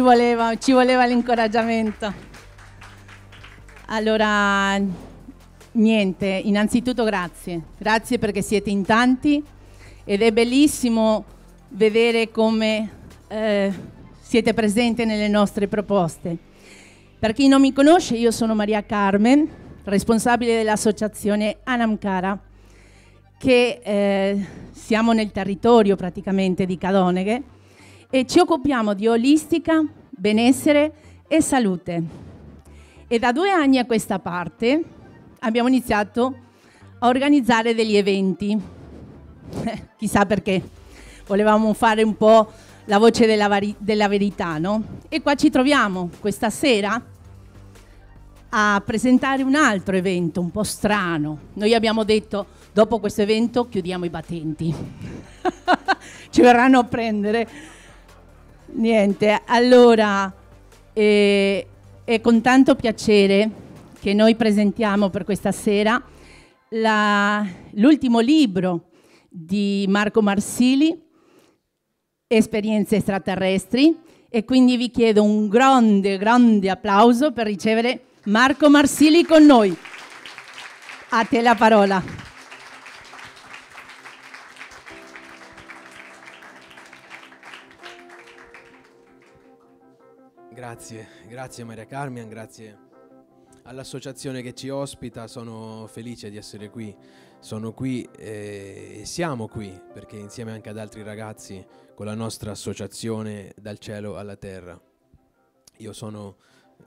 ci voleva, ci voleva l'incoraggiamento. Allora, niente, innanzitutto grazie, grazie perché siete in tanti ed è bellissimo vedere come eh, siete presenti nelle nostre proposte. Per chi non mi conosce, io sono Maria Carmen, responsabile dell'associazione Anamcara, che eh, siamo nel territorio praticamente di Cadoneghe e ci occupiamo di olistica, benessere e salute. E da due anni a questa parte abbiamo iniziato a organizzare degli eventi, chissà perché, volevamo fare un po' la voce della, della verità, no? E qua ci troviamo questa sera a presentare un altro evento un po' strano. Noi abbiamo detto, dopo questo evento chiudiamo i battenti. ci verranno a prendere. Niente, allora eh, è con tanto piacere che noi presentiamo per questa sera l'ultimo libro di Marco Marsili, esperienze extraterrestri e quindi vi chiedo un grande, grande applauso per ricevere Marco Marsili con noi. A te la parola. Grazie, grazie Maria Carmen, grazie all'associazione che ci ospita, sono felice di essere qui, sono qui e eh, siamo qui perché insieme anche ad altri ragazzi con la nostra associazione Dal cielo alla terra. Io sono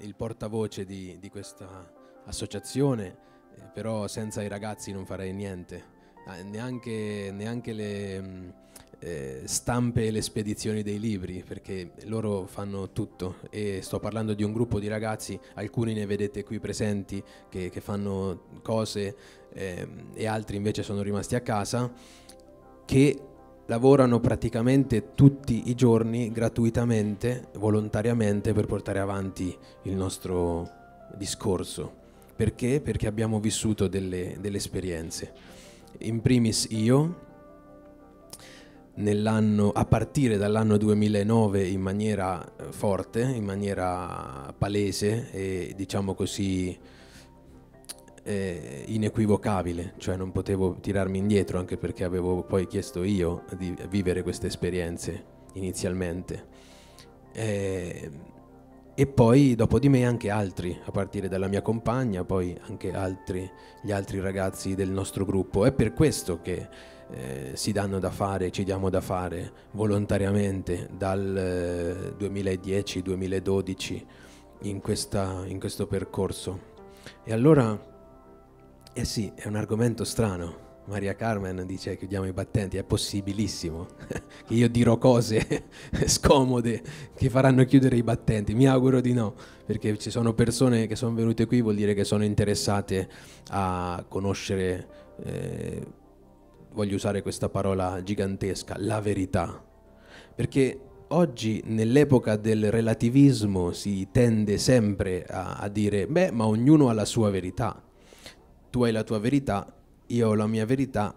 il portavoce di, di questa associazione, eh, però senza i ragazzi non farei niente, ah, neanche, neanche le mm, eh, stampe e le spedizioni dei libri, perché loro fanno tutto e sto parlando di un gruppo di ragazzi, alcuni ne vedete qui presenti che, che fanno cose eh, e altri invece sono rimasti a casa, che lavorano praticamente tutti i giorni gratuitamente, volontariamente per portare avanti il nostro discorso. Perché? Perché abbiamo vissuto delle, delle esperienze. In primis io, a partire dall'anno 2009 in maniera forte, in maniera palese e diciamo così eh, inequivocabile, cioè non potevo tirarmi indietro anche perché avevo poi chiesto io di vivere queste esperienze inizialmente. Eh, e poi dopo di me anche altri, a partire dalla mia compagna, poi anche altri, gli altri ragazzi del nostro gruppo. È per questo che eh, si danno da fare, ci diamo da fare volontariamente dal 2010-2012 eh, in, in questo percorso. E allora eh sì, è un argomento strano. Maria Carmen dice chiudiamo i battenti, è possibilissimo che io dirò cose scomode che faranno chiudere i battenti, mi auguro di no, perché ci sono persone che sono venute qui, vuol dire che sono interessate a conoscere, eh, voglio usare questa parola gigantesca, la verità. Perché oggi nell'epoca del relativismo si tende sempre a, a dire, beh, ma ognuno ha la sua verità tu hai la tua verità, io ho la mia verità,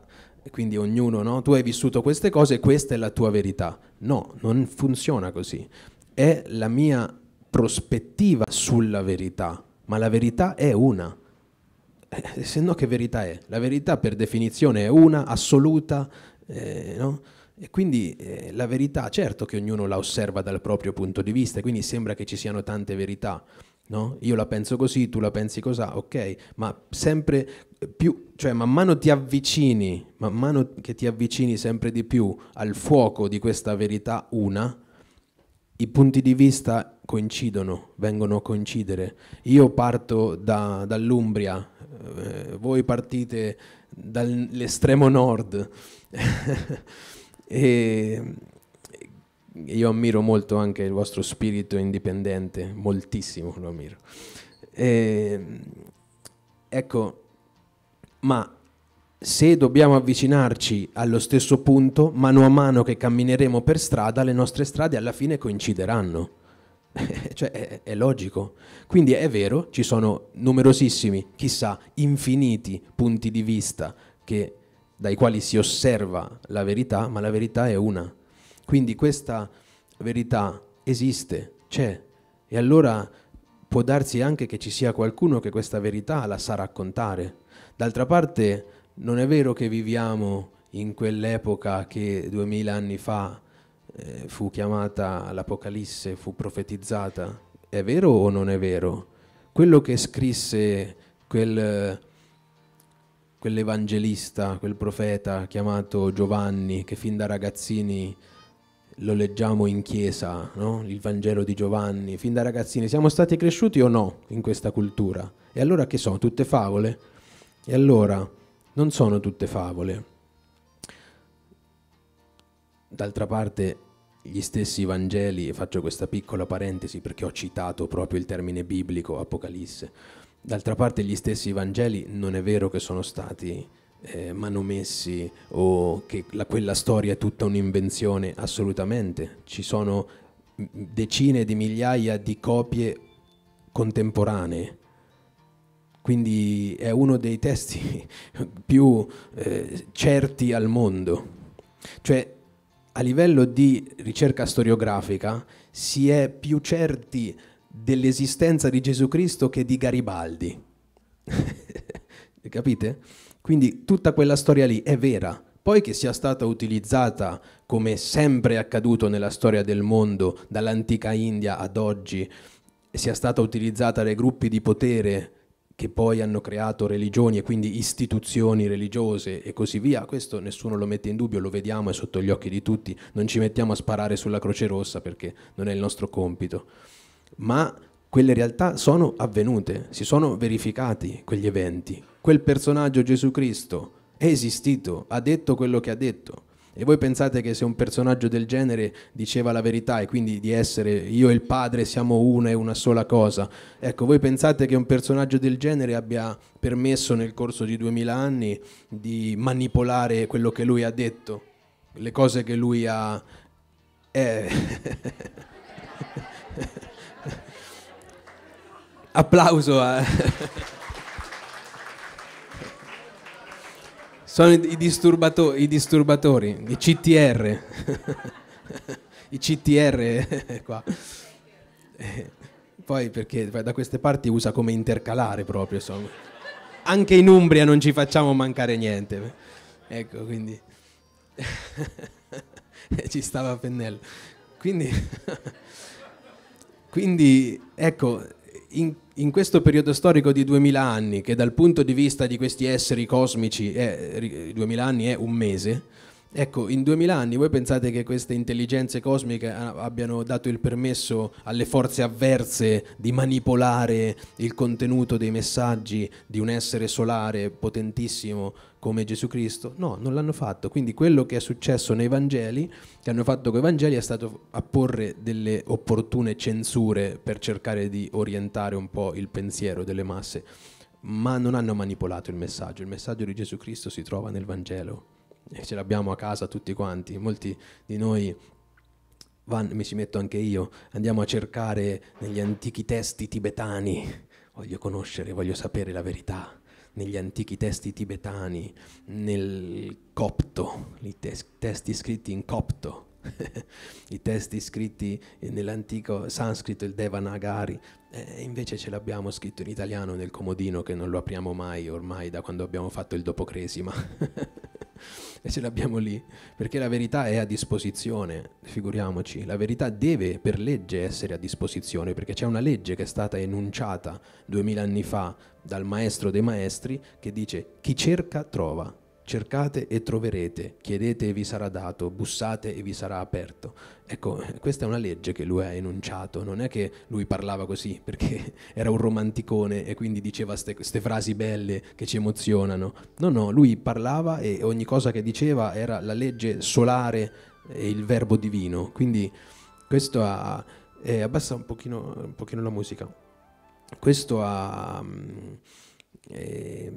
quindi ognuno, no? Tu hai vissuto queste cose, questa è la tua verità. No, non funziona così. È la mia prospettiva sulla verità, ma la verità è una. Eh, se no che verità è? La verità per definizione è una, assoluta, eh, no? E quindi eh, la verità, certo che ognuno la osserva dal proprio punto di vista, quindi sembra che ci siano tante verità, No? Io la penso così, tu la pensi così, ok, ma sempre più, cioè man mano ti avvicini, man mano che ti avvicini sempre di più al fuoco di questa verità una, i punti di vista coincidono, vengono a coincidere. Io parto da, dall'Umbria, eh, voi partite dall'estremo nord. e io ammiro molto anche il vostro spirito indipendente, moltissimo lo ammiro. E, ecco, ma se dobbiamo avvicinarci allo stesso punto, mano a mano che cammineremo per strada, le nostre strade alla fine coincideranno. cioè è, è, logico. Quindi è vero, ci sono numerosissimi, chissà, infiniti punti di vista che, dai quali si osserva la verità, ma la verità è una. Quindi questa verità esiste, c'è. E allora può darsi anche che ci sia qualcuno che questa verità la sa raccontare. D'altra parte non è vero che viviamo in quell'epoca che duemila anni fa eh, fu chiamata l'Apocalisse, fu profetizzata. È vero o non è vero? Quello che scrisse quel, quell'evangelista, quel profeta chiamato Giovanni, che fin da ragazzini lo leggiamo in chiesa, no? il Vangelo di Giovanni, fin da ragazzini, siamo stati cresciuti o no in questa cultura? E allora che sono? Tutte favole? E allora non sono tutte favole. D'altra parte gli stessi Vangeli, e faccio questa piccola parentesi perché ho citato proprio il termine biblico Apocalisse, d'altra parte gli stessi Vangeli non è vero che sono stati eh, manomessi o che la, quella storia è tutta un'invenzione, assolutamente. Ci sono decine di migliaia di copie contemporanee. Quindi è uno dei testi più eh, certi al mondo. Cioè, a livello di ricerca storiografica si è più certi dell'esistenza di Gesù Cristo che di Garibaldi. Capite? Quindi tutta quella storia lì è vera. Poi che sia stata utilizzata, come sempre è accaduto nella storia del mondo, dall'antica India ad oggi, sia stata utilizzata dai gruppi di potere che poi hanno creato religioni e quindi istituzioni religiose e così via, questo nessuno lo mette in dubbio, lo vediamo, è sotto gli occhi di tutti, non ci mettiamo a sparare sulla Croce Rossa perché non è il nostro compito. Ma quelle realtà sono avvenute, si sono verificati quegli eventi. Quel personaggio Gesù Cristo è esistito, ha detto quello che ha detto. E voi pensate che se un personaggio del genere diceva la verità e quindi di essere io e il Padre siamo una e una sola cosa, ecco, voi pensate che un personaggio del genere abbia permesso nel corso di duemila anni di manipolare quello che lui ha detto, le cose che lui ha... Eh. Applauso a... Sono i, disturbato- i disturbatori, i CTR. I CTR qua. Poi perché da queste parti usa come intercalare proprio, insomma. Anche in Umbria non ci facciamo mancare niente. Ecco, quindi ci stava pennello. Quindi, quindi ecco, in, in, questo periodo storico di 2000 anni, che dal punto di vista di questi esseri cosmici, è, 2000 anni è un mese, ecco, in 2000 anni voi pensate che queste intelligenze cosmiche abbiano dato il permesso alle forze avverse di manipolare il contenuto dei messaggi di un essere solare potentissimo come Gesù Cristo? No, non l'hanno fatto. Quindi quello che è successo nei Vangeli, che hanno fatto con i Vangeli, è stato apporre delle opportune censure per cercare di orientare un po' il pensiero delle masse, ma non hanno manipolato il messaggio. Il messaggio di Gesù Cristo si trova nel Vangelo e ce l'abbiamo a casa tutti quanti. Molti di noi Van, mi ci metto anche io, andiamo a cercare negli antichi testi tibetani, voglio conoscere, voglio sapere la verità negli antichi testi tibetani, nel copto, i tes- testi scritti in copto, i testi scritti nell'antico sanscrito, il Devanagari, eh, invece ce l'abbiamo scritto in italiano nel comodino che non lo apriamo mai ormai da quando abbiamo fatto il dopocresima. e ce l'abbiamo lì, perché la verità è a disposizione, figuriamoci, la verità deve per legge essere a disposizione, perché c'è una legge che è stata enunciata duemila anni fa dal maestro dei maestri che dice chi cerca trova cercate e troverete, chiedete e vi sarà dato, bussate e vi sarà aperto. Ecco, questa è una legge che lui ha enunciato, non è che lui parlava così perché era un romanticone e quindi diceva queste frasi belle che ci emozionano. No, no, lui parlava e ogni cosa che diceva era la legge solare e il verbo divino. Quindi questo ha... Eh, abbassa un pochino, un pochino la musica. Questo ha... Eh,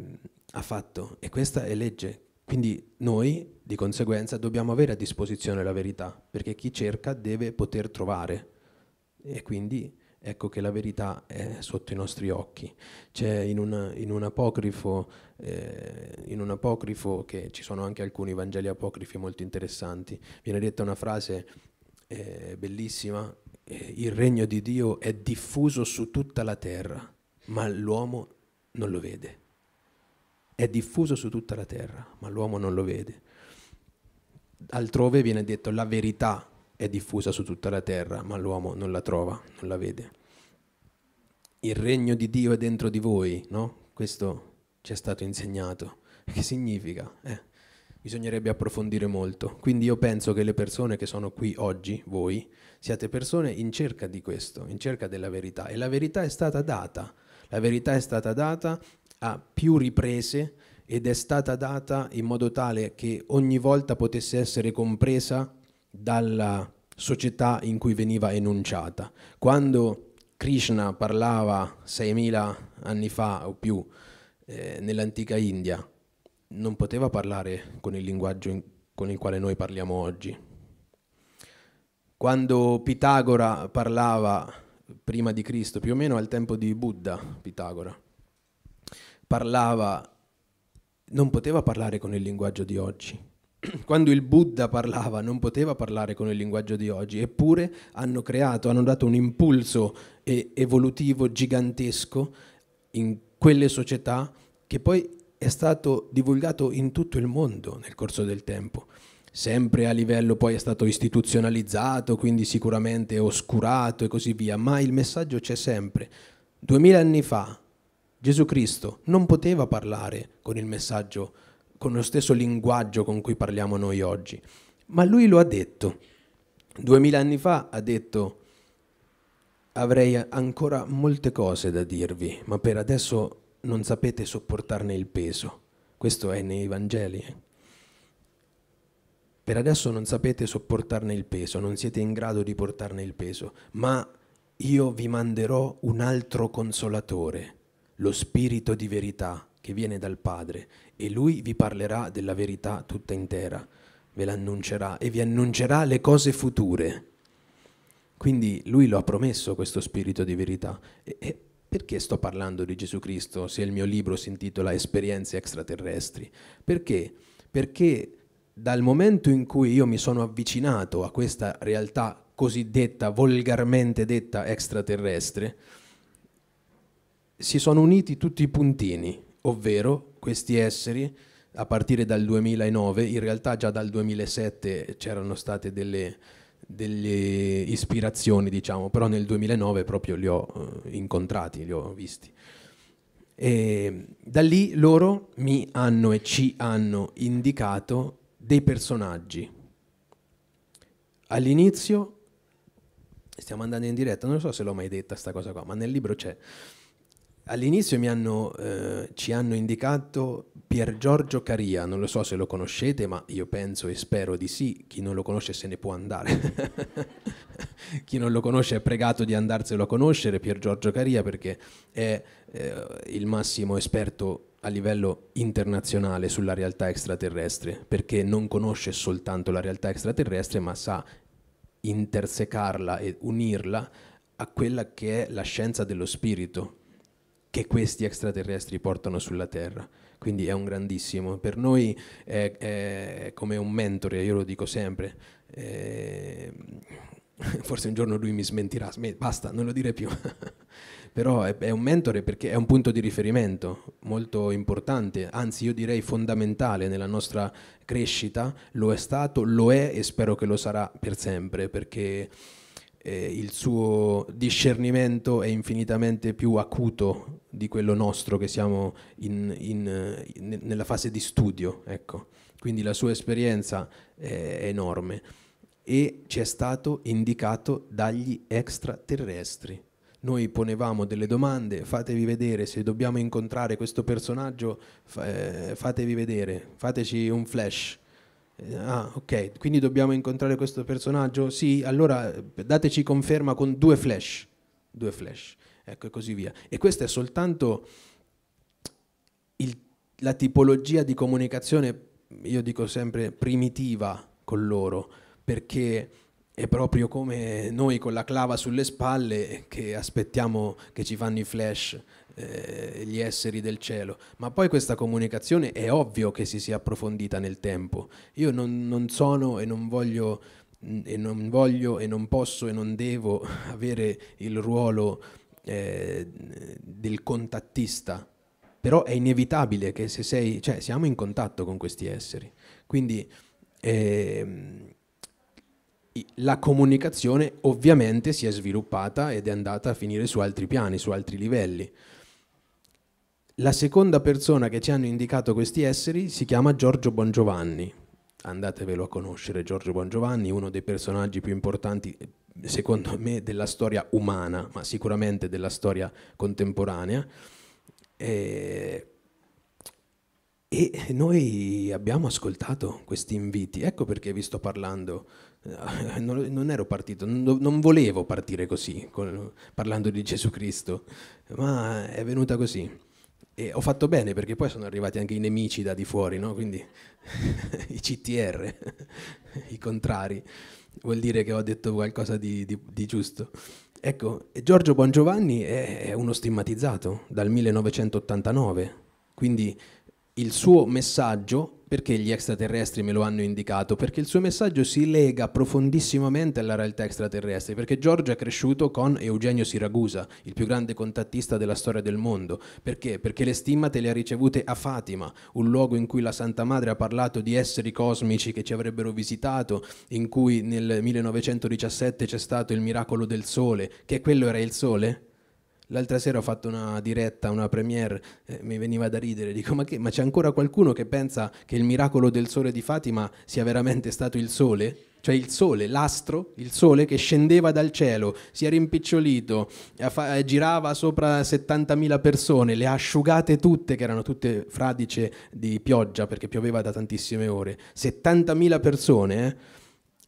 ha fatto e questa è legge. Quindi noi, di conseguenza, dobbiamo avere a disposizione la verità, perché chi cerca deve poter trovare. E quindi ecco che la verità è sotto i nostri occhi. C'è in, una, in, un, apocrifo, eh, in un apocrifo, che ci sono anche alcuni Vangeli apocrifi molto interessanti, viene detta una frase eh, bellissima eh, il regno di Dio è diffuso su tutta la terra, ma l'uomo non lo vede. È diffuso su tutta la terra, ma l'uomo non lo vede. Altrove viene detto la verità è diffusa su tutta la terra, ma l'uomo non la trova, non la vede. Il regno di Dio è dentro di voi, no? Questo ci è stato insegnato. Che significa? Eh, bisognerebbe approfondire molto. Quindi io penso che le persone che sono qui oggi, voi, siate persone in cerca di questo, in cerca della verità. E la verità è stata data. La verità è stata data a più riprese ed è stata data in modo tale che ogni volta potesse essere compresa dalla società in cui veniva enunciata. Quando Krishna parlava 6.000 anni fa o più eh, nell'antica India, non poteva parlare con il linguaggio in, con il quale noi parliamo oggi. Quando Pitagora parlava prima di Cristo, più o meno al tempo di Buddha, Pitagora, parlava, non poteva parlare con il linguaggio di oggi. Quando il Buddha parlava non poteva parlare con il linguaggio di oggi, eppure hanno creato, hanno dato un impulso evolutivo gigantesco in quelle società che poi è stato divulgato in tutto il mondo nel corso del tempo. Sempre a livello poi è stato istituzionalizzato, quindi sicuramente oscurato e così via, ma il messaggio c'è sempre. Duemila anni fa Gesù Cristo non poteva parlare con il messaggio, con lo stesso linguaggio con cui parliamo noi oggi, ma lui lo ha detto. Duemila anni fa ha detto avrei ancora molte cose da dirvi, ma per adesso non sapete sopportarne il peso. Questo è nei Vangeli. Eh. Per adesso non sapete sopportarne il peso, non siete in grado di portarne il peso, ma io vi manderò un altro consolatore, lo Spirito di verità che viene dal Padre, e lui vi parlerà della verità tutta intera, ve l'annuncerà e vi annuncerà le cose future. Quindi lui lo ha promesso questo Spirito di verità. E, e perché sto parlando di Gesù Cristo se il mio libro si intitola Esperienze extraterrestri? Perché? Perché dal momento in cui io mi sono avvicinato a questa realtà cosiddetta, volgarmente detta extraterrestre, si sono uniti tutti i puntini, ovvero questi esseri a partire dal 2009, in realtà già dal 2007 c'erano state delle, delle ispirazioni, diciamo, però nel 2009 proprio li ho eh, incontrati, li ho visti. E da lì loro mi hanno e ci hanno indicato dei personaggi. All'inizio, stiamo andando in diretta, non so se l'ho mai detta questa cosa qua, ma nel libro c'è. All'inizio hanno, eh, ci hanno indicato Pier Giorgio Caria, non lo so se lo conoscete, ma io penso e spero di sì, chi non lo conosce se ne può andare. chi non lo conosce è pregato di andarselo a conoscere, Pier Giorgio Caria, perché è eh, il massimo esperto a livello internazionale sulla realtà extraterrestre, perché non conosce soltanto la realtà extraterrestre, ma sa intersecarla e unirla a quella che è la scienza dello spirito, che questi extraterrestri portano sulla Terra. Quindi è un grandissimo. Per noi è, è come un mentore, io lo dico sempre. Eh, forse un giorno lui mi smentirà, basta, non lo dire più. Però è, è un mentore perché è un punto di riferimento molto importante, anzi io direi fondamentale nella nostra crescita, lo è stato, lo è e spero che lo sarà per sempre, perché eh, il suo discernimento è infinitamente più acuto di quello nostro che siamo in, in, in, nella fase di studio. Ecco. Quindi la sua esperienza è enorme e ci è stato indicato dagli extraterrestri. Noi ponevamo delle domande, fatevi vedere se dobbiamo incontrare questo personaggio, eh, fatevi vedere, fateci un flash eh, ah, ok, quindi dobbiamo incontrare questo personaggio? Sì, allora dateci conferma con due flash. Due flash. Ecco, e così via. E questa è soltanto il, la tipologia di comunicazione, io dico sempre, primitiva con loro, perché è proprio come noi con la clava sulle spalle che aspettiamo che ci fanno i flash eh, gli esseri del cielo, ma poi questa comunicazione è ovvio che si sia approfondita nel tempo. Io non, non sono e non voglio e non voglio e non posso e non devo avere il ruolo eh, del contattista, però è inevitabile che se sei, cioè siamo in contatto con questi esseri, quindi eh, la comunicazione ovviamente si è sviluppata ed è andata a finire su altri piani, su altri livelli. La seconda persona che ci hanno indicato questi esseri si chiama Giorgio Bongiovanni. Andatevelo a conoscere, Giorgio Bongiovanni, uno dei personaggi più importanti, secondo me, della storia umana, ma sicuramente della storia contemporanea. E, e noi abbiamo ascoltato questi inviti, ecco perché vi sto parlando eh, non, non, ero partito, non, non volevo partire così, con, parlando di Gesù Cristo, ma è venuta così. E ho fatto bene perché poi sono arrivati anche i nemici da di fuori, no? quindi i CTR, i contrari, vuol dire che ho detto qualcosa di, di, di giusto. Ecco, Giorgio Bongiovanni è uno stigmatizzato dal 1989, quindi il suo messaggio perché gli extraterrestri me lo hanno indicato? Perché il suo messaggio si lega profondissimamente alla realtà extraterrestre, perché Giorgio è cresciuto con Eugenio Siragusa, il più grande contattista della storia del mondo. Perché? Perché le stimmate le ha ricevute a Fatima, un luogo in cui la Santa Madre ha parlato di esseri cosmici che ci avrebbero visitato, in cui nel 1917 c'è stato il miracolo del sole, che quello era il sole? L'altra sera ho fatto una diretta, una premiere, eh, mi veniva da ridere, dico ma, che, ma c'è ancora qualcuno che pensa che il miracolo del sole di Fatima sia veramente stato il sole? Cioè il sole, l'astro, il sole che scendeva dal cielo, si è rimpicciolito, fa- girava sopra 70.000 persone, le ha asciugate tutte, che erano tutte fradice di pioggia perché pioveva da tantissime ore. 70.000 persone, eh?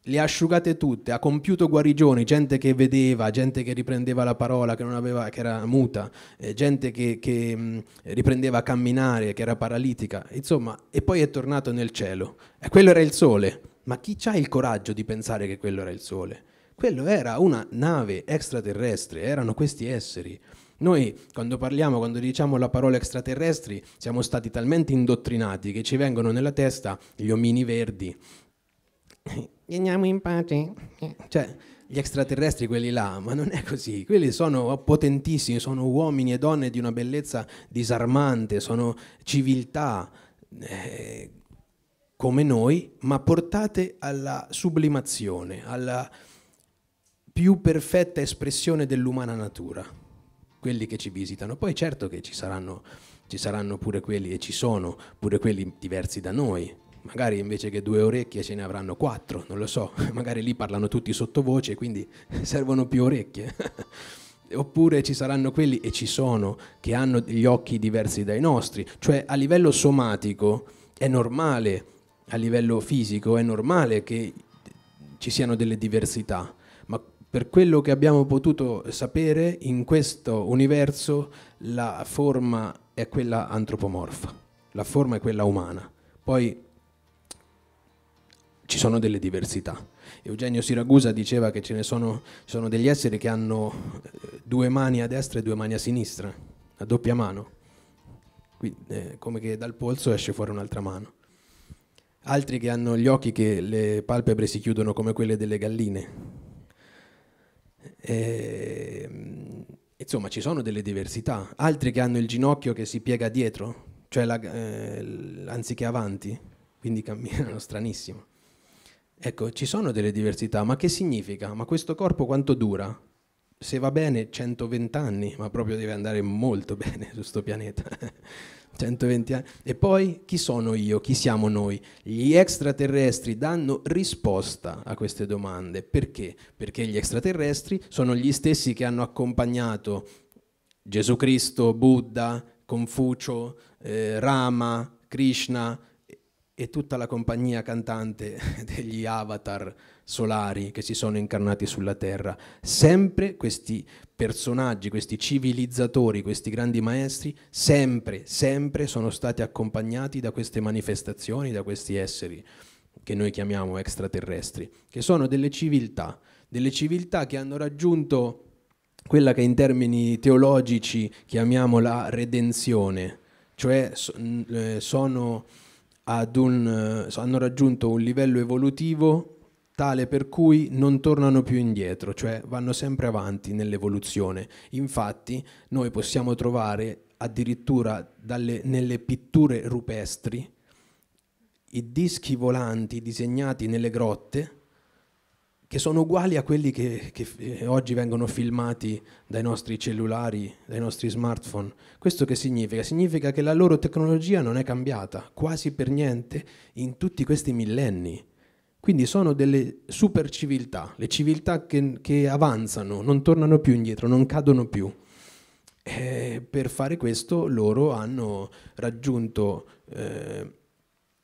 Le ha asciugate tutte, ha compiuto guarigioni, gente che vedeva, gente che riprendeva la parola, che, aveva, che era muta, eh, gente che, che mh, mm, riprendeva a camminare, che era paralitica, insomma, e poi è tornato nel cielo. E quello era il sole. Ma chi ha il coraggio di pensare che quello era il sole? Quello era una nave extraterrestre, erano questi esseri. Noi quando parliamo, quando diciamo la parola extraterrestri, siamo stati talmente indottrinati che ci vengono nella testa gli omini verdi, Veniamo in pace. Cioè, gli extraterrestri, quelli là, ma non è così. Quelli sono potentissimi, sono uomini e donne di una bellezza disarmante, sono civiltà eh, come noi, ma portate alla sublimazione, alla più perfetta espressione dell'umana natura. Quelli che ci visitano. Poi certo che ci saranno, ci saranno pure quelli, e ci sono pure quelli diversi da noi, magari invece che due orecchie ce ne avranno quattro, non lo so, magari lì parlano tutti sottovoce, quindi servono più orecchie. Oppure ci saranno quelli, e ci sono, che hanno gli occhi diversi dai nostri, cioè a livello somatico è normale, a livello fisico è normale che ci siano delle diversità, ma per quello che abbiamo potuto sapere, in questo universo la forma è quella antropomorfa, la forma è quella umana. Poi ci sono delle diversità. Eugenio Siragusa diceva che ce ne sono, sono degli esseri che hanno eh, due mani a destra e due mani a sinistra, a doppia mano, Quindi, eh, come che dal polso esce fuori un'altra mano. Altri che hanno gli occhi che le palpebre si chiudono come quelle delle galline. E, ehm, insomma, ci sono delle diversità. Altri che hanno il ginocchio che si piega dietro, cioè la, eh, anziché avanti, quindi camminano stranissimo. Ecco, ci sono delle diversità, ma che significa? Ma questo corpo quanto dura? Se va bene 120 anni, ma proprio deve andare molto bene su questo pianeta. 120 anni. E poi chi sono io? Chi siamo noi? Gli extraterrestri danno risposta a queste domande. Perché? Perché gli extraterrestri sono gli stessi che hanno accompagnato Gesù Cristo, Buddha, Confucio, eh, Rama, Krishna, e tutta la compagnia cantante degli avatar solari che si sono incarnati sulla Terra. Sempre questi personaggi, questi civilizzatori, questi grandi maestri, sempre, sempre sono stati accompagnati da queste manifestazioni, da questi esseri che noi chiamiamo extraterrestri, che sono delle civiltà, delle civiltà che hanno raggiunto quella che in termini teologici chiamiamo la redenzione, cioè eh, sono un, hanno raggiunto un livello evolutivo tale per cui non tornano più indietro, cioè vanno sempre avanti nell'evoluzione. Infatti noi possiamo trovare addirittura dalle, nelle pitture rupestri i dischi volanti disegnati nelle grotte che sono uguali a quelli che, che, eh, oggi vengono filmati dai nostri cellulari, dai nostri smartphone. Questo che significa? Significa che la loro tecnologia non è cambiata quasi per niente in tutti questi millenni. Quindi sono delle super civiltà, le civiltà che, che avanzano, non tornano più indietro, non cadono più. E per fare questo loro hanno raggiunto eh,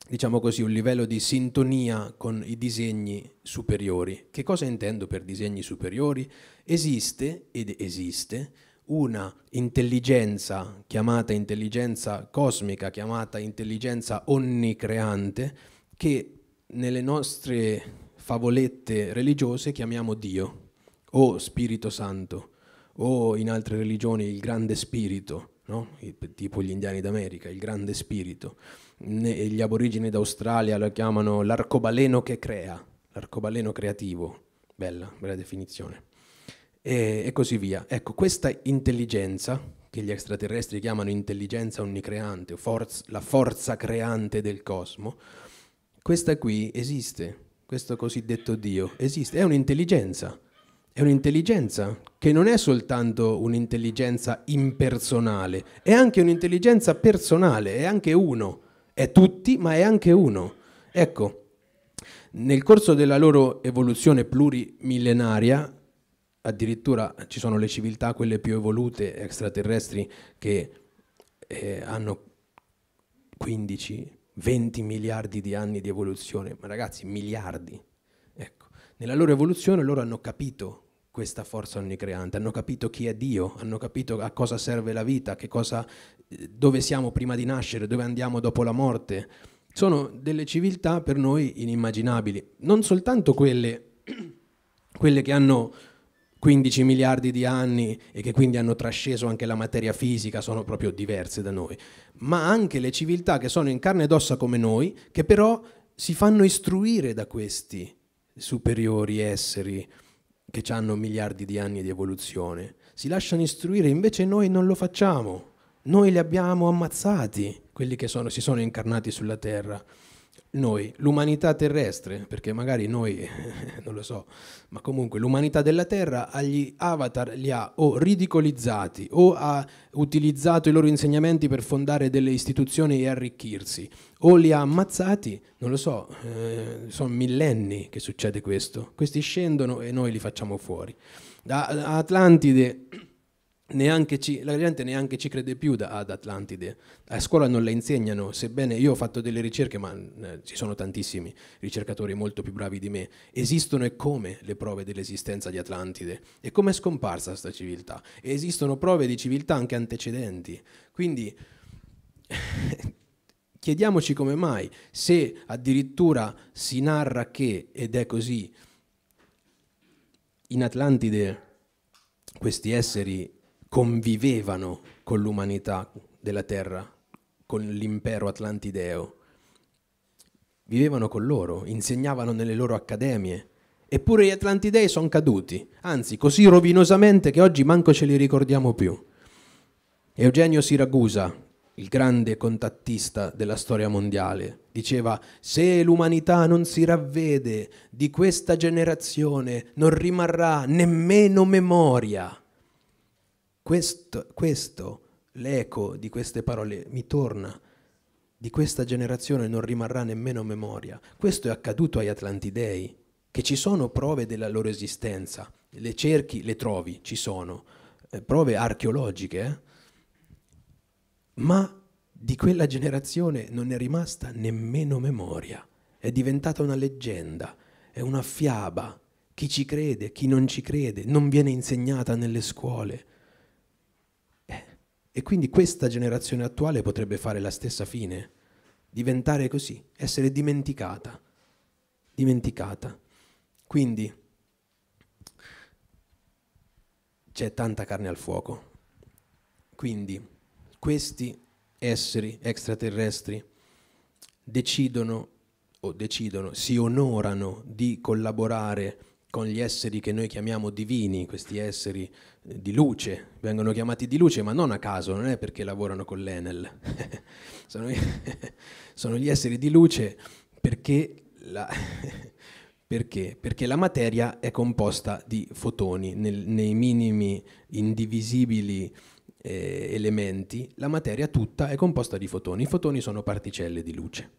diciamo così, un livello di sintonia con i disegni superiori. Che cosa intendo per disegni superiori? Esiste, ed esiste, una intelligenza chiamata intelligenza cosmica, chiamata intelligenza onnicreante, che nelle nostre favolette religiose chiamiamo Dio o Spirito Santo o in altre religioni il grande spirito, no? tipo gli indiani d'America, il grande spirito gli aborigeni d'Australia lo chiamano l'arcobaleno che crea, l'arcobaleno creativo, bella, bella definizione, e, e così via. Ecco, questa intelligenza, che gli extraterrestri chiamano intelligenza onnicreante, o la forza creante del cosmo, questa qui esiste, questo cosiddetto Dio esiste, è un'intelligenza, è un'intelligenza che non è soltanto un'intelligenza impersonale, è anche un'intelligenza personale, è anche uno è tutti, ma è anche uno. Ecco, nel corso della loro evoluzione plurimillenaria, addirittura ci sono le civiltà, quelle più evolute, extraterrestri, che eh, hanno 15, 20 miliardi di anni di evoluzione, ma ragazzi, miliardi. Ecco, nella loro evoluzione loro hanno capito questa forza onnicreante, hanno capito chi è Dio, hanno capito a cosa serve la vita, cosa, eh, dove siamo prima di nascere, dove andiamo dopo la morte. Sono delle civiltà per noi inimmaginabili, non soltanto quelle, quelle che hanno 15 miliardi di anni e che quindi hanno trasceso anche la materia fisica, sono proprio diverse da noi, ma anche le civiltà che sono in carne ed ossa come noi, che però si fanno istruire da questi superiori esseri che hanno miliardi di anni di evoluzione, si lasciano istruire, invece noi non lo facciamo, noi li abbiamo ammazzati, quelli che sono, si sono incarnati sulla Terra noi, l'umanità terrestre, perché magari noi, non lo so, ma comunque l'umanità della Terra agli avatar li ha o ridicolizzati o ha utilizzato i loro insegnamenti per fondare delle istituzioni e arricchirsi, o li ha ammazzati, non lo so, eh, sono millenni che succede questo. Questi scendono e noi li facciamo fuori. Da Atlantide neanche ci, la gente neanche ci crede più da, ad Atlantide. A scuola non la insegnano, sebbene io ho fatto delle ricerche, ma eh, ci sono tantissimi ricercatori molto più bravi di me. Esistono e come le prove dell'esistenza di Atlantide? E come è scomparsa questa civiltà? E esistono prove di civiltà anche antecedenti. Quindi chiediamoci come mai, se addirittura si narra che, ed è così, in Atlantide questi esseri convivevano con l'umanità della terra, con l'impero atlantideo. Vivevano con loro, insegnavano nelle loro accademie. Eppure gli Atlantidei sono caduti, anzi così rovinosamente che oggi manco ce li ricordiamo più. Eugenio Siragusa, il grande contattista della storia mondiale, diceva se l'umanità non si ravvede di questa generazione non rimarrà nemmeno memoria. Questo, questo, l'eco di queste parole mi torna. Di questa generazione non rimarrà nemmeno memoria. Questo è accaduto agli Atlantidei, che ci sono prove della loro esistenza. Le cerchi, le trovi, ci sono. Eh, prove archeologiche, eh? ma di quella generazione non è rimasta nemmeno memoria. È diventata una leggenda, è una fiaba. Chi ci crede, chi non ci crede, non viene insegnata nelle scuole. E quindi questa generazione attuale potrebbe fare la stessa fine, diventare così, essere dimenticata, dimenticata. Quindi c'è tanta carne al fuoco. Quindi questi esseri extraterrestri decidono o decidono, si onorano di collaborare con gli esseri che noi chiamiamo divini, questi esseri eh, di luce, vengono chiamati di luce, ma non a caso, non è perché lavorano con l'Enel, sono, sono, gli esseri di luce perché la, perché? perché la materia è composta di fotoni, nel, nei minimi indivisibili eh, elementi, la materia tutta è composta di fotoni, i fotoni sono particelle di luce.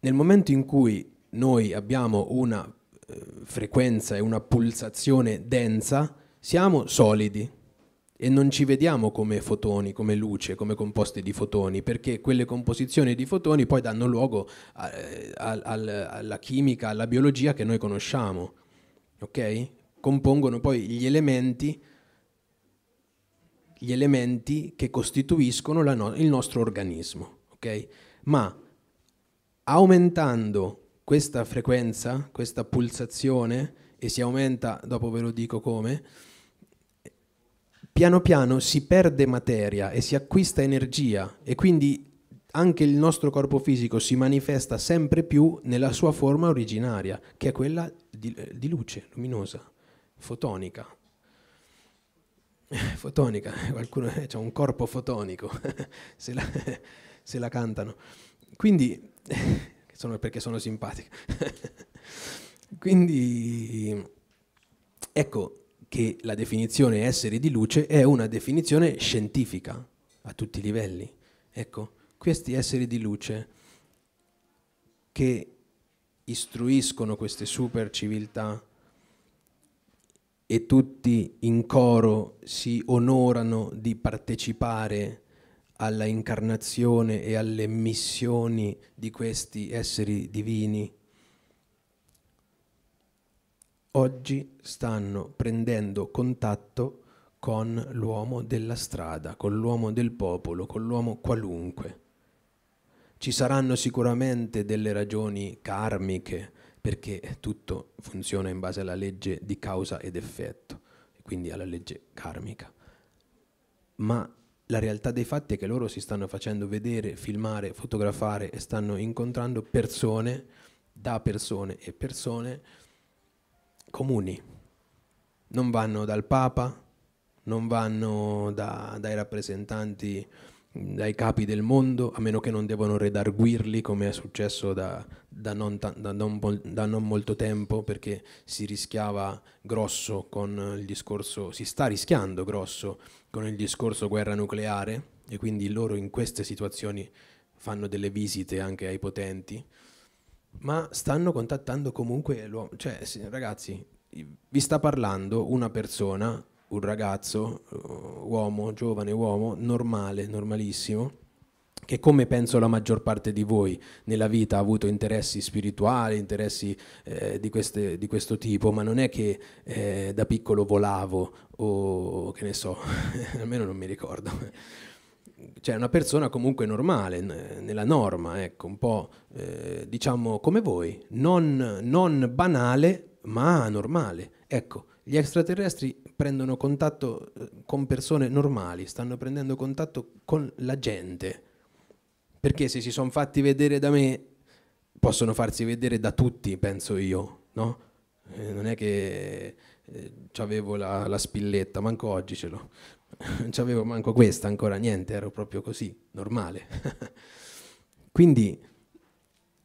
Nel momento in cui noi abbiamo una eh, frequenza e una pulsazione densa, siamo solidi e non ci vediamo come fotoni, come luce, come composti di fotoni, perché quelle composizioni di fotoni poi danno luogo a, a, a, alla chimica, alla biologia che noi conosciamo, ok? Compongono poi gli elementi, gli elementi che costituiscono no- il nostro organismo, ok? Ma aumentando questa frequenza, questa pulsazione, e si aumenta, dopo ve lo dico come, piano piano si perde materia e si acquista energia e quindi anche il nostro corpo fisico si manifesta sempre più nella sua forma originaria, che è quella di, di luce, luminosa, fotonica. Fotonica, qualcuno ha un corpo fotonico, se, la, se la cantano. Quindi sono perché sono simpatico. Quindi ecco che la definizione esseri di luce è una definizione scientifica a tutti i livelli. Ecco, questi esseri di luce che istruiscono queste super civiltà e tutti in coro si onorano di partecipare alla incarnazione e alle missioni di questi esseri divini, oggi stanno prendendo contatto con l'uomo della strada, con l'uomo del popolo, con l'uomo qualunque. Ci saranno sicuramente delle ragioni karmiche, perché tutto funziona in base alla legge di causa ed effetto, quindi alla legge karmica. Ma la realtà dei fatti è che loro si stanno facendo vedere, filmare, fotografare e stanno incontrando persone da persone e persone comuni. Non vanno dal Papa, non vanno da, dai rappresentanti dai capi del mondo, a meno che non devono redarguirli come è successo da, da, non, da, non, da, non, molto tempo, perché si rischiava grosso con il discorso, si sta rischiando grosso con il discorso guerra nucleare e quindi loro in queste situazioni fanno delle visite anche ai potenti, ma stanno contattando comunque l'uomo, cioè ragazzi, vi sta parlando una persona un ragazzo, uh, uomo, giovane uomo, normale, normalissimo, che come penso la maggior parte di voi nella vita ha avuto interessi spirituali, interessi eh, di, queste, di, questo tipo, ma non è che eh, da piccolo volavo o che ne so, almeno non mi ricordo. Cioè una persona comunque normale, nella norma, ecco, un po' eh, diciamo come voi, non, non banale ma normale. Ecco, gli extraterrestri prendono contatto eh, con persone normali, stanno prendendo contatto con la gente. Perché se si sono fatti vedere da me, possono farsi vedere da tutti, penso io, no? Eh, non è che eh, avevo la, la, spilletta, manco oggi ce l'ho. non c'avevo manco questa ancora, niente, ero proprio così, normale. Quindi,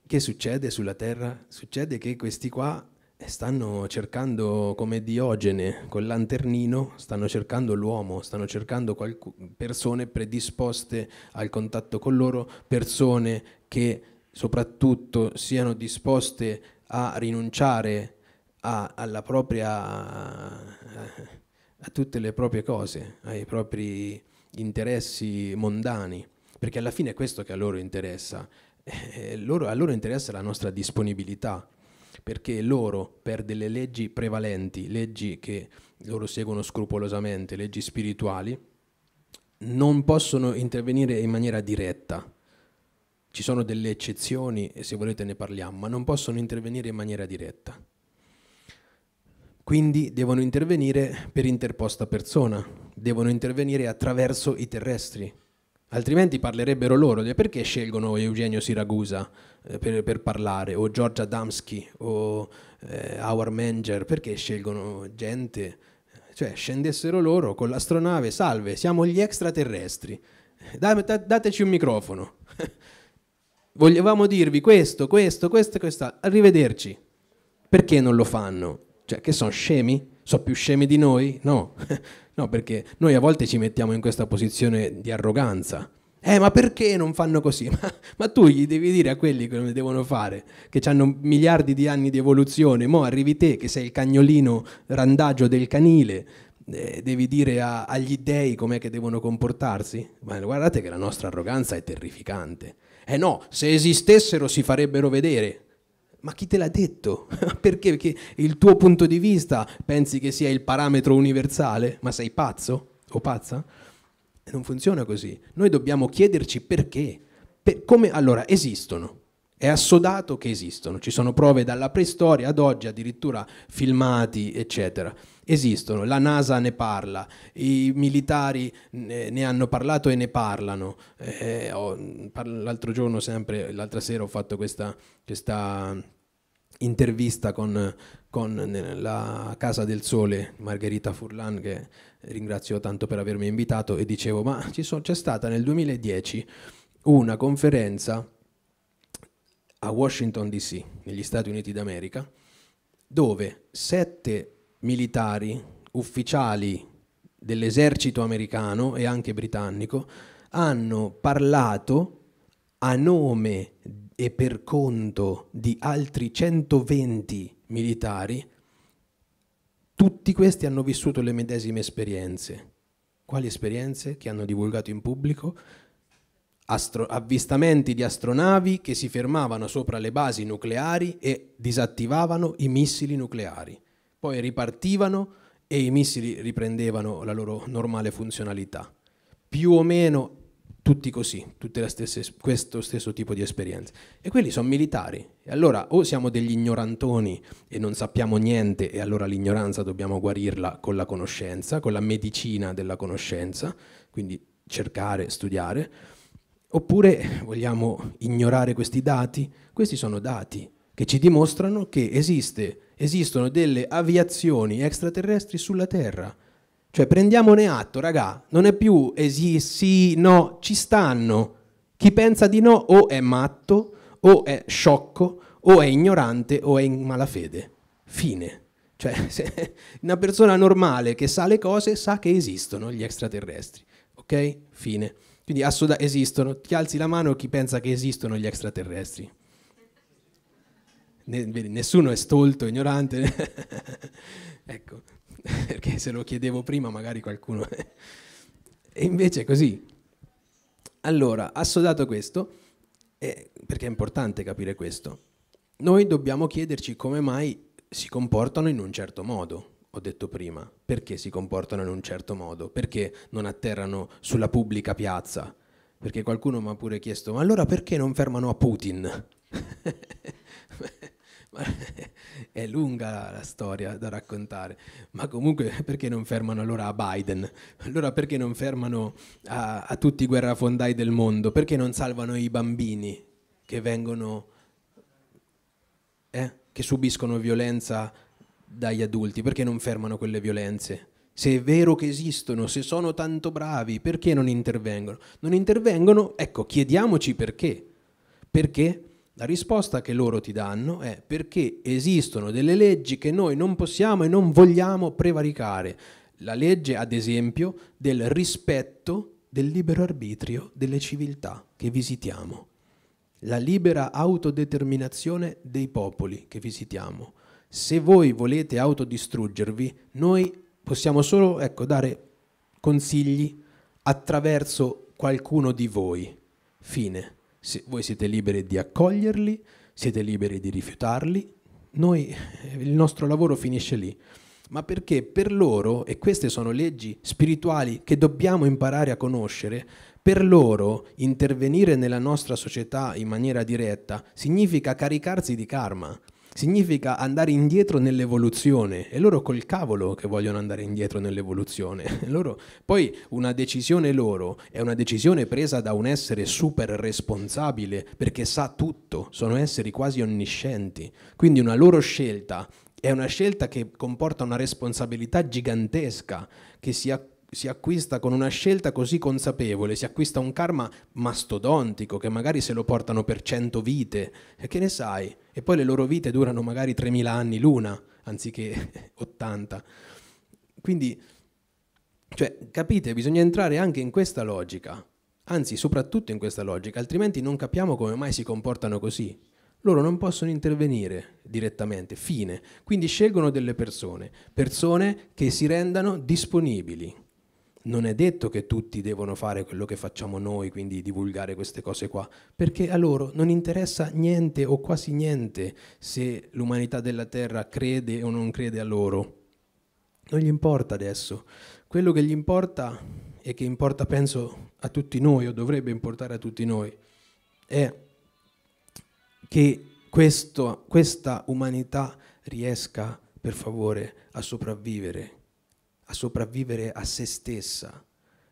che succede sulla Terra? Succede che questi qua stanno cercando come Diogene col lanternino, stanno cercando l'uomo, stanno cercando qualc- persone predisposte al contatto con loro, persone che soprattutto siano disposte a rinunciare a, alla propria, a tutte le proprie cose, ai propri interessi mondani, perché alla fine è questo che a loro interessa. Eh, loro, a loro interessa la nostra disponibilità perché loro, per delle leggi prevalenti, leggi che loro seguono scrupolosamente, leggi spirituali, non possono intervenire in maniera diretta. Ci sono delle eccezioni e se volete ne parliamo, ma non possono intervenire in maniera diretta. Quindi devono intervenire per interposta persona, devono intervenire attraverso i terrestri, Altrimenti parlerebbero loro perché scelgono Eugenio Siragusa eh, per, per, parlare, o Giorgia Adamski, o eh, Howard Manger, perché scelgono gente? Cioè, scendessero loro con l'astronave, salve, siamo gli extraterrestri, dateci un microfono. Volevamo dirvi questo, questo, questo, questo, arrivederci. Perché non lo fanno? Cioè, che sono scemi? Sono più scemi di noi? No. no, perché noi a volte ci mettiamo in questa posizione di arroganza. Eh, ma perché non fanno così? Ma, ma, tu gli devi dire a quelli come devono fare, che hanno miliardi di anni di evoluzione, mo arrivi te che sei il cagnolino randagio del canile, eh, devi dire a, agli dei com'è che devono comportarsi? Ma guardate che la nostra arroganza è terrificante. Eh no, se esistessero si farebbero vedere. Ma chi te l'ha detto? Perché? Perché il tuo punto di vista pensi che sia il parametro universale? Ma sei pazzo o pazza? Non funziona così. Noi dobbiamo chiederci perché. Per, come, allora, esistono. È assodato che esistono. Ci sono prove dalla preistoria ad oggi, addirittura filmati, eccetera. Esistono, la NASA ne parla, i militari ne, hanno parlato e ne parlano. Eh, ho, l'altro giorno, sempre, l'altra sera, ho fatto questa, questa intervista con, con, la Casa del Sole, Margherita Furlan, che ringrazio tanto per avermi invitato, e dicevo, ma so, c'è stata nel 2010 una conferenza a Washington DC, negli Stati Uniti d'America, dove sette militari, ufficiali dell'esercito americano e anche britannico, hanno parlato a nome e per conto di altri 120 militari, tutti questi hanno vissuto le medesime esperienze. Quali esperienze? Che hanno divulgato in pubblico? Astro- avvistamenti di astronavi che si fermavano sopra le basi nucleari e disattivavano i missili nucleari. Poi ripartivano e i missili riprendevano la loro normale funzionalità. Più o meno tutti così, tutte le stesse, questo stesso tipo di esperienze. E quelli sono militari. E allora o siamo degli ignorantoni e non sappiamo niente e allora l'ignoranza dobbiamo guarirla con la conoscenza, con la medicina della conoscenza, quindi cercare, studiare, oppure vogliamo ignorare questi dati? Questi sono dati che ci dimostrano che esiste, esistono delle aviazioni extraterrestri sulla Terra cioè prendiamone atto, raga, non è più esi, sì, no, ci stanno. Chi pensa di no o è matto, o è sciocco, o è ignorante, o è in malafede. Fine. Cioè, una persona normale che sa le cose sa che esistono gli extraterrestri. Ok? Fine. Quindi assoda- esistono. Ti alzi la mano chi pensa che esistono gli extraterrestri. Nessuno è stolto, ignorante. ecco. perché se lo chiedevo prima magari qualcuno... e invece è così. Allora, assodato questo, eh, perché è importante capire questo, noi dobbiamo chiederci come mai si comportano in un certo modo, ho detto prima. Perché si comportano in un certo modo? Perché non atterrano sulla pubblica piazza? Perché qualcuno mi ha pure chiesto, ma allora perché non fermano a Putin? è lunga la storia da raccontare, ma comunque perché non fermano allora a Biden? Allora perché non fermano a, a tutti i guerrafondai del mondo? Perché non salvano i bambini che vengono, eh, che subiscono violenza dagli adulti? Perché non fermano quelle violenze? Se è vero che esistono, se sono tanto bravi, perché non intervengono? Non intervengono, ecco, chiediamoci perché. Perché? La risposta che loro ti danno è perché esistono delle leggi che noi non possiamo e non vogliamo prevaricare. La legge, ad esempio, del rispetto del libero arbitrio delle civiltà che visitiamo. La libera autodeterminazione dei popoli che visitiamo. Se voi volete autodistruggervi, noi possiamo solo ecco, dare consigli attraverso qualcuno di voi. Fine voi siete liberi di accoglierli, siete liberi di rifiutarli, noi, eh, il nostro lavoro finisce lì. Ma perché per loro, e queste sono leggi spirituali che dobbiamo imparare a conoscere, per loro intervenire nella nostra società in maniera diretta significa caricarsi di karma, significa andare indietro nell'evoluzione e loro col cavolo che vogliono andare indietro nell'evoluzione. Loro, poi una decisione loro è una decisione presa da un essere super responsabile perché sa tutto, sono esseri quasi onniscienti, quindi una loro scelta è una scelta che comporta una responsabilità gigantesca che si acquista si acquista con una scelta così consapevole, si acquista un karma mastodontico che magari se lo portano per cento vite, e che ne sai? E poi le loro vite durano magari 3000 anni l'una, anziché 80. Quindi, cioè, capite, bisogna entrare anche in questa logica, anzi soprattutto in questa logica, altrimenti non capiamo come mai si comportano così. Loro non possono intervenire direttamente, fine. Quindi scelgono delle persone, persone che si rendano disponibili non è detto che tutti devono fare quello che facciamo noi, quindi divulgare queste cose qua, perché a loro non interessa niente o quasi niente se l'umanità della Terra crede o non crede a loro. Non gli importa adesso. Quello che gli importa e che importa penso a tutti noi o dovrebbe importare a tutti noi è che questo, questa umanità riesca per favore a sopravvivere a sopravvivere a se stessa,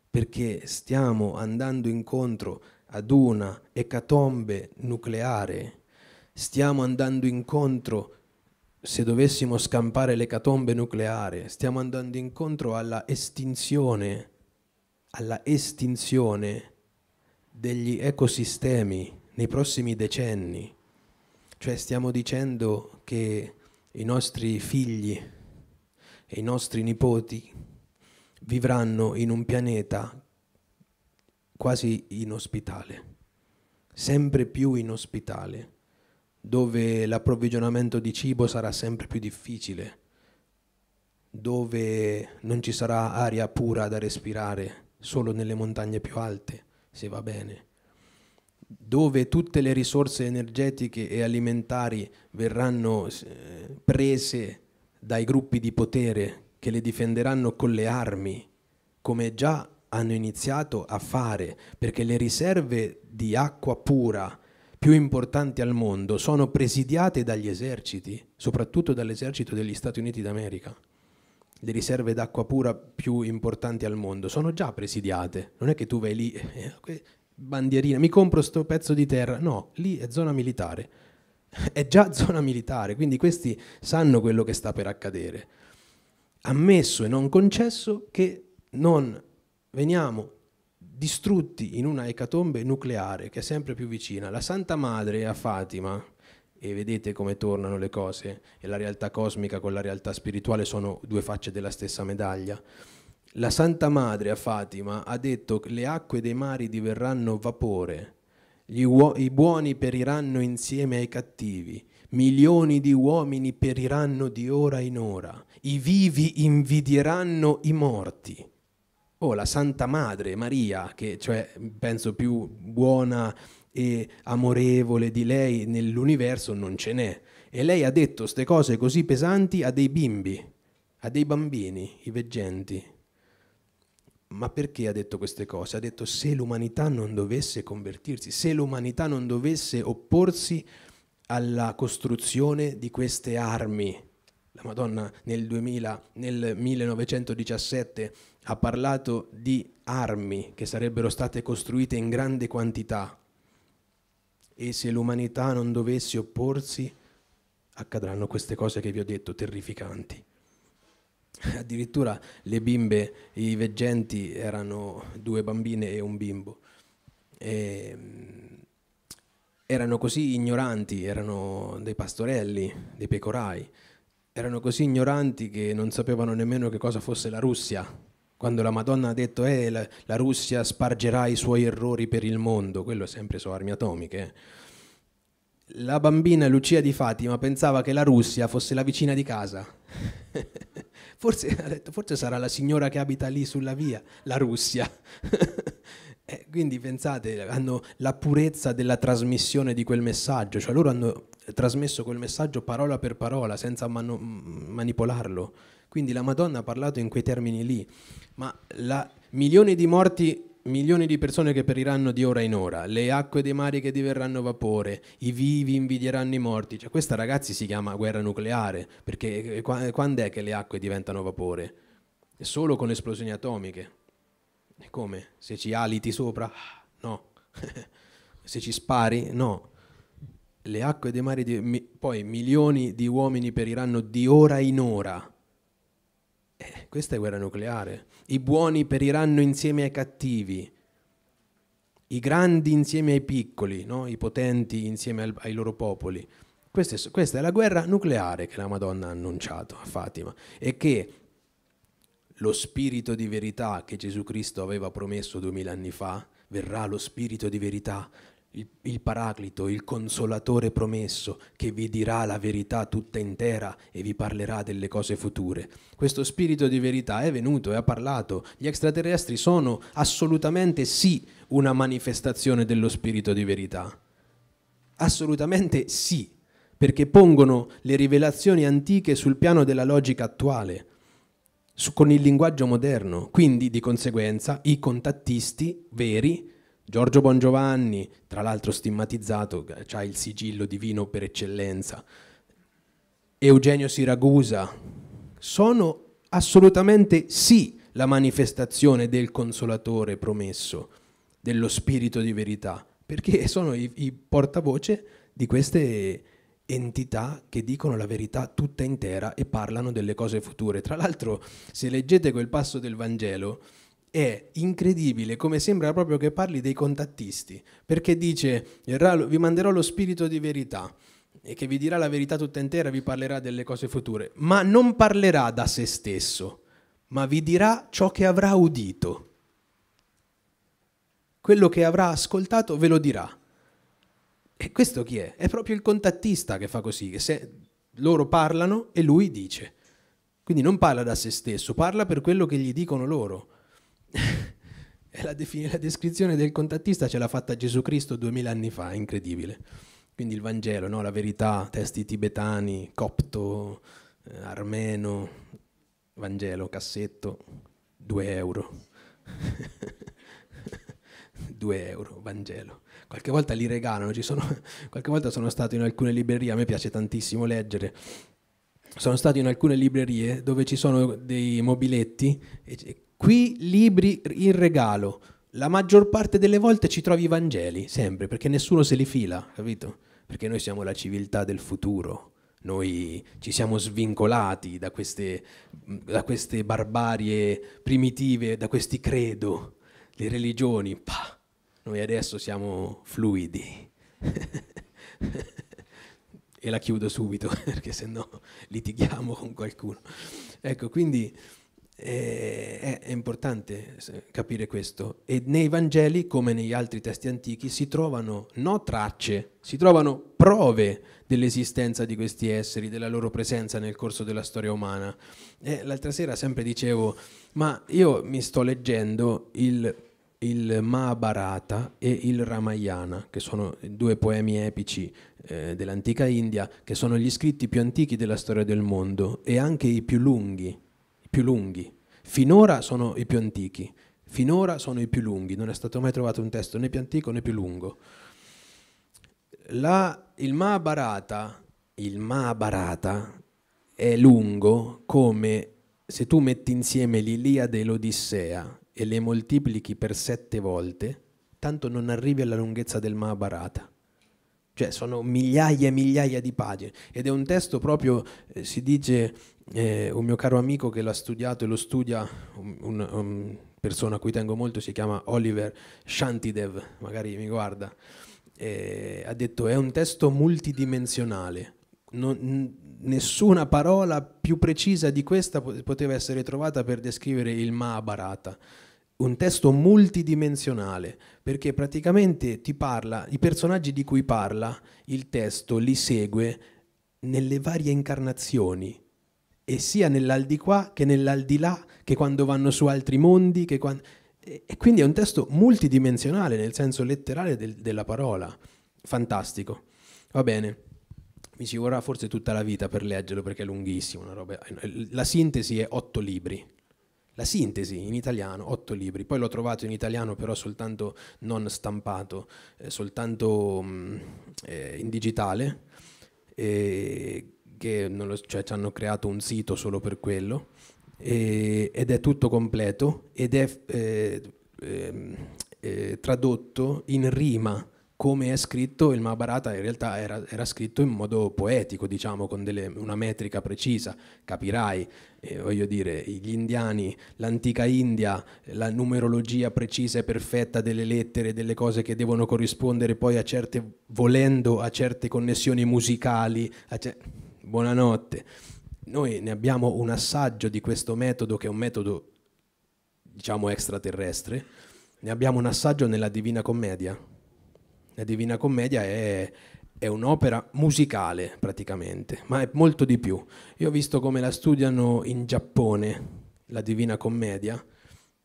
perché stiamo andando incontro ad una ecatombe nucleare, stiamo andando incontro, se dovessimo scampare l'ecatombe nucleare, stiamo andando incontro alla estinzione, alla estinzione degli ecosistemi nei prossimi decenni. Cioè stiamo dicendo che i nostri figli e i nostri nipoti vivranno in un pianeta quasi inospitale, sempre più inospitale, dove l'approvvigionamento di cibo sarà sempre più difficile, dove non ci sarà aria pura da respirare solo nelle montagne più alte, se va bene, dove tutte le risorse energetiche e alimentari verranno eh, prese dai gruppi di potere che le difenderanno con le armi, come già hanno iniziato a fare, perché le riserve di acqua pura più importanti al mondo sono presidiate dagli eserciti, soprattutto dall'esercito degli Stati Uniti d'America. Le riserve d'acqua pura più importanti al mondo sono già presidiate, non è che tu vai lì, eh, bandierina, mi compro sto pezzo di terra, no, lì è zona militare è già zona militare, quindi questi sanno quello che sta per accadere. Ammesso e non concesso che non veniamo distrutti in una ecatombe nucleare che è sempre più vicina. La Santa Madre a Fatima, e vedete come tornano le cose, e la realtà cosmica con la realtà spirituale sono due facce della stessa medaglia. La Santa Madre a Fatima ha detto che le acque dei mari diverranno vapore uo- I buoni periranno insieme ai cattivi, milioni di uomini periranno di ora in ora, i vivi invidieranno i morti. Oh, la Santa Madre Maria, che cioè penso più buona e amorevole di lei nell'universo, non ce n'è. E lei ha detto queste cose così pesanti a dei bimbi, a dei bambini, i veggenti. Ma perché ha detto queste cose? Ha detto se l'umanità non dovesse convertirsi, se l'umanità non dovesse opporsi alla costruzione di queste armi. La Madonna nel, 2000, nel 1917 ha parlato di armi che sarebbero state costruite in grande quantità e se l'umanità non dovesse opporsi accadranno queste cose che vi ho detto, terrificanti. addirittura le bimbe, i veggenti erano due bambine e un bimbo. E, mm, erano così ignoranti, erano dei pastorelli, dei pecorai, erano così ignoranti che non sapevano nemmeno che cosa fosse la Russia. Quando la Madonna ha detto eh, la, la Russia spargerà i suoi errori per il mondo, quello sempre su armi atomiche. La bambina Lucia di Fatima pensava che la Russia fosse la vicina di casa. Forse, ha detto, forse sarà la signora che abita lì sulla via, la Russia. eh, quindi pensate, hanno la purezza della trasmissione di quel messaggio, cioè loro hanno trasmesso quel messaggio parola per parola senza manu- manipolarlo. Quindi la Madonna ha parlato in quei termini lì, ma la, milioni di morti milioni di persone che periranno di ora in ora, le acque dei mari che diverranno vapore, i vivi invidieranno i morti. Cioè, questa ragazzi si chiama guerra nucleare, perché eh, quando è che le acque diventano vapore? Solo con esplosioni atomiche. E come? Se ci aliti sopra? No. Se ci spari? No. Le acque dei mari, di... poi milioni di uomini periranno di ora in ora. Eh, questa è guerra nucleare. I buoni periranno insieme ai cattivi, i grandi insieme ai piccoli, no? i potenti insieme al, ai loro popoli. Questa è, questa è la guerra nucleare che la Madonna ha annunciato a Fatima e che lo spirito di verità che Gesù Cristo aveva promesso duemila anni fa, verrà lo spirito di verità, il, il, Paraclito, il Consolatore promesso, che vi dirà la verità tutta intera e vi parlerà delle cose future. Questo spirito di verità è venuto e ha parlato. Gli extraterrestri sono assolutamente sì una manifestazione dello spirito di verità. Assolutamente sì, perché pongono le rivelazioni antiche sul piano della logica attuale. Su, con il linguaggio moderno, quindi di conseguenza i contattisti veri Giorgio Bongiovanni, tra l'altro stigmatizzato, ha il sigillo divino per eccellenza, Eugenio Siragusa, sono assolutamente sì la manifestazione del consolatore promesso, dello spirito di verità, perché sono i, i portavoce di queste entità che dicono la verità tutta intera e parlano delle cose future. Tra l'altro, se leggete quel passo del Vangelo, è incredibile come sembra proprio che parli dei contattisti, perché dice vi manderò lo spirito di verità e che vi dirà la verità tutta intera, vi parlerà delle cose future, ma non parlerà da se stesso, ma vi dirà ciò che avrà udito. Quello che avrà ascoltato ve lo dirà. E questo chi è? È proprio il contattista che fa così, che se loro parlano e lui dice. Quindi non parla da se stesso, parla per quello che gli dicono loro. la, defin- la, descrizione del contattista ce l'ha fatta Gesù Cristo duemila anni fa, è incredibile. Quindi il Vangelo, no? la verità, testi tibetani, copto, eh, armeno, Vangelo, cassetto, 2 euro. 2 euro, Vangelo. Qualche volta li regalano, sono, qualche volta sono stato in alcune librerie, a me piace tantissimo leggere, sono stato in alcune librerie dove ci sono dei mobiletti e Qui libri in regalo. La maggior parte delle volte ci trovi i Vangeli, sempre, perché nessuno se li fila, capito? Perché noi siamo la civiltà del futuro. Noi ci siamo svincolati da queste, da queste barbarie primitive, da questi credo, le religioni. Pah, noi adesso siamo fluidi. e la chiudo subito perché se no litighiamo con qualcuno. Ecco, quindi è, importante capire questo. E nei Vangeli, come negli altri testi antichi, si trovano no tracce, si trovano prove dell'esistenza di questi esseri, della loro presenza nel corso della storia umana. E l'altra sera sempre dicevo, ma io mi sto leggendo il, il Mahabharata e il Ramayana, che sono due poemi epici eh, dell'antica India, che sono gli scritti più antichi della storia del mondo e anche i più lunghi più lunghi. Finora sono i più antichi, finora sono i più lunghi, non è stato mai trovato un testo né più antico né più lungo. La, il Mahabharata, il Mahabharata è lungo come se tu metti insieme l'Iliade e l'Odissea e le moltiplichi per sette volte, tanto non arrivi alla lunghezza del Mahabharata. Cioè sono migliaia e migliaia di pagine ed è un testo proprio, eh, si dice, eh, un mio caro amico che l'ha studiato e lo studia, una un persona a cui tengo molto, si chiama Oliver Shantidev, magari mi guarda, eh, ha detto è un testo multidimensionale, non, nessuna parola più precisa di questa poteva essere trovata per descrivere il Mahabharata. Un testo multidimensionale, perché praticamente ti parla, i personaggi di cui parla, il testo li segue nelle varie incarnazioni, e sia nell'aldilà che nell'aldilà, che quando vanno su altri mondi, quando... e quindi è un testo multidimensionale nel senso letterale del, della parola. Fantastico. Va bene. Mi ci vorrà forse tutta la vita per leggerlo perché è lunghissimo. La sintesi è otto libri. la sintesi in italiano, otto libri, poi l'ho trovato in italiano però soltanto non stampato, eh, soltanto mh, mm, eh, in digitale, eh, che lo, cioè, ci hanno creato un sito solo per quello, ed è tutto completo ed è eh, ehm, eh, tradotto in rima come è scritto il Mahabharata in realtà era, era scritto in modo poetico, diciamo, con delle, una metrica precisa, capirai, eh, voglio dire, gli indiani, l'antica India, la numerologia precisa e perfetta delle lettere, delle cose che devono corrispondere poi a certe, volendo a certe connessioni musicali, cer- buonanotte. Noi ne abbiamo un assaggio di questo metodo che è un metodo, diciamo, extraterrestre, ne abbiamo un assaggio nella Divina Commedia la Divina Commedia è, è un'opera musicale praticamente, ma è molto di più. Io ho visto come la studiano in Giappone, la Divina Commedia,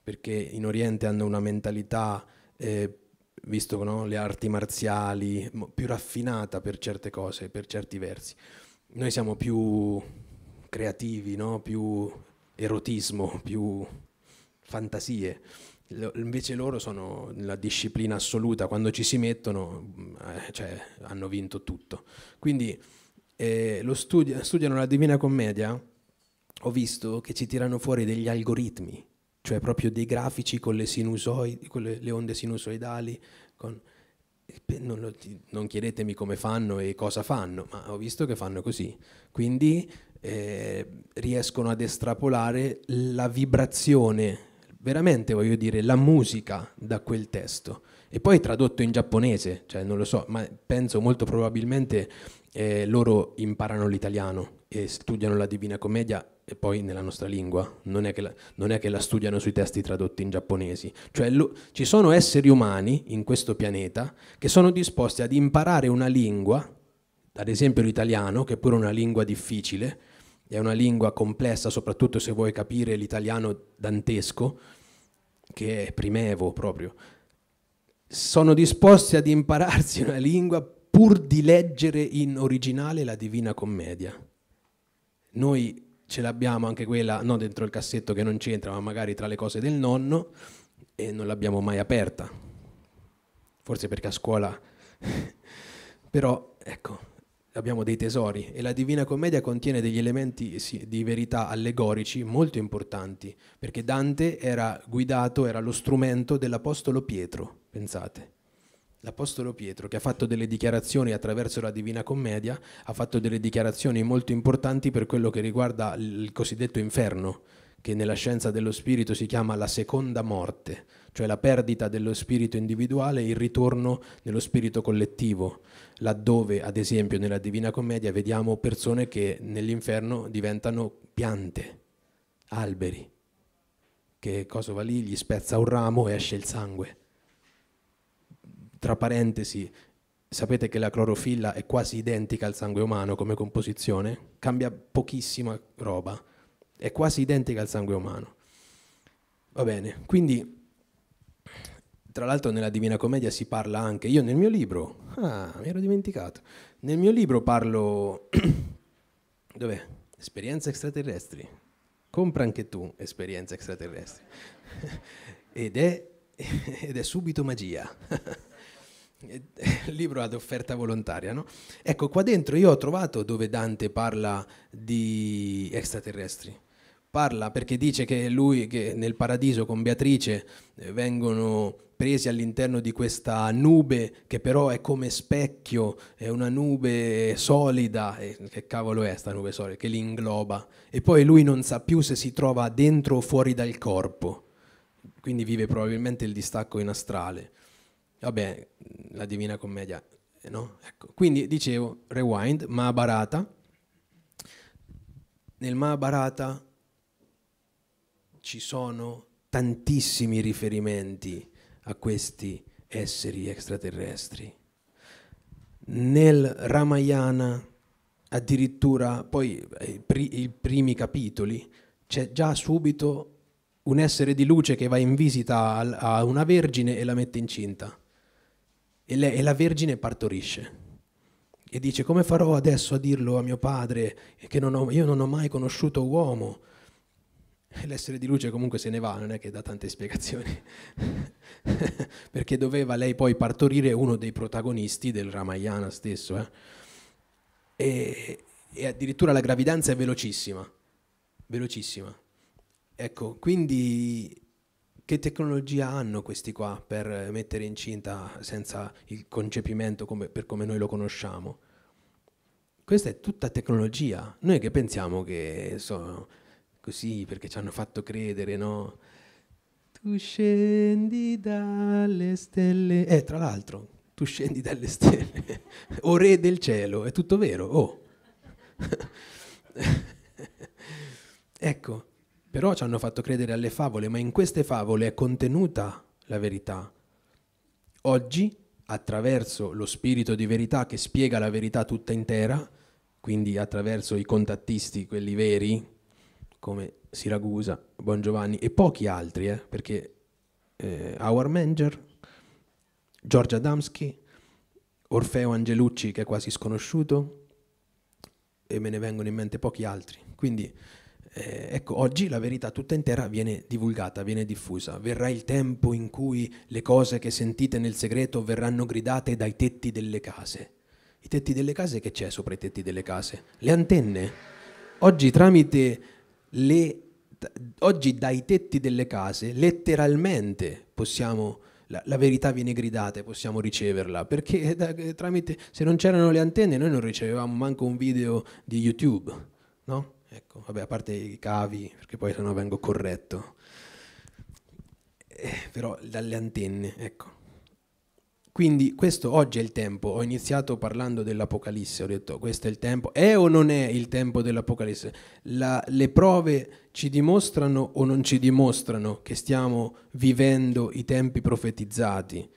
perché in Oriente hanno una mentalità, eh, visto no, le arti marziali, più raffinata per certe cose, per certi versi. Noi siamo più creativi, no? più erotismo, più fantasie invece loro sono la disciplina assoluta, quando ci si mettono eh, cioè, hanno vinto tutto. Quindi eh, studi- studiano la Divina Commedia, ho visto che ci tirano fuori degli algoritmi, cioè proprio dei grafici con le, sinusoidi, con le, le onde sinusoidali, con, non, non, chiedetemi come fanno e cosa fanno, ma ho visto che fanno così. Quindi eh, riescono ad estrapolare la vibrazione veramente voglio dire la musica da quel testo e poi tradotto in giapponese, cioè non lo so, ma penso molto probabilmente eh, loro imparano l'italiano e studiano la Divina Commedia e poi nella nostra lingua, non è che la, è che la studiano sui testi tradotti in giapponesi, cioè lo, ci sono esseri umani in questo pianeta che sono disposti ad imparare una lingua, ad esempio l'italiano, che è pure una lingua difficile, è una lingua complessa, soprattutto se vuoi capire l'italiano dantesco, che è primevo proprio. Sono disposti ad impararsi una lingua pur di leggere in originale la Divina Commedia. Noi ce l'abbiamo anche quella, non dentro il cassetto che non c'entra, ma magari tra le cose del nonno, e non l'abbiamo mai aperta. Forse perché a scuola... Però, ecco, abbiamo dei tesori e la Divina Commedia contiene degli elementi sì, di verità allegorici molto importanti, perché Dante era guidato, era lo strumento dell'Apostolo Pietro, pensate. L'Apostolo Pietro, che ha fatto delle dichiarazioni attraverso la Divina Commedia, ha fatto delle dichiarazioni molto importanti per quello che riguarda il cosiddetto inferno, che nella scienza dello spirito si chiama la seconda morte, cioè la perdita dello spirito individuale e il ritorno nello spirito collettivo, laddove ad esempio nella Divina Commedia vediamo persone che nell'inferno diventano piante, alberi, che cosa va lì, gli spezza un ramo e esce il sangue. Tra parentesi, sapete che la clorofilla è quasi identica al sangue umano come composizione, cambia pochissima roba, è quasi identica al sangue umano. Va bene, quindi tra l'altro nella Divina Commedia si parla anche, io nel mio libro, ah, mi ero dimenticato, nel mio libro parlo, dov'è? Esperienze extraterrestri. Compra anche tu esperienze extraterrestri. ed, è, ed è subito magia. Il libro ad offerta volontaria, no? Ecco, qua dentro io ho trovato dove Dante parla di extraterrestri. Parla perché dice che lui che nel paradiso con Beatrice eh, vengono presi all'interno di questa nube che però è come specchio, è una nube solida, e che cavolo è sta nube solida, che li ingloba. E poi lui non sa più se si trova dentro o fuori dal corpo, quindi vive probabilmente il distacco in astrale. Vabbè, la Divina Commedia, no? Ecco. Quindi dicevo, rewind, Mahabharata, nel Mahabharata ci sono tantissimi riferimenti a questi esseri extraterrestri. Nel Ramayana, addirittura poi eh, i primi capitoli, c'è già subito un essere di luce che va in visita a una vergine e la mette incinta. E, lei, e la vergine partorisce. E dice, come farò adesso a dirlo a mio padre che non ho, io non ho mai conosciuto uomo? L'essere di luce comunque se ne va, non è che dà tante spiegazioni, perché doveva lei poi partorire uno dei protagonisti del Ramayana stesso. Eh? E, e addirittura la gravidanza è velocissima, velocissima. Ecco, quindi che tecnologia hanno questi qua per mettere incinta senza il concepimento come, per come noi lo conosciamo? Questa è tutta tecnologia. Noi che pensiamo che sono così perché ci hanno fatto credere, no? Tu scendi dalle stelle. Eh, tra l'altro, tu scendi dalle stelle. o re del cielo, è tutto vero. Oh. ecco, però ci hanno fatto credere alle favole, ma in queste favole è contenuta la verità. Oggi, attraverso lo spirito di verità che spiega la verità tutta intera, quindi attraverso i contattisti, quelli veri, come Siragusa, Bon Giovanni e pochi altri, eh, perché eh, Howard Menger, Giorgio Adamski, Orfeo Angelucci che è quasi sconosciuto e me ne vengono in mente pochi altri. Quindi eh, ecco, oggi la verità tutta intera viene divulgata, viene diffusa. Verrà il tempo in cui le cose che sentite nel segreto verranno gridate dai tetti delle case. I tetti delle case che c'è sopra i tetti delle case? Le antenne. Oggi tramite le oggi dai tetti delle case letteralmente possiamo la, la, verità viene gridata e possiamo riceverla perché da, tramite se non c'erano le antenne noi non ricevevamo manco un video di YouTube no? Ecco, vabbè, a parte i cavi, perché poi sennò vengo corretto. Eh, però dalle antenne, ecco. Quindi questo oggi è il tempo, ho iniziato parlando dell'Apocalisse, ho detto questo è il tempo, è o non è il tempo dell'Apocalisse? La, le prove ci dimostrano o non ci dimostrano che stiamo vivendo i tempi profetizzati?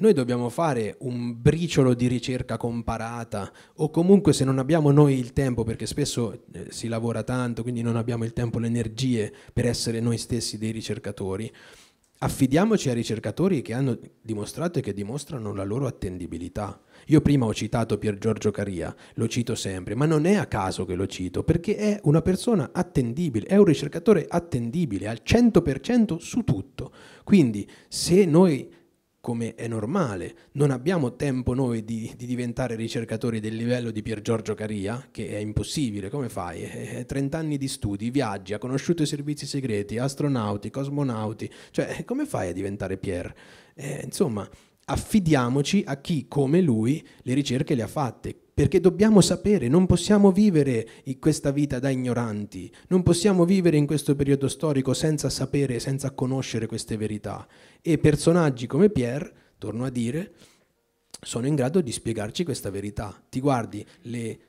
Noi dobbiamo fare un briciolo di ricerca comparata o comunque se non abbiamo noi il tempo, perché spesso eh, si lavora tanto, quindi non abbiamo il tempo, le energie per essere noi stessi dei ricercatori, affidiamoci a ricercatori che hanno dimostrato e che dimostrano la loro attendibilità. Io prima ho citato Pier Giorgio Caria, lo cito sempre, ma non è a caso che lo cito, perché è una persona attendibile, è un ricercatore attendibile al 100% su tutto. Quindi se noi come è normale. Non abbiamo tempo noi di, di, diventare ricercatori del livello di Pier Giorgio Caria, che è impossibile, come fai? Eh, 30 anni di studi, viaggi, ha conosciuto i servizi segreti, astronauti, cosmonauti, cioè come fai a diventare Pier? Eh, insomma, affidiamoci a chi come lui le ricerche le ha fatte, perché dobbiamo sapere, non possiamo vivere questa vita da ignoranti, non possiamo vivere in questo periodo storico senza sapere, senza conoscere queste verità. E personaggi come Pierre, torno a dire, sono in grado di spiegarci questa verità. Ti guardi le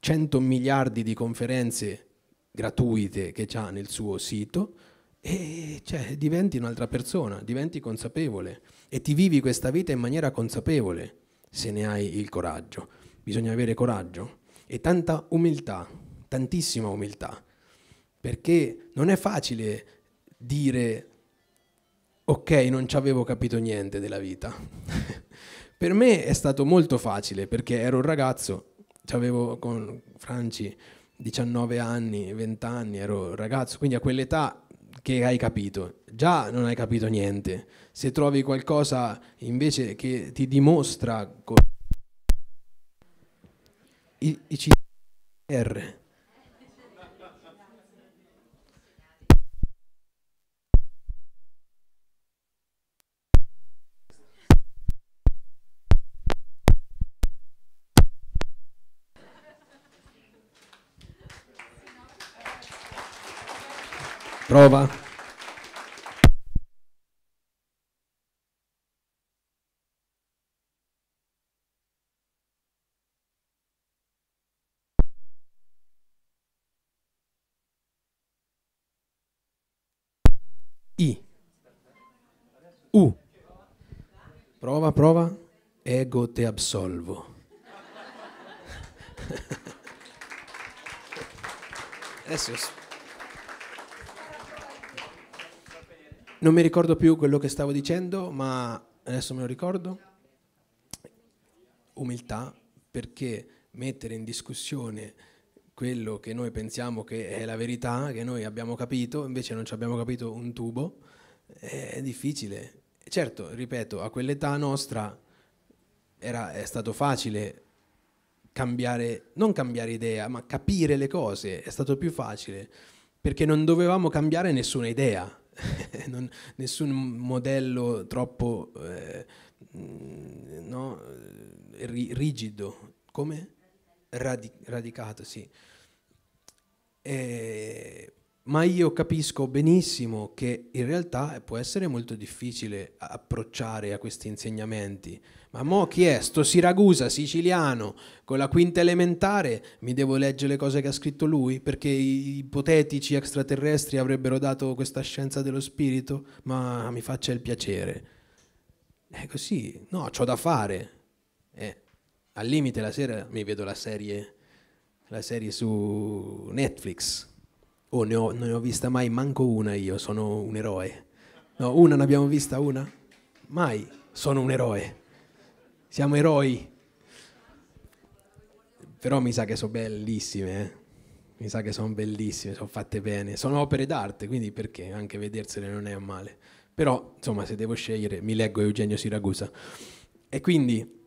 100 miliardi di conferenze gratuite che ha nel suo sito e cioè, diventi un'altra persona, diventi consapevole e ti vivi questa vita in maniera consapevole se ne hai il coraggio bisogna avere coraggio e tanta umiltà, tantissima umiltà, perché non è facile dire ok, non ci avevo capito niente della vita. per me è stato molto facile perché ero un ragazzo, avevo con Franci 19 anni, 20 anni, ero un ragazzo, quindi a quell'età che hai capito, già non hai capito niente. Se trovi qualcosa invece che ti dimostra i, i CR. Prova. Prova, prova. Ego te absolvo. Adesso non mi ricordo più quello che stavo dicendo, ma adesso me lo ricordo. Umiltà, perché mettere in discussione quello che noi pensiamo che è la verità, che noi abbiamo capito, invece non ci abbiamo capito un tubo, è difficile. Certo, ripeto, a quell'età nostra era, è stato facile cambiare, non cambiare idea, ma capire le cose, è stato più facile, perché non dovevamo cambiare nessuna idea, non, nessun modello troppo eh, no, rigido, come? Radi- radicato, sì. E, ma io capisco benissimo che in realtà può essere molto difficile approcciare a questi insegnamenti. Ma mo chi è? Sto Siragusa siciliano con la quinta elementare mi devo leggere le cose che ha scritto lui perché i ipotetici extraterrestri avrebbero dato questa scienza dello spirito? Ma mi faccia il piacere. È così, no, c'ho da fare. Eh, al limite la sera mi vedo la serie, la serie su Netflix. Oh, ne ho, non ne ho vista mai manco una io, sono un eroe. No, una ne abbiamo vista una? Mai, sono un eroe. Siamo eroi. Però mi sa che sono bellissime, eh? Mi sa che sono bellissime, sono fatte bene. Sono opere d'arte, quindi perché? Anche vedersele non è male. Però, insomma, se devo scegliere, mi leggo Eugenio Siragusa. E quindi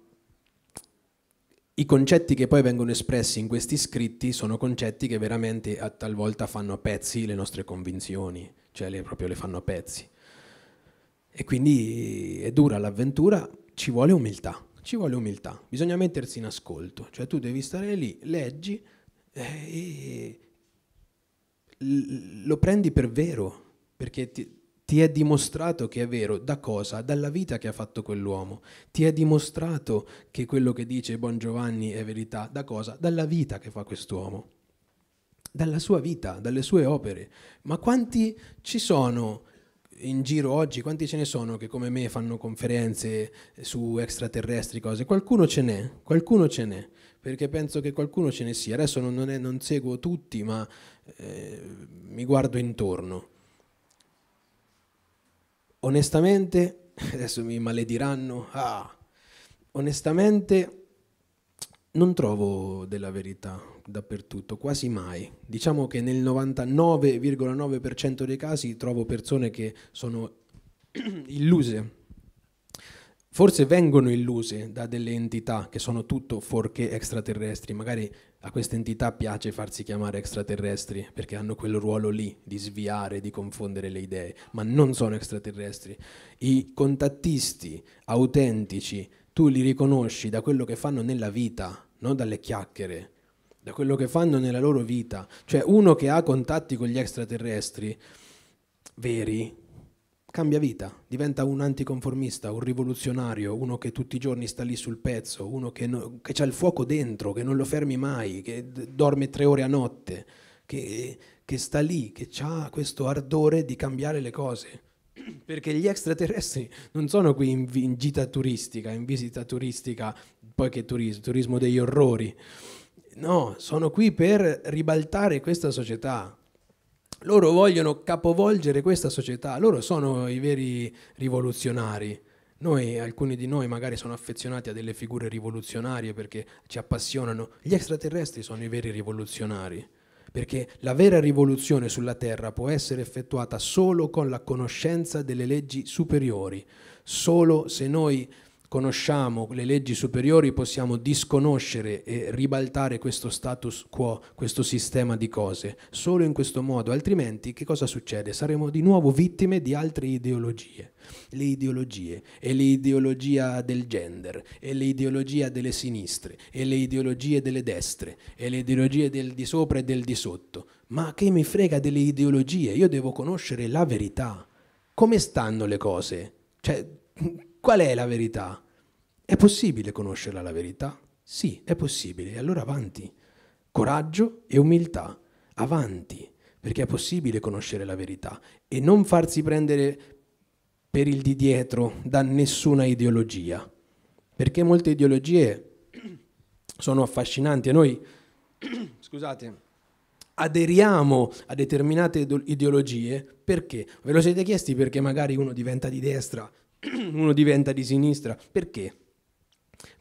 i concetti che poi vengono espressi in questi scritti sono concetti che veramente a talvolta fanno a pezzi le nostre convinzioni, cioè le, proprio le fanno a pezzi. E quindi è dura l'avventura, ci vuole umiltà, ci vuole umiltà, bisogna mettersi in ascolto, cioè tu devi stare lì, leggi eh, e lo prendi per vero, perché ti, ti è dimostrato che è vero. Da cosa? Dalla vita che ha fatto quell'uomo. Ti è dimostrato che quello che dice Bon Giovanni è verità. Da cosa? Dalla vita che fa quest'uomo. Dalla sua vita, dalle sue opere. Ma quanti ci sono in giro oggi? Quanti ce ne sono che come me fanno conferenze su extraterrestri, cose? Qualcuno ce n'è, qualcuno ce n'è. Perché penso che qualcuno ce ne sia. Adesso non, è, non seguo tutti, ma eh, mi guardo intorno onestamente, adesso mi malediranno, ah, onestamente non trovo della verità dappertutto, quasi mai. Diciamo che nel 99,9% dei casi trovo persone che sono illuse forse vengono illuse da delle entità che sono tutto fuorché extraterrestri, magari a queste entità piace farsi chiamare extraterrestri perché hanno quel ruolo lì di sviare, di confondere le idee, ma non sono extraterrestri. I contattisti autentici tu li riconosci da quello che fanno nella vita, non dalle chiacchiere, da quello che fanno nella loro vita. Cioè uno che ha contatti con gli extraterrestri veri, cambia vita, diventa un anticonformista, un rivoluzionario, uno che tutti i giorni sta lì sul pezzo, uno che, no, che ha il fuoco dentro, che non lo fermi mai, che dorme tre ore a notte, che, che sta lì, che ha questo ardore di cambiare le cose. Perché gli extraterrestri non sono qui in, in gita turistica, in visita turistica, poi che turismo, turismo degli orrori. No, sono qui per ribaltare questa società, loro vogliono capovolgere questa società, loro sono i veri rivoluzionari. Noi, alcuni di noi magari sono affezionati a delle figure rivoluzionarie perché ci appassionano. Gli extraterrestri sono i veri rivoluzionari, perché la vera rivoluzione sulla Terra può essere effettuata solo con la conoscenza delle leggi superiori, solo se noi conosciamo le leggi superiori possiamo disconoscere e ribaltare questo status quo, questo sistema di cose. Solo in questo modo, altrimenti che cosa succede? Saremo di nuovo vittime di altre ideologie. Le ideologie, e l'ideologia del gender, e l'ideologia delle sinistre, e le ideologie delle destre, e le ideologie del di sopra e del di sotto. Ma che mi frega delle ideologie? Io devo conoscere la verità. Come stanno le cose? Cioè, Qual è la verità? È possibile conoscerla la verità? Sì, è possibile. E allora avanti. Coraggio e umiltà. Avanti, perché è possibile conoscere la verità e non farsi prendere per il di dietro da nessuna ideologia. Perché molte ideologie sono affascinanti e noi, scusate, aderiamo a determinate ideologie perché? Ve lo siete chiesti perché magari uno diventa di destra uno diventa di sinistra. Perché?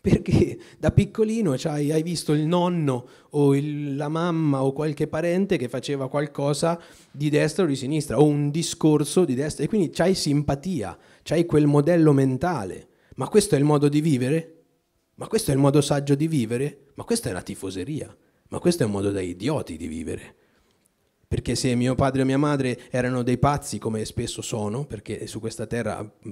Perché da piccolino hai visto il nonno o il, la mamma o qualche parente che faceva qualcosa di destra o di sinistra o un discorso di destra e quindi hai simpatia, hai quel modello mentale. Ma questo è il modo di vivere? Ma questo è il modo saggio di vivere? Ma questa è la tifoseria. Ma questo è un modo da idioti di vivere. Perché se mio padre e mia madre erano dei pazzi, come spesso sono, perché su questa terra mm,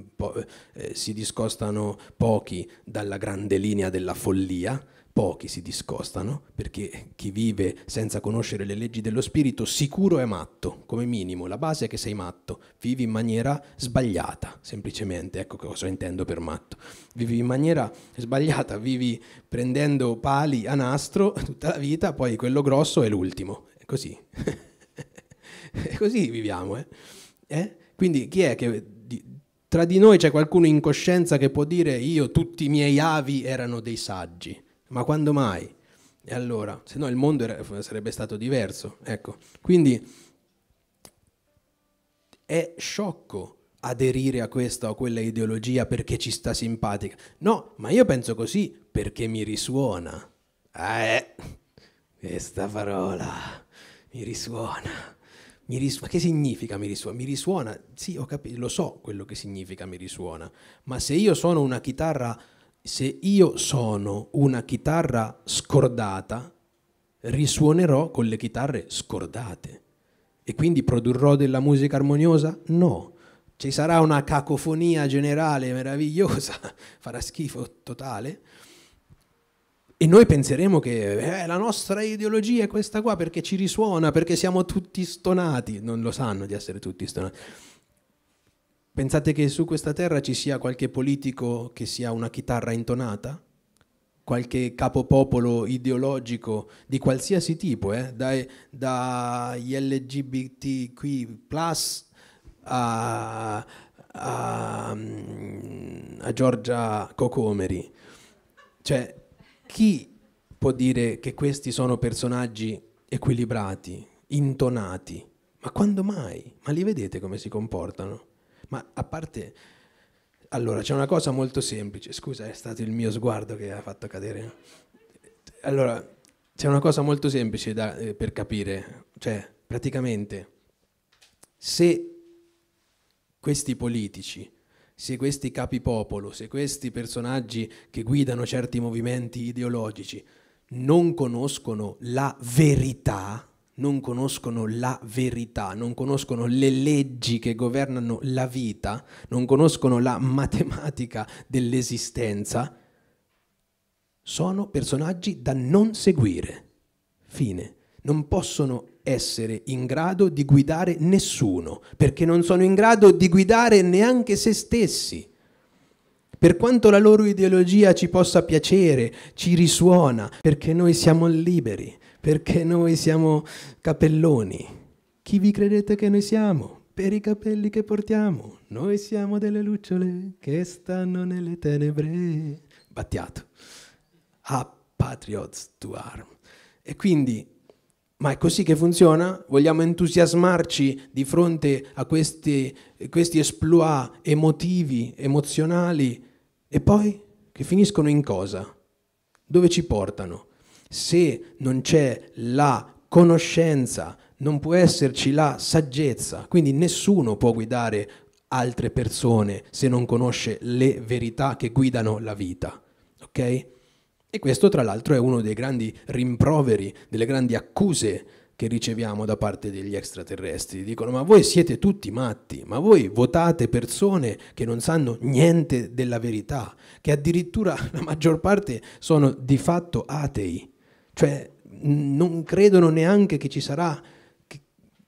eh, si discostano pochi dalla grande linea della follia, pochi si discostano, perché chi vive senza conoscere le leggi dello spirito sicuro è matto, come minimo, la base è che sei matto, vivi in maniera sbagliata, semplicemente, ecco cosa intendo per matto, vivi in maniera sbagliata, vivi prendendo pali a nastro tutta la vita, poi quello grosso è l'ultimo, è così. così viviamo. Eh? Eh? Quindi chi è che di, tra di noi c'è qualcuno in coscienza che può dire io tutti i miei avi erano dei saggi? Ma quando mai? E allora, se no il mondo era, sarebbe stato diverso. Ecco, quindi è sciocco aderire a questa o quella ideologia perché ci sta simpatica. No, ma io penso così perché mi risuona. Eh, questa parola mi risuona. Mi risuona. Che significa mi risuona? Mi risuona, sì, ho capito, lo so quello che significa mi risuona, ma se io sono una chitarra, se io sono una chitarra scordata, risuonerò con le chitarre scordate. E quindi produrrò della musica armoniosa? No. Ci sarà una cacofonia generale meravigliosa, farà schifo totale? E noi penseremo che eh, la nostra ideologia è questa qua perché ci risuona, perché siamo tutti stonati. Non lo sanno di essere tutti stonati. Pensate che su questa terra ci sia qualche politico che sia una chitarra intonata? Qualche capopopolo ideologico di qualsiasi tipo, eh? dagli da LGBTQ a, a, a Giorgia Cocomeri. Cioè, chi può dire che questi sono personaggi equilibrati, intonati? Ma quando mai? Ma li vedete come si comportano? Ma a parte... Allora, c'è una cosa molto semplice, scusa, è stato il mio sguardo che ha fatto cadere. Allora, c'è una cosa molto semplice da, eh, per capire, cioè, praticamente, se questi politici se questi capipopolo, se questi personaggi che guidano certi movimenti ideologici non conoscono la verità, non conoscono la verità, non conoscono le leggi che governano la vita, non conoscono la matematica dell'esistenza, sono personaggi da non seguire. Fine. Non possono essere in grado di guidare nessuno, perché non sono in grado di guidare neanche se stessi. Per quanto la loro ideologia ci possa piacere, ci risuona, perché noi siamo liberi, perché noi siamo capelloni. Chi vi credete che noi siamo? Per i capelli che portiamo, noi siamo delle lucciole che stanno nelle tenebre. Battiato. A patriots to arm. E quindi ma è così che funziona? Vogliamo entusiasmarci di fronte a questi, questi esploit emotivi, emozionali e poi che finiscono in cosa? Dove ci portano? Se non c'è la conoscenza, non può esserci la saggezza, quindi nessuno può guidare altre persone se non conosce le verità che guidano la vita. Ok? E questo tra l'altro è uno dei grandi rimproveri, delle grandi accuse che riceviamo da parte degli extraterrestri. Dicono ma voi siete tutti matti, ma voi votate persone che non sanno niente della verità, che addirittura la maggior parte sono di fatto atei, cioè non credono neanche che ci sarà,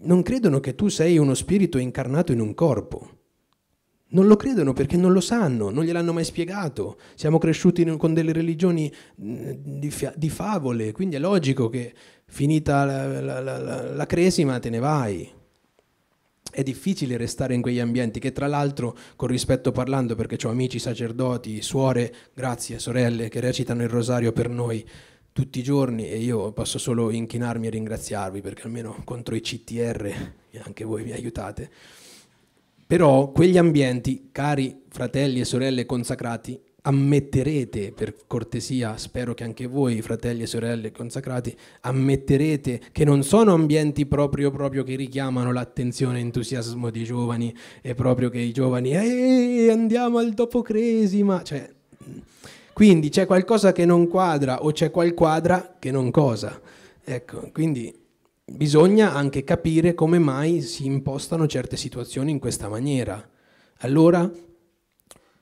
non credono che tu sei uno spirito incarnato in un corpo. Non lo credono perché non lo sanno, non gliel'hanno mai spiegato. Siamo cresciuti con delle religioni di, di favole, quindi è logico che finita la, la, la, la cresima te ne vai. È difficile restare in quegli ambienti che tra l'altro, con rispetto parlando, perché ho amici sacerdoti, suore, grazie, sorelle, che recitano il rosario per noi tutti i giorni e io posso solo inchinarmi e ringraziarvi perché almeno contro i CTR anche voi mi aiutate però quegli ambienti, cari fratelli e sorelle consacrati, ammetterete, per cortesia, spero che anche voi, fratelli e sorelle consacrati, ammetterete che non sono ambienti proprio, proprio che richiamano l'attenzione e l'entusiasmo dei giovani e proprio che i giovani, ehi, andiamo al dopo cresima, cioè, quindi c'è qualcosa che non quadra o c'è qual quadra che non cosa. Ecco, quindi bisogna anche capire come mai si impostano certe situazioni in questa maniera. Allora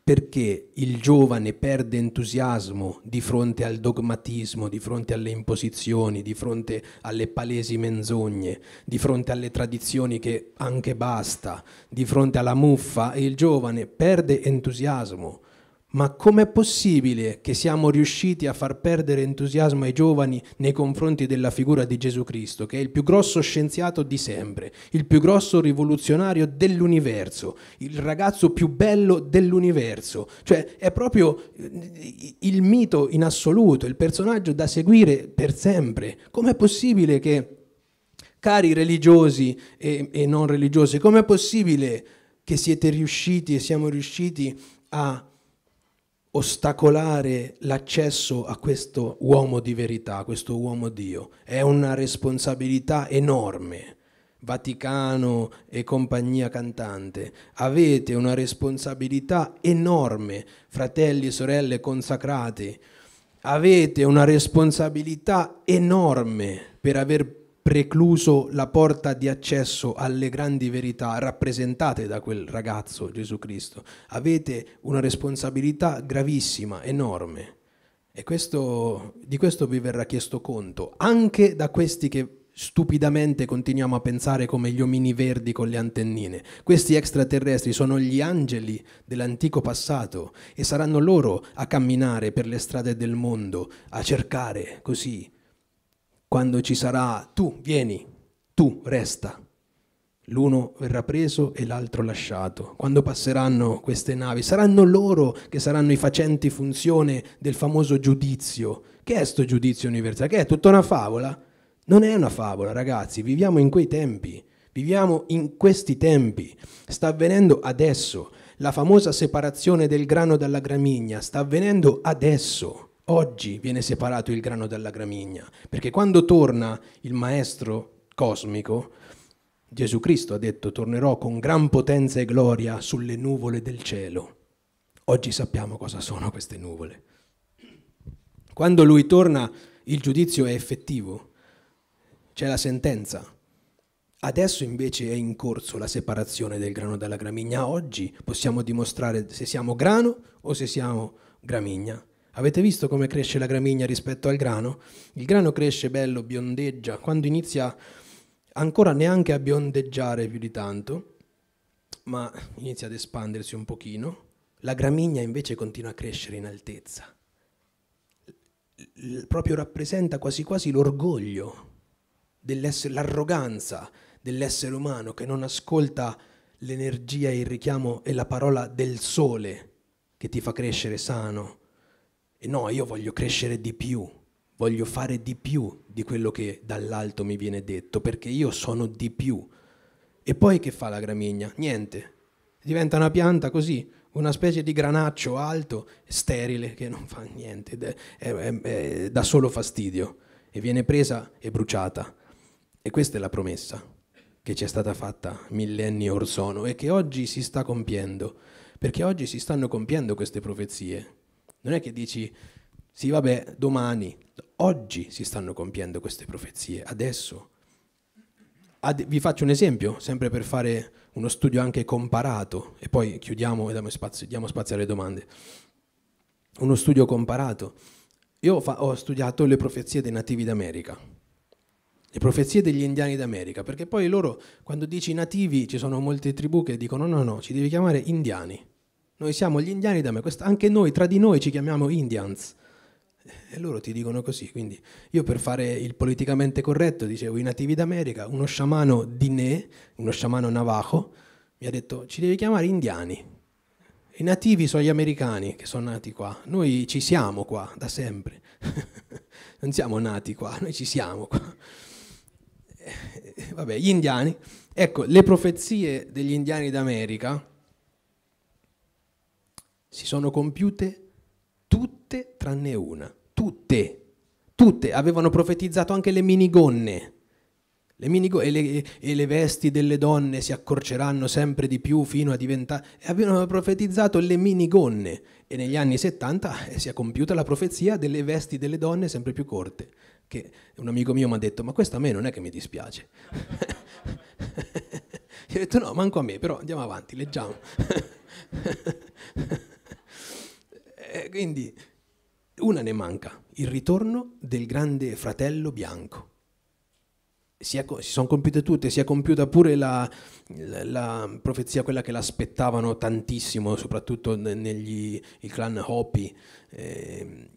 perché il giovane perde entusiasmo di fronte al dogmatismo, di fronte alle imposizioni, di fronte alle palesi menzogne, di fronte alle tradizioni che anche basta, di fronte alla muffa, e il giovane perde entusiasmo ma com'è possibile che siamo riusciti a far perdere entusiasmo ai giovani nei confronti della figura di Gesù Cristo, che è il più grosso scienziato di sempre, il più grosso rivoluzionario dell'universo, il ragazzo più bello dell'universo? Cioè è proprio eh, il mito in assoluto, il personaggio da seguire per sempre. Com'è possibile che, cari religiosi e, e non religiosi, com'è possibile che siete riusciti e siamo riusciti a ostacolare l'accesso a questo uomo di verità, a questo uomo Dio. È una responsabilità enorme. Vaticano e compagnia cantante, avete una responsabilità enorme, fratelli e sorelle consacrati, avete una responsabilità enorme per aver precluso la porta di accesso alle grandi verità rappresentate da quel ragazzo Gesù Cristo. Avete una responsabilità gravissima, enorme. E questo, di questo vi verrà chiesto conto, anche da questi che stupidamente continuiamo a pensare come gli omini verdi con le antennine. Questi extraterrestri sono gli angeli dell'antico passato e saranno loro a camminare per le strade del mondo, a cercare così quando ci sarà tu vieni, tu resta. L'uno verrà preso e l'altro lasciato. Quando passeranno queste navi, saranno loro che saranno i facenti funzione del famoso giudizio. Che è sto giudizio universale? Che è tutta una favola? Non è una favola, ragazzi, viviamo in quei tempi. Viviamo in questi tempi. Sta avvenendo adesso. La famosa separazione del grano dalla gramigna sta avvenendo adesso. Oggi viene separato il grano dalla gramigna, perché quando torna il Maestro cosmico, Gesù Cristo ha detto tornerò con gran potenza e gloria sulle nuvole del cielo. Oggi sappiamo cosa sono queste nuvole. Quando lui torna il giudizio è effettivo, c'è la sentenza. Adesso invece è in corso la separazione del grano dalla gramigna. Oggi possiamo dimostrare se siamo grano o se siamo gramigna. Avete visto come cresce la gramigna rispetto al grano? Il grano cresce bello, biondeggia, quando inizia ancora neanche a biondeggiare più di tanto, ma inizia ad espandersi un pochino, la gramigna invece continua a crescere in altezza. L- proprio rappresenta quasi quasi l'orgoglio, l'arroganza dell'essere umano che non ascolta l'energia il richiamo e la parola del sole che ti fa crescere sano e no, io voglio crescere di più, voglio fare di più di quello che dall'alto mi viene detto, perché io sono di più. E poi che fa la gramigna? Niente. Diventa una pianta così, una specie di granaccio alto, sterile, che non fa niente, è, è, è, dà solo fastidio e viene presa e bruciata. E questa è la promessa che ci è stata fatta millenni or sono e che oggi si sta compiendo, perché oggi si stanno compiendo queste profezie. Non è che dici, sì vabbè, domani, oggi si stanno compiendo queste profezie, adesso. Ad, vi faccio un esempio, sempre per fare uno studio anche comparato, e poi chiudiamo e diamo spazio, alle domande. Uno studio comparato. Io fa, ho studiato le profezie dei nativi d'America, le profezie degli indiani d'America, perché poi loro, quando dici nativi, ci sono molte tribù che dicono no, no, ci devi chiamare indiani. Noi siamo gli indiani da me, anche noi tra di noi ci chiamiamo Indians. E loro ti dicono così, quindi io per fare il politicamente corretto dicevo i nativi d'America, uno sciamano Diné, uno sciamano navajo, mi ha detto ci devi chiamare indiani. I nativi sono gli americani che sono nati qua, noi ci siamo qua da sempre, non siamo nati qua, noi ci siamo qua. Vabbè, gli indiani, ecco, le profezie degli indiani d'America si sono compiute tutte tranne una. Tutte. Tutte avevano profetizzato anche le minigonne. Le minigo- e, le, e, le, vesti delle donne si accorceranno sempre di più fino a diventare... Avevano profetizzato le minigonne. E negli anni 70 eh, si è compiuta la profezia delle vesti delle donne sempre più corte. Che un amico mio mi ha detto, ma questo a me non è che mi dispiace. Io ho detto no, manco a me, però andiamo avanti, leggiamo. e quindi una ne manca, il ritorno del grande fratello bianco. Si, è, si, sono compiute tutte, si è compiuta pure la, la, la, profezia, quella che l'aspettavano tantissimo, soprattutto negli il clan Hopi, eh,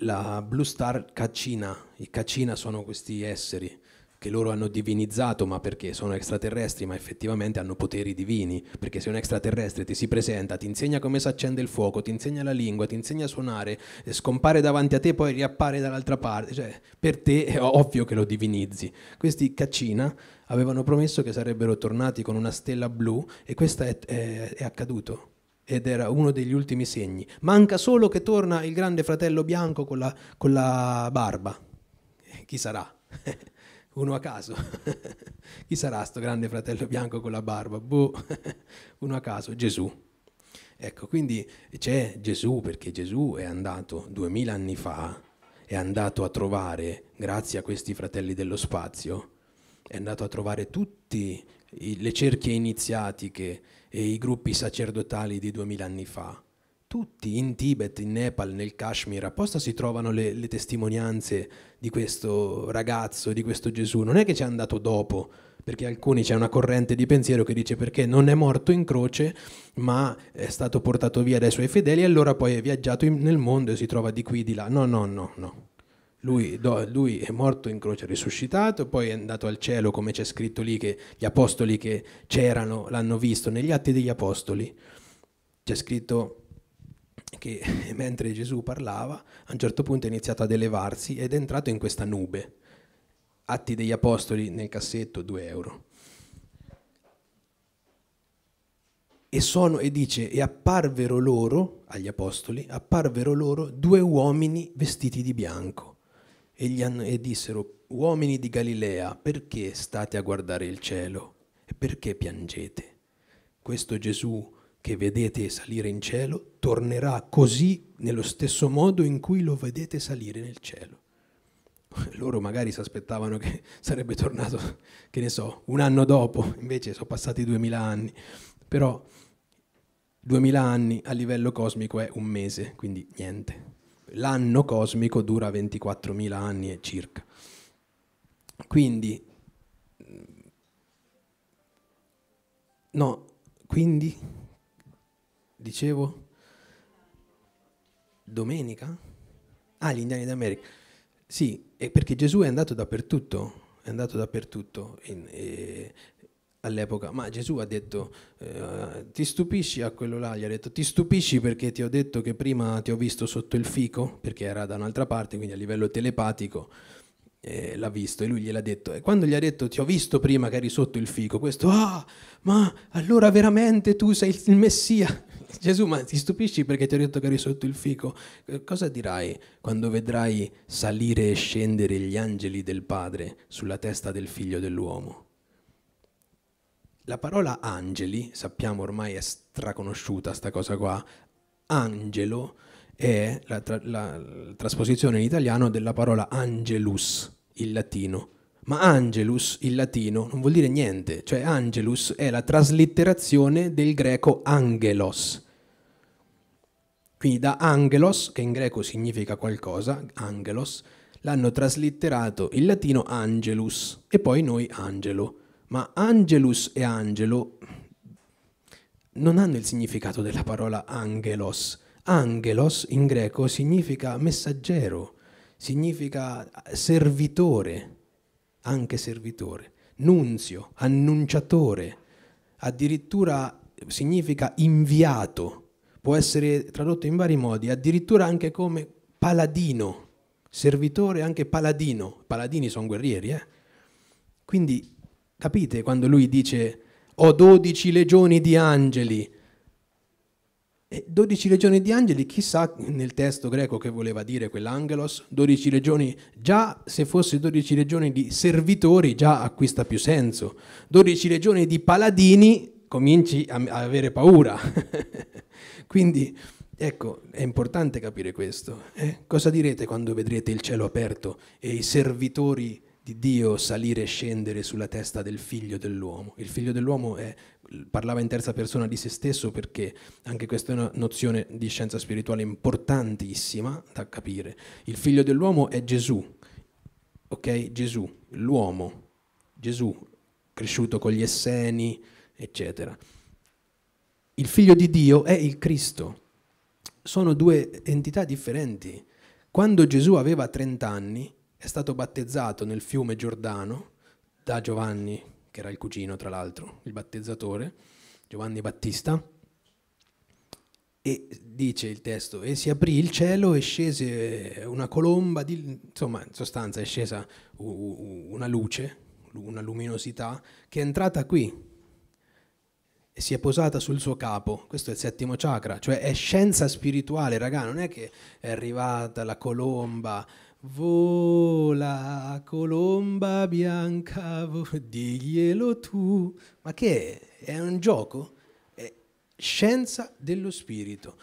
la Blue Star Kachina, i Kachina sono questi esseri che loro hanno divinizzato, ma perché sono extraterrestri, ma effettivamente hanno poteri divini, perché se un extraterrestre ti si presenta, ti insegna come si accende il fuoco, ti insegna la lingua, ti insegna a suonare, scompare davanti a te, poi riappare dall'altra parte, cioè per te è ovvio che lo divinizzi. Questi Caccina avevano promesso che sarebbero tornati con una stella blu e questo è, è, è accaduto ed era uno degli ultimi segni. Manca solo che torna il grande fratello bianco con la, con la barba. Chi sarà? uno a caso. Chi sarà sto grande fratello bianco con la barba? Boh, uno a caso, Gesù. Ecco, quindi c'è Gesù perché Gesù è andato duemila anni fa, è andato a trovare, grazie a questi fratelli dello spazio, è andato a trovare tutte le cerchie iniziatiche e i gruppi sacerdotali di duemila anni fa tutti in Tibet, in Nepal, nel Kashmir, apposta si trovano le, le, testimonianze di questo ragazzo, di questo Gesù. Non è che ci è andato dopo, perché alcuni c'è una corrente di pensiero che dice perché non è morto in croce, ma è stato portato via dai suoi fedeli e allora poi è viaggiato in, nel mondo e si trova di qui di là. No, no, no, no. Lui, lui, è morto in croce, risuscitato, poi è andato al cielo, come c'è scritto lì che gli apostoli che c'erano l'hanno visto negli atti degli apostoli. C'è scritto che mentre Gesù parlava, a un certo punto è iniziato ad elevarsi ed è entrato in questa nube. Atti degli Apostoli nel cassetto, 2 euro. E, sono, e dice, e apparvero loro, agli Apostoli, apparvero loro due uomini vestiti di bianco. E, gli hanno, e dissero, uomini di Galilea, perché state a guardare il cielo? E perché piangete? Questo Gesù che vedete salire in cielo tornerà così nello stesso modo in cui lo vedete salire nel cielo. Loro magari si aspettavano che sarebbe tornato, che ne so, un anno dopo, invece sono passati duemila anni, però duemila anni a livello cosmico è un mese, quindi niente. L'anno cosmico dura 24.000 anni e circa. Quindi, no, quindi dicevo? Domenica? Ah, gli indiani d'America. Sì, perché Gesù è andato dappertutto, è andato dappertutto in, eh, all'epoca, ma Gesù ha detto, eh, ti stupisci a quello là, gli ha detto, ti stupisci perché ti ho detto che prima ti ho visto sotto il fico, perché era da un'altra parte, quindi a livello telepatico, eh, l'ha visto e lui gliel'ha detto. E quando gli ha detto ti ho visto prima che eri sotto il fico, questo, ah, ma allora veramente tu sei il Messia. Gesù, ma ti stupisci perché ti ho detto che eri sotto il fico? Eh, cosa dirai quando vedrai salire e scendere gli angeli del Padre sulla testa del figlio dell'uomo? La parola angeli, sappiamo ormai è straconosciuta sta cosa qua, angelo è la, tra- la, la trasposizione in italiano della parola angelus, il latino. Ma angelus, il latino, non vuol dire niente, cioè angelus è la traslitterazione del greco angelos. Quindi da angelos, che in greco significa qualcosa, angelos, l'hanno traslitterato in latino angelus e poi noi angelo. Ma angelus e angelo non hanno il significato della parola angelos. Angelos in greco significa messaggero, significa servitore, anche servitore, nunzio, annunciatore, addirittura significa inviato, può essere tradotto in vari modi, addirittura anche come paladino, servitore anche paladino, paladini sono guerrieri, eh? Quindi capite quando lui dice ho dodici legioni di angeli, e 12 legioni di angeli, chissà nel testo greco che voleva dire quell'angelos, 12 legioni, già se fosse 12 legioni di servitori già acquista più senso, 12 legioni di paladini cominci a avere paura. Quindi ecco, è importante capire questo. Eh? Cosa direte quando vedrete il cielo aperto e i servitori di Dio salire e scendere sulla testa del figlio dell'uomo? Il figlio dell'uomo è parlava in terza persona di se stesso perché anche questa è una nozione di scienza spirituale importantissima da capire. Il figlio dell'uomo è Gesù, ok? Gesù, l'uomo, Gesù, cresciuto con gli Esseni, eccetera. Il figlio di Dio è il Cristo. Sono due entità differenti. Quando Gesù aveva 30 anni è stato battezzato nel fiume Giordano da Giovanni che era il cugino tra l'altro, il battezzatore, Giovanni Battista, e dice il testo, e si aprì il cielo e scese una colomba, di, insomma in sostanza è scesa una luce, una luminosità che è entrata qui si è posata sul suo capo, questo è il settimo chakra, cioè è scienza spirituale, raga, non è che è arrivata la colomba, Vola colomba bianca, diglielo tu. Ma che è? È un gioco? È scienza dello spirito.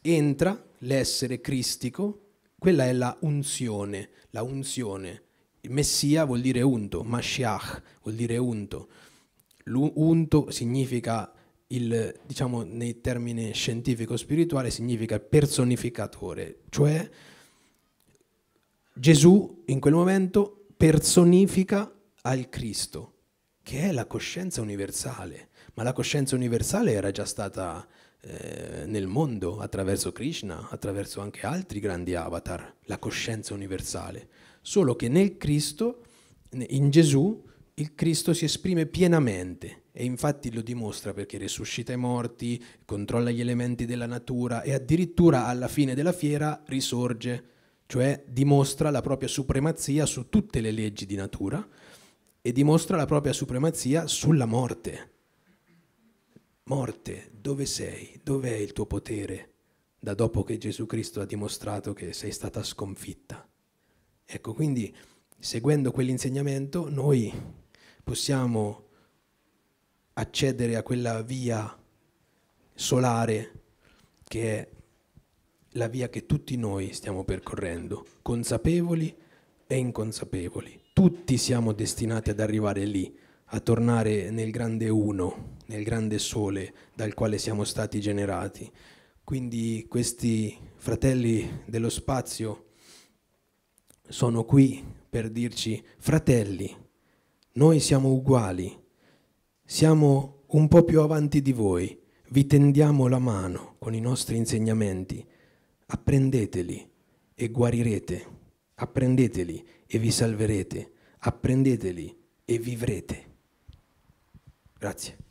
Entra l'essere cristico, quella è la unzione, la unzione. Messia vuol dire unto, Mashiach vuol dire unto. Unto significa il, diciamo nei termini scientifico spirituale significa personificatore, cioè Gesù in quel momento personifica al Cristo, che è la coscienza universale, ma la coscienza universale era già stata eh, nel mondo attraverso Krishna, attraverso anche altri grandi avatar, la coscienza universale, solo che nel Cristo, in Gesù, il Cristo si esprime pienamente e infatti lo dimostra perché risuscita i morti, controlla gli elementi della natura e addirittura alla fine della fiera risorge cioè dimostra la propria supremazia su tutte le leggi di natura e dimostra la propria supremazia sulla morte. Morte, dove sei? Dov'è il tuo potere da dopo che Gesù Cristo ha dimostrato che sei stata sconfitta? Ecco, quindi seguendo quell'insegnamento noi possiamo accedere a quella via solare che è la via che tutti noi stiamo percorrendo, consapevoli e inconsapevoli. Tutti siamo destinati ad arrivare lì, a tornare nel grande uno, nel grande sole dal quale siamo stati generati. Quindi questi fratelli dello spazio sono qui per dirci, fratelli, noi siamo uguali, siamo un po' più avanti di voi, vi tendiamo la mano con i nostri insegnamenti. Apprendeteli e guarirete, apprendeteli e vi salverete, apprendeteli e vivrete. Grazie.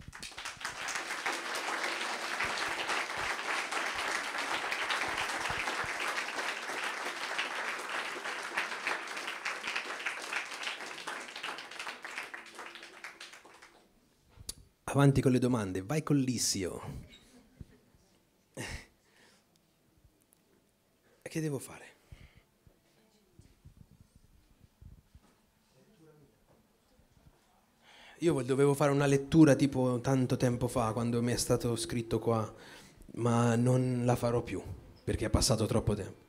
Avanti con le domande, vai con Lissio. che devo fare? Io dovevo fare una lettura tipo tanto tempo fa, quando mi è stato scritto qua, ma non la farò più, perché è passato troppo tempo.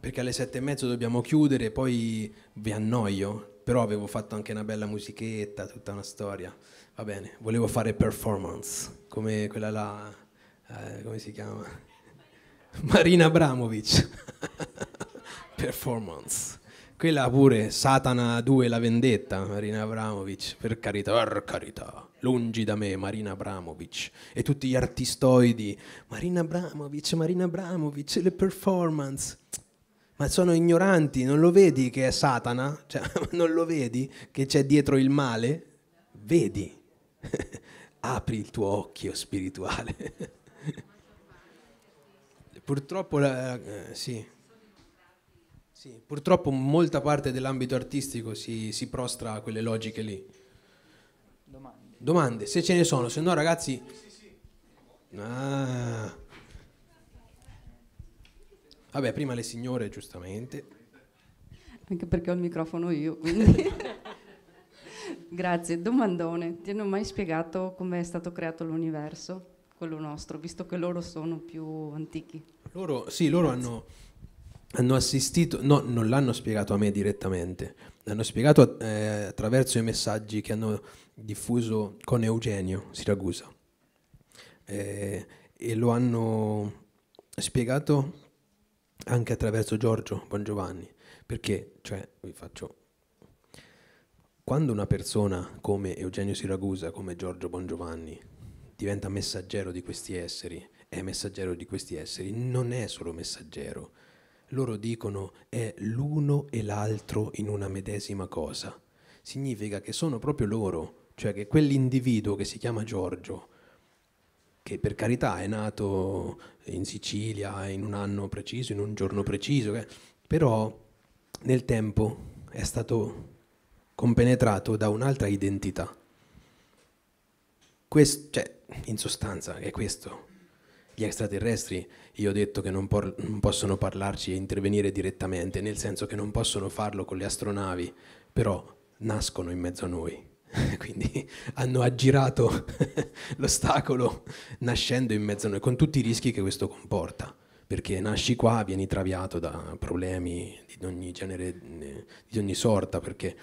Perché alle sette e mezzo dobbiamo chiudere, poi vi annoio, però avevo fatto anche una bella musichetta, tutta una storia. Va bene, volevo fare performance, come quella là, eh, come si chiama? Marina Abramovic. Performance. Quella pure, Satana 2, la vendetta, Marina Abramovic, per carità, per carità, lungi da me, Marina Abramovic, e tutti gli artistoidi, Marina Abramovic, Marina Abramovic, le performance. Ma sono ignoranti, non lo vedi che è Satana? Cioè, non lo vedi che c'è dietro il male? Vedi, apri il tuo occhio spirituale. purtroppo, la, eh, sì. Sì, purtroppo molta parte dell'ambito artistico si, si, prostra a quelle logiche lì. Domande. Domande, se ce ne sono, se no ragazzi... Ah. Vabbè, prima le signore, giustamente. Anche perché ho il microfono io, quindi... Grazie. Domandone, ti hanno mai spiegato come è stato creato l'universo, quello nostro, visto che loro sono più antichi? Loro, sì, loro hanno, hanno, assistito, no, non l'hanno spiegato a me direttamente, l'hanno spiegato eh, attraverso i messaggi che hanno diffuso con Eugenio Siragusa. Eh, e lo hanno spiegato anche attraverso Giorgio Bongiovanni, perché, cioè, vi faccio quando una persona come Eugenio Siragusa, come Giorgio Bongiovanni, diventa messaggero di questi esseri, è messaggero di questi esseri, non è solo messaggero. Loro dicono è l'uno e l'altro in una medesima cosa. Significa che sono proprio loro, cioè che quell'individuo che si chiama Giorgio, che per carità è nato in Sicilia in un anno preciso, in un giorno preciso, però nel tempo è stato compenetrato da un'altra identità. Questo, cioè, in sostanza è questo. Gli extraterrestri, io ho detto che non, por- non possono parlarci e intervenire direttamente, nel senso che non possono farlo con le astronavi, però nascono in mezzo a noi. Quindi hanno aggirato l'ostacolo nascendo in mezzo a noi, con tutti i rischi che questo comporta perché nasci qua, vieni traviato da problemi di ogni genere, di ogni sorta, perché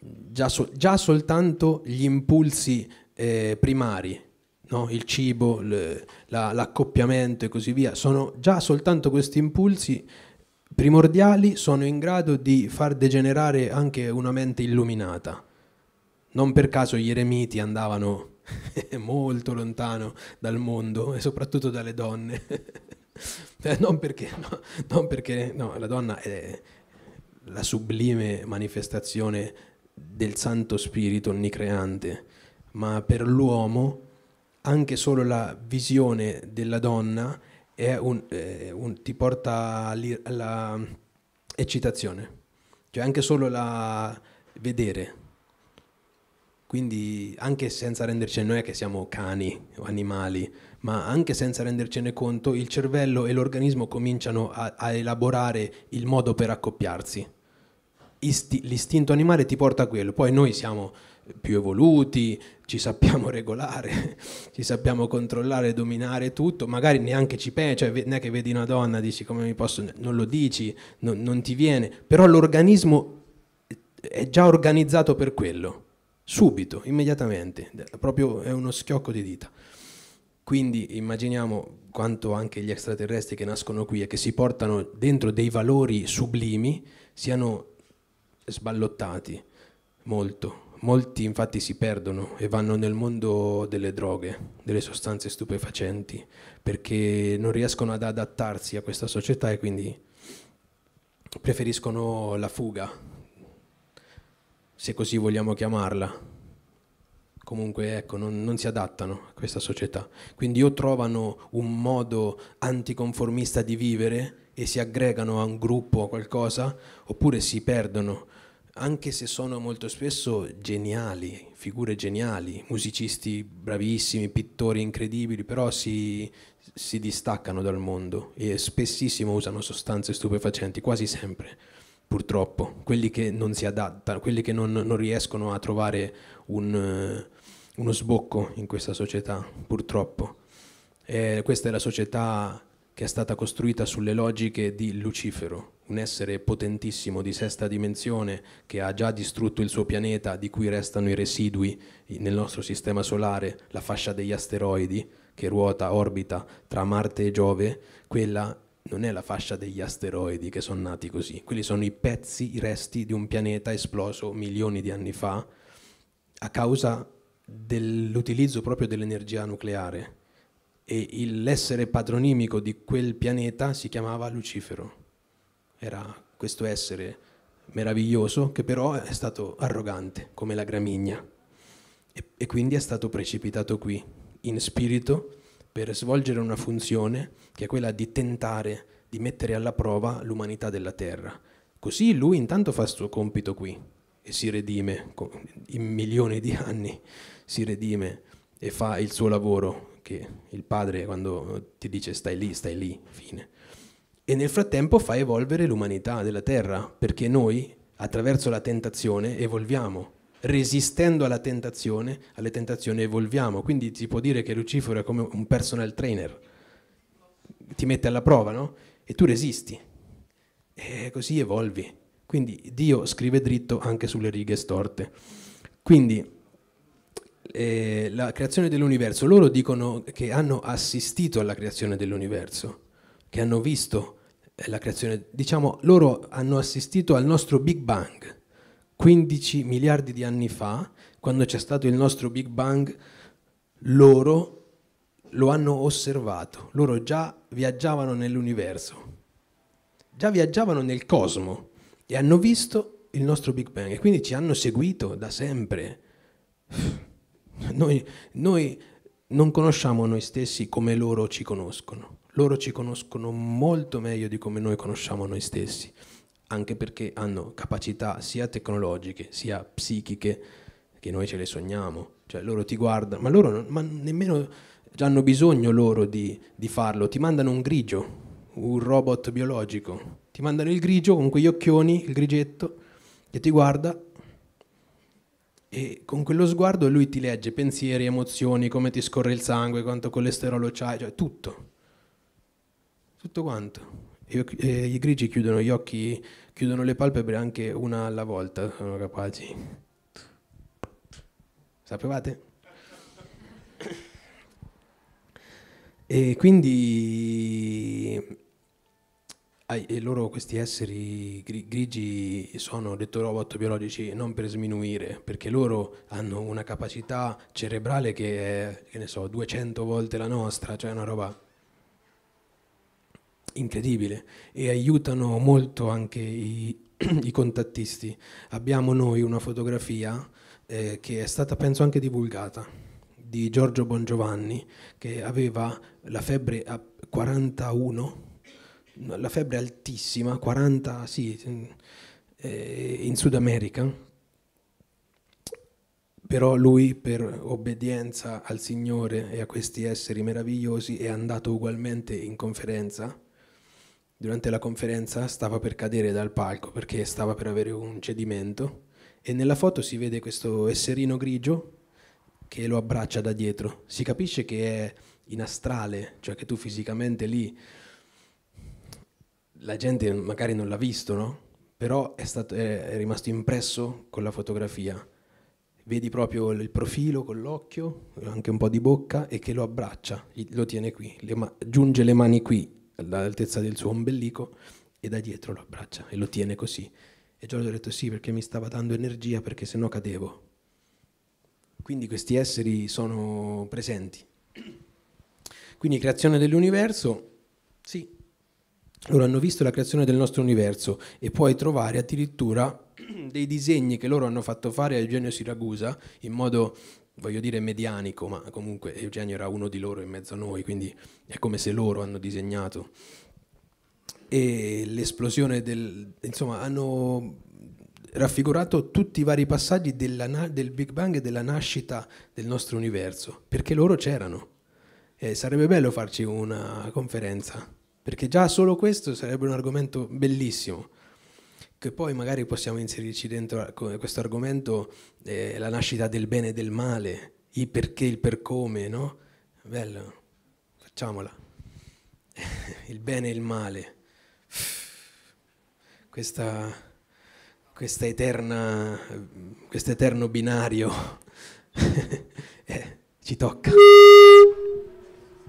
già, so, già soltanto gli impulsi eh, primari, no? il cibo, le, la, l'accoppiamento e così via, sono già soltanto questi impulsi primordiali sono in grado di far degenerare anche una mente illuminata. Non per caso gli eremiti andavano molto lontano dal mondo e soprattutto dalle donne. non perché, no, non perché no, la donna è la sublime manifestazione del Santo Spirito onnicreante, ma per l'uomo anche solo la visione della donna un, eh, un, ti porta alla eccitazione, cioè anche solo la vedere. Quindi anche senza rendercene, non è che siamo cani o animali, ma anche senza rendercene conto, il cervello e l'organismo cominciano a, a elaborare il modo per accoppiarsi isti- l'istinto animale ti porta a quello. Poi noi siamo più evoluti, ci sappiamo regolare, ci sappiamo controllare, dominare tutto, magari neanche ci pensi, cioè non è che vedi una donna, dici come mi posso, non lo dici, non, non ti viene, però l'organismo è già organizzato per quello, subito, immediatamente, proprio è uno schiocco di dita. Quindi immaginiamo quanto anche gli extraterrestri che nascono qui e che si portano dentro dei valori sublimi siano sballottati molto. Molti infatti si perdono e vanno nel mondo delle droghe, delle sostanze stupefacenti, perché non riescono ad adattarsi a questa società e quindi preferiscono la fuga, se così vogliamo chiamarla. Comunque ecco, non, non si adattano a questa società. Quindi o trovano un modo anticonformista di vivere e si aggregano a un gruppo o a qualcosa, oppure si perdono anche se sono molto spesso geniali, figure geniali, musicisti bravissimi, pittori incredibili, però si, si distaccano dal mondo e spessissimo usano sostanze stupefacenti, quasi sempre, purtroppo, quelli che non si adattano, quelli che non, non riescono a trovare un, uno sbocco in questa società, purtroppo. E questa è la società che è stata costruita sulle logiche di Lucifero, un essere potentissimo di sesta dimensione che ha già distrutto il suo pianeta, di cui restano i residui nel nostro sistema solare, la fascia degli asteroidi che ruota, orbita tra Marte e Giove, quella non è la fascia degli asteroidi che sono nati così, quelli sono i pezzi, i resti di un pianeta esploso milioni di anni fa a causa dell'utilizzo proprio dell'energia nucleare. E l'essere patronimico di quel pianeta si chiamava Lucifero era questo essere meraviglioso che però è stato arrogante come la gramigna e, e quindi è stato precipitato qui in spirito per svolgere una funzione che è quella di tentare di mettere alla prova l'umanità della terra. Così lui intanto fa il suo compito qui e si redime, in milioni di anni si redime e fa il suo lavoro che il padre quando ti dice stai lì, stai lì, fine e nel frattempo fa evolvere l'umanità della Terra, perché noi attraverso la tentazione evolviamo resistendo alla tentazione, alle tentazioni evolviamo. Quindi si può dire che Lucifero è come un personal trainer, ti mette alla prova, no? E tu resisti. E così evolvi. Quindi Dio scrive dritto anche sulle righe storte. Quindi eh, la creazione dell'universo, loro dicono che hanno assistito alla creazione dell'universo, che hanno visto la creazione, diciamo, loro hanno assistito al nostro Big Bang 15 miliardi di anni fa, quando c'è stato il nostro Big Bang, loro lo hanno osservato, loro già viaggiavano nell'universo, già viaggiavano nel cosmo e hanno visto il nostro Big Bang e quindi ci hanno seguito da sempre. Noi, noi non conosciamo noi stessi come loro ci conoscono, loro ci conoscono molto meglio di come noi conosciamo noi stessi anche perché hanno capacità sia tecnologiche sia psichiche che noi ce le sogniamo. Cioè loro ti guardano, ma loro non, ma nemmeno hanno bisogno loro di, di farlo, ti mandano un grigio, un robot biologico, ti mandano il grigio con quegli occhioni, il grigetto, che ti guarda e con quello sguardo lui ti legge pensieri, emozioni, come ti scorre il sangue, quanto colesterolo c'hai, cioè tutto. Tutto quanto. E, e I grigi chiudono gli occhi, chiudono le palpebre anche una alla volta, sono capaci. Sapevate? E quindi e loro, questi esseri grigi, sono, detto robot biologici, non per sminuire, perché loro hanno una capacità cerebrale che è, che ne so, 200 volte la nostra, cioè una roba incredibile e aiutano molto anche i, i contattisti. Abbiamo noi una fotografia eh, che è stata penso anche divulgata di Giorgio Bongiovanni che aveva la febbre a 41, la febbre altissima, 40, sì, eh, in Sud America, però lui per obbedienza al Signore e a questi esseri meravigliosi è andato ugualmente in conferenza durante la conferenza stava per cadere dal palco perché stava per avere un cedimento e nella foto si vede questo esserino grigio che lo abbraccia da dietro. Si capisce che è in astrale, cioè che tu fisicamente lì la gente magari non l'ha visto, no? Però è, stato, è rimasto impresso con la fotografia. Vedi proprio il profilo con l'occhio, anche un po' di bocca e che lo abbraccia, lo tiene qui, le giunge le mani qui all'altezza del suo ombelico e da dietro lo abbraccia e lo tiene così. E Giorgio ha detto sì perché mi stava dando energia perché sennò cadevo. Quindi questi esseri sono presenti. Quindi creazione dell'universo, sì, loro hanno visto la creazione del nostro universo e puoi trovare addirittura dei disegni che loro hanno fatto fare a Eugenio Siragusa in modo voglio dire medianico, ma comunque Eugenio era uno di loro in mezzo a noi, quindi è come se loro hanno disegnato. E l'esplosione del... insomma, hanno raffigurato tutti i vari passaggi della, del Big Bang e della nascita del nostro universo, perché loro c'erano. E sarebbe bello farci una conferenza, perché già solo questo sarebbe un argomento bellissimo che poi magari possiamo inserirci dentro questo argomento, eh, la nascita del bene e del male, il perché, il per come, no? Bello, facciamola. il bene e il male. Questa, questa eterna, questo eterno binario eh, ci tocca.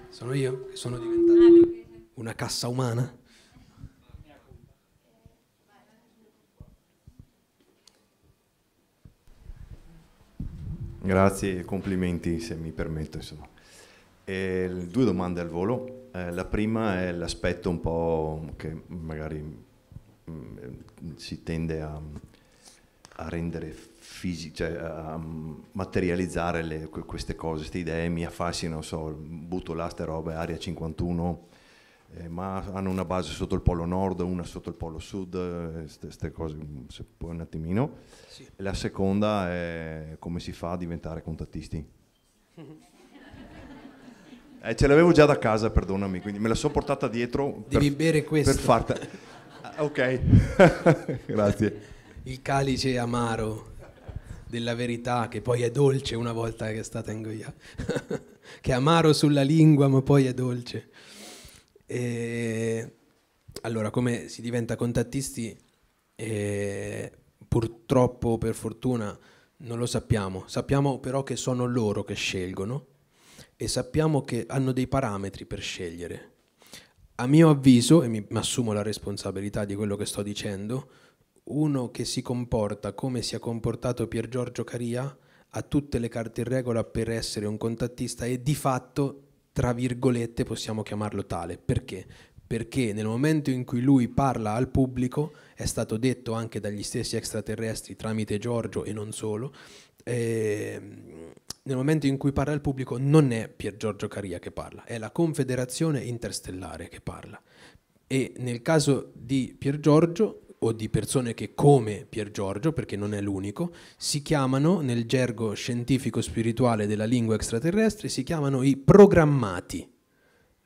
Sono io che sono diventato una cassa umana? Grazie e complimenti se mi permetto. E, due domande al volo. Eh, la prima è l'aspetto un po' che magari mh, mm, si tende a, a rendere fisico, cioè a materializzare le, queste cose, queste idee, mi affascinano, so, butto là ste robe, Area 51, eh, ma hanno una base sotto il polo nord, una sotto il polo sud, queste eh, cose, se puoi un attimino. Sì. La seconda è come si fa a diventare contattisti. Eh, ce l'avevo già da casa, perdonami, quindi me la sono portata dietro. Devi per, bere questo. Per farta. Ah, ok, grazie. Il calice amaro della verità che poi è dolce una volta che è stata ingoiata. che è amaro sulla lingua ma poi è dolce. E... Allora, come si diventa contattisti? E... Purtroppo, per fortuna, non lo sappiamo. Sappiamo però che sono loro che scelgono e sappiamo che hanno dei parametri per scegliere. A mio avviso, e mi assumo la responsabilità di quello che sto dicendo, uno che si comporta come si è comportato Pier Giorgio Caria ha tutte le carte in regola per essere un contattista e di fatto, tra virgolette, possiamo chiamarlo tale. Perché? Perché nel momento in cui lui parla al pubblico, è stato detto anche dagli stessi extraterrestri tramite Giorgio e non solo, eh, nel momento in cui parla al pubblico non è Pier Giorgio Caria che parla, è la Confederazione Interstellare che parla. E nel caso di Pier Giorgio o di persone che come Pier Giorgio, perché non è l'unico, si chiamano nel gergo scientifico spirituale della lingua extraterrestre, si chiamano i programmati.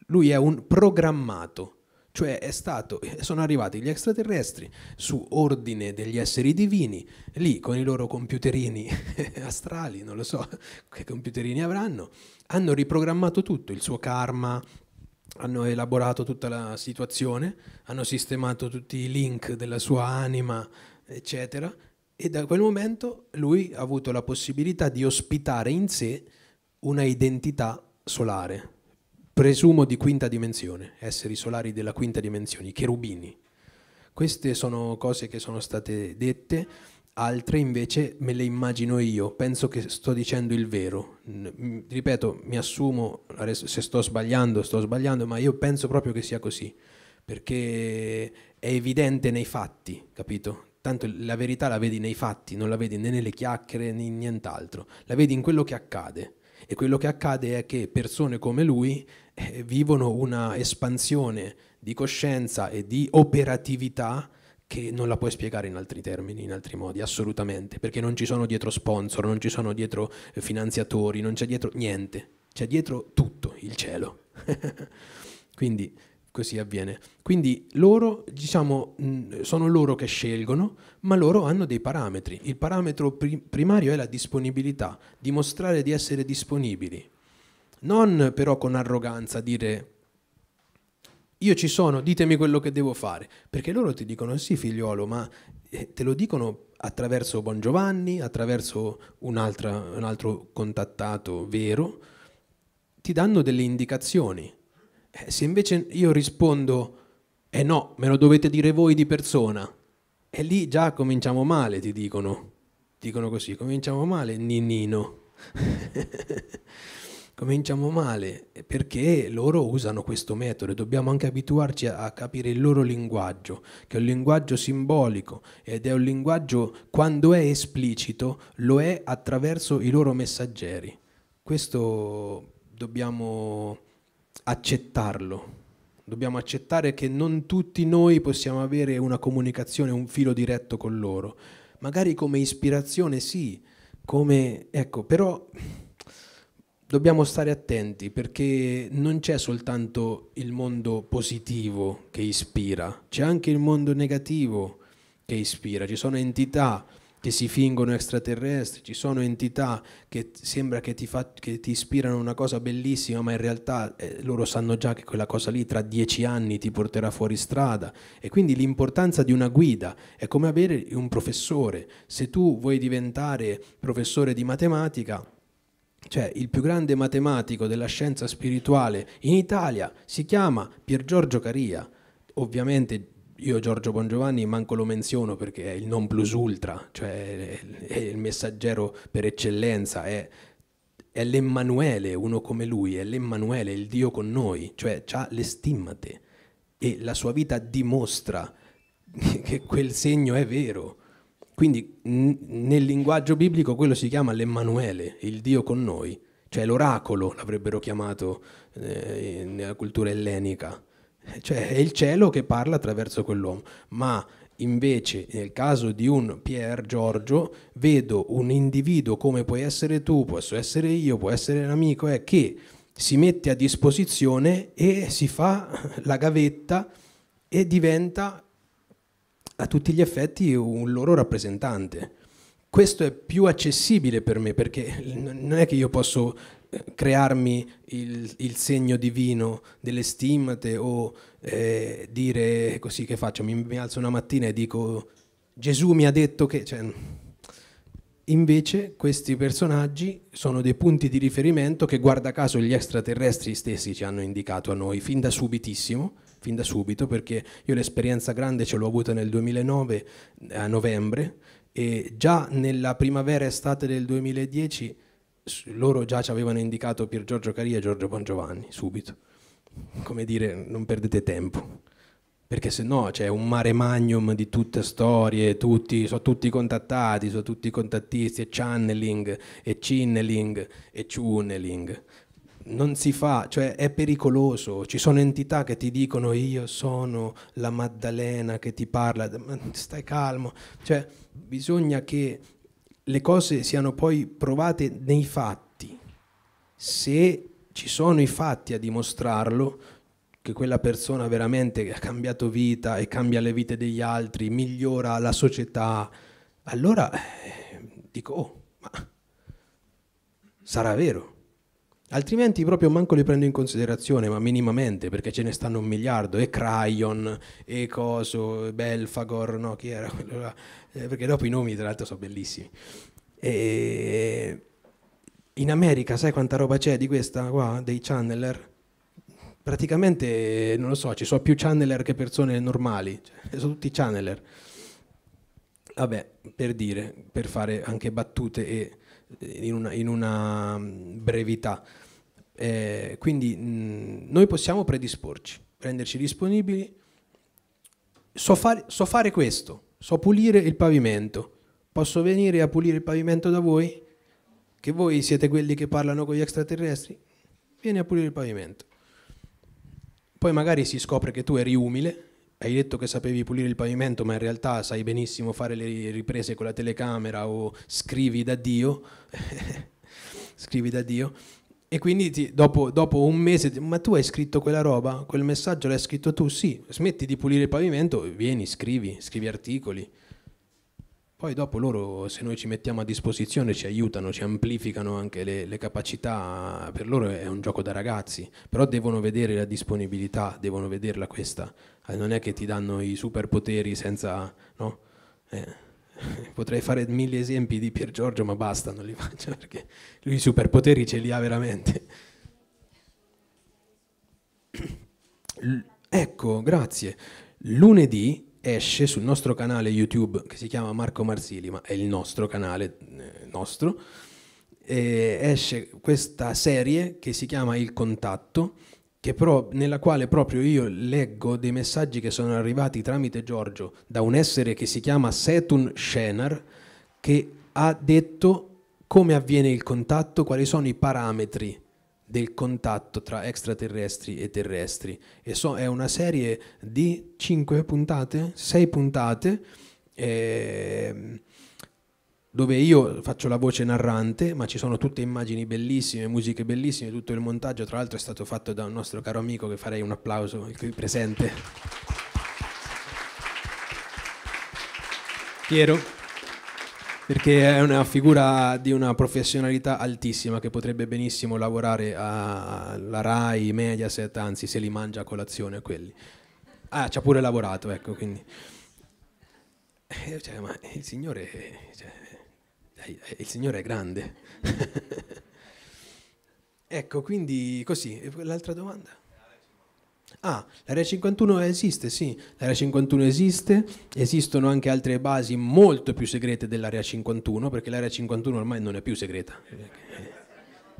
Lui è un programmato, cioè stato, sono arrivati gli extraterrestri su ordine degli esseri divini, lì con i loro computerini astrali, non lo so che computerini avranno, hanno riprogrammato tutto, il suo karma, hanno elaborato tutta la situazione, hanno sistemato tutti i link della sua anima, eccetera, e da quel momento lui ha avuto la possibilità di ospitare in sé una identità solare, presumo di quinta dimensione, esseri solari della quinta dimensione, i cherubini. Queste sono cose che sono state dette altre invece me le immagino io, penso che sto dicendo il vero. Ripeto, mi assumo, se sto sbagliando, sto sbagliando, ma io penso proprio che sia così, perché è evidente nei fatti, capito? Tanto la verità la vedi nei fatti, non la vedi né nelle chiacchiere né in nient'altro, la vedi in quello che accade. E quello che accade è che persone come lui eh, vivono una espansione di coscienza e di operatività che non la puoi spiegare in altri termini, in altri modi, assolutamente, perché non ci sono dietro sponsor, non ci sono dietro eh, finanziatori, non c'è dietro niente, c'è dietro tutto, il cielo. Quindi così avviene. Quindi loro, diciamo, sono loro che scelgono, ma loro hanno dei parametri. Il parametro primario è la disponibilità, dimostrare di essere disponibili. Non però con arroganza dire io ci sono, ditemi quello che devo fare, perché loro ti dicono sì figliuolo, ma eh, te lo dicono attraverso Bon Giovanni, attraverso un, un altro contattato vero, ti danno delle indicazioni. Eh, se invece io rispondo, eh no, me lo dovete dire voi di persona, e lì già cominciamo male, ti dicono. Dicono così, cominciamo male, ninino. cominciamo male perché loro usano questo metodo e dobbiamo anche abituarci a, a, capire il loro linguaggio, che è un linguaggio simbolico ed è un linguaggio quando è esplicito, lo è attraverso i loro messaggeri. Questo dobbiamo accettarlo. Dobbiamo accettare che non tutti noi possiamo avere una comunicazione, un filo diretto con loro. Magari come ispirazione sì, come ecco, però dobbiamo stare attenti perché non c'è soltanto il mondo positivo che ispira, c'è anche il mondo negativo che ispira, ci sono entità che si fingono extraterrestri, ci sono entità che sembra che ti, fa, che ti ispirano una cosa bellissima, ma in realtà eh, loro sanno già che quella cosa lì tra dieci anni ti porterà fuori strada. E quindi l'importanza di una guida è come avere un professore. Se tu vuoi diventare professore di matematica, cioè il più grande matematico della scienza spirituale in Italia si chiama Pier Giorgio Caria. Ovviamente io Giorgio Bongiovanni manco lo menziono perché è il non plus ultra, cioè è il messaggero per eccellenza, è, è l'Emmanuele, uno come lui, è l'Emmanuele, il Dio con noi, cioè ha le stimmate e la sua vita dimostra che quel segno è vero. Quindi nel linguaggio biblico quello si chiama l'Emmanuele, il Dio con noi, cioè l'oracolo l'avrebbero chiamato eh, nella cultura ellenica, cioè è il cielo che parla attraverso quell'uomo, ma invece nel caso di un Pier Giorgio vedo un individuo come puoi essere tu, posso essere io, può essere un amico, è che si mette a disposizione e si fa la gavetta e diventa a tutti gli effetti un loro rappresentante. Questo è più accessibile per me perché non è che io posso eh, crearmi il, il segno divino delle stimmate o eh, dire così che faccio, mi, mi, alzo una mattina e dico Gesù mi ha detto che... Cioè, Invece questi personaggi sono dei punti di riferimento che guarda caso gli extraterrestri stessi ci hanno indicato a noi fin da subitissimo, fin da subito, perché io l'esperienza grande ce l'ho avuta nel 2009 a novembre e già nella primavera estate del 2010 loro già ci avevano indicato Pier Giorgio Caria e Giorgio Bongiovanni subito. Come dire, non perdete tempo perché se no c'è un mare magnum di tutte storie, tutti, sono tutti contattati, sono tutti contattisti, e channeling, e cinneling, e chunneling. Non si fa, cioè è pericoloso, ci sono entità che ti dicono io sono la Maddalena che ti parla, stai calmo, cioè bisogna che le cose siano poi provate nei fatti. Se ci sono i fatti a dimostrarlo, che quella persona veramente ha cambiato vita e cambia le vite degli altri, migliora la società, allora eh, dico, oh, ma sarà vero. Altrimenti proprio manco li prendo in considerazione, ma minimamente, perché ce ne stanno un miliardo, e Cryon, e Coso, Belfagor, no, chi era quello là? Eh, perché dopo i nomi tra l'altro sono bellissimi. E in America sai quanta roba c'è di questa qua, dei channeler? praticamente, non lo so, ci sono più channeler che persone normali, cioè, sono tutti channeler. Vabbè, per dire, per fare anche battute e, in, una, in, una, mm, brevità. Eh, quindi mh, mm, noi possiamo predisporci, renderci disponibili. So fare, so fare questo, so pulire il pavimento. Posso venire a pulire il pavimento da voi? Che voi siete quelli che parlano con gli extraterrestri? Vieni a pulire il pavimento. Poi magari si scopre che tu eri umile, hai detto che sapevi pulire il pavimento, ma in realtà sai benissimo fare le riprese con la telecamera o scrivi da Dio, scrivi da Dio, e quindi ti, dopo, dopo, un mese, ma tu hai scritto quella roba, quel messaggio l'hai scritto tu? Sì, smetti di pulire il pavimento, vieni, scrivi, scrivi articoli. Poi dopo loro, se noi ci mettiamo a disposizione, ci aiutano, ci amplificano anche le, le, capacità, per loro è un gioco da ragazzi, però devono vedere la disponibilità, devono vederla questa, eh, non è che ti danno i superpoteri senza... No? Eh, potrei fare mille esempi di Pier Giorgio, ma basta, non li faccio perché lui i superpoteri ce li ha veramente. L- ecco, grazie. Lunedì esce sul nostro canale YouTube che si chiama Marco Marsili, ma è il nostro canale eh, nostro, esce questa serie che si chiama Il Contatto, però, nella quale proprio io leggo dei messaggi che sono arrivati tramite Giorgio da un essere che si chiama Setun Shenar, che ha detto come avviene il contatto, quali sono i parametri del contatto tra extraterrestri e terrestri. E so, è una serie di 5 puntate, 6 puntate, eh, dove io faccio la voce narrante, ma ci sono tutte immagini bellissime, musiche bellissime, tutto il montaggio tra l'altro è stato fatto da un nostro caro amico che farei un applauso, qui presente. Piero perché è una figura di una professionalità altissima che potrebbe benissimo lavorare alla RAI, Mediaset, anzi se li mangia a colazione quelli. Ah, ci ha pure lavorato, ecco, quindi... Eh, cioè, ma il Signore, cioè, il Signore è grande. ecco, quindi così, l'altra domanda? Ah, l'area 51 esiste, sì, l'area 51 esiste, esistono anche altre basi molto più segrete dell'area 51, perché l'area 51 ormai non è più segreta.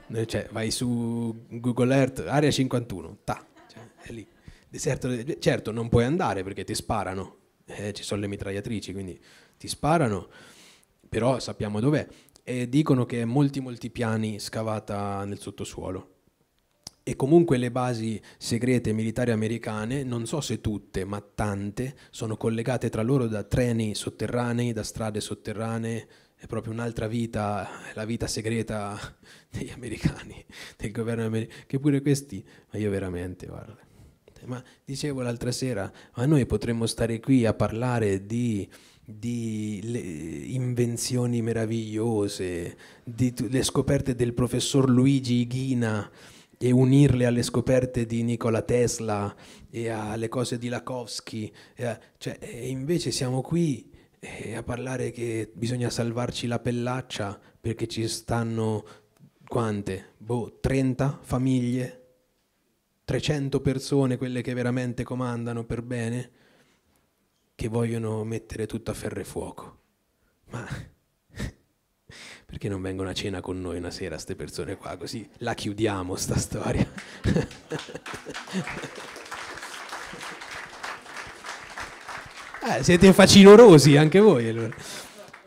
Eh, cioè, vai su Google Earth, area 51, ta, cioè, è lì. Deserto, certo, non puoi andare perché ti sparano, eh, ci sono le mitragliatrici, quindi ti sparano, però sappiamo dov'è. E dicono che è molti, molti piani scavata nel sottosuolo e comunque le basi segrete militari americane, non so se tutte, ma tante, sono collegate tra loro da treni sotterranei, da strade sotterranee, è proprio un'altra vita, la vita segreta degli americani, del governo americano, che pure questi, ma io veramente, guarda. Ma dicevo l'altra sera, ma noi potremmo stare qui a parlare di, di invenzioni meravigliose, di le scoperte del professor Luigi Ighina e unirle alle scoperte di Nikola Tesla e alle cose di Lakowski. E, cioè, e invece siamo qui a parlare che bisogna salvarci la pellaccia perché ci stanno quante? Boh, 30 famiglie? 300 persone, quelle che veramente comandano per bene, che vogliono mettere tutto a ferro e fuoco. Ma perché non vengono a cena con noi una sera queste persone qua? Così la chiudiamo sta storia. Eh, siete facinorosi anche voi allora.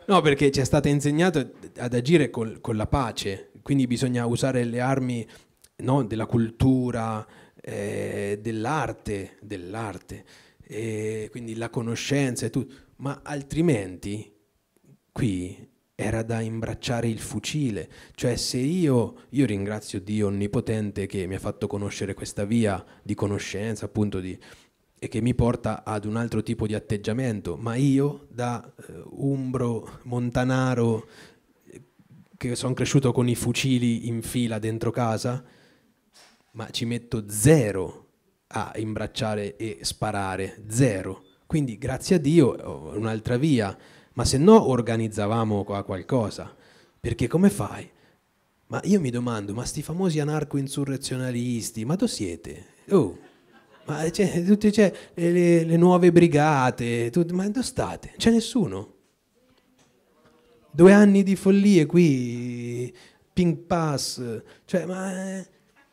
No, perché ci è stato insegnato ad agire col, con la pace, quindi bisogna usare le armi no, della cultura, eh, dell'arte, dell'arte, eh, quindi la conoscenza e tutto, ma altrimenti qui era da imbracciare il fucile, cioè se io, io ringrazio Dio Onnipotente che mi ha fatto conoscere questa via di conoscenza, appunto di, e che mi porta ad un altro tipo di atteggiamento, ma io da eh, umbro montanaro che sono cresciuto con i fucili in fila dentro casa, ma ci metto zero a imbracciare e sparare, zero. Quindi grazie a Dio ho un'altra via, ma se no organizzavamo qua qualcosa, perché come fai? Ma io mi domando, ma sti famosi anarco-insurrezionalisti, ma dove siete? Oh, ma c'è, tutte, c'è le, le, nuove brigate, tutte, ma dove state? C'è nessuno. Due anni di follie qui, ping pass, cioè, ma eh,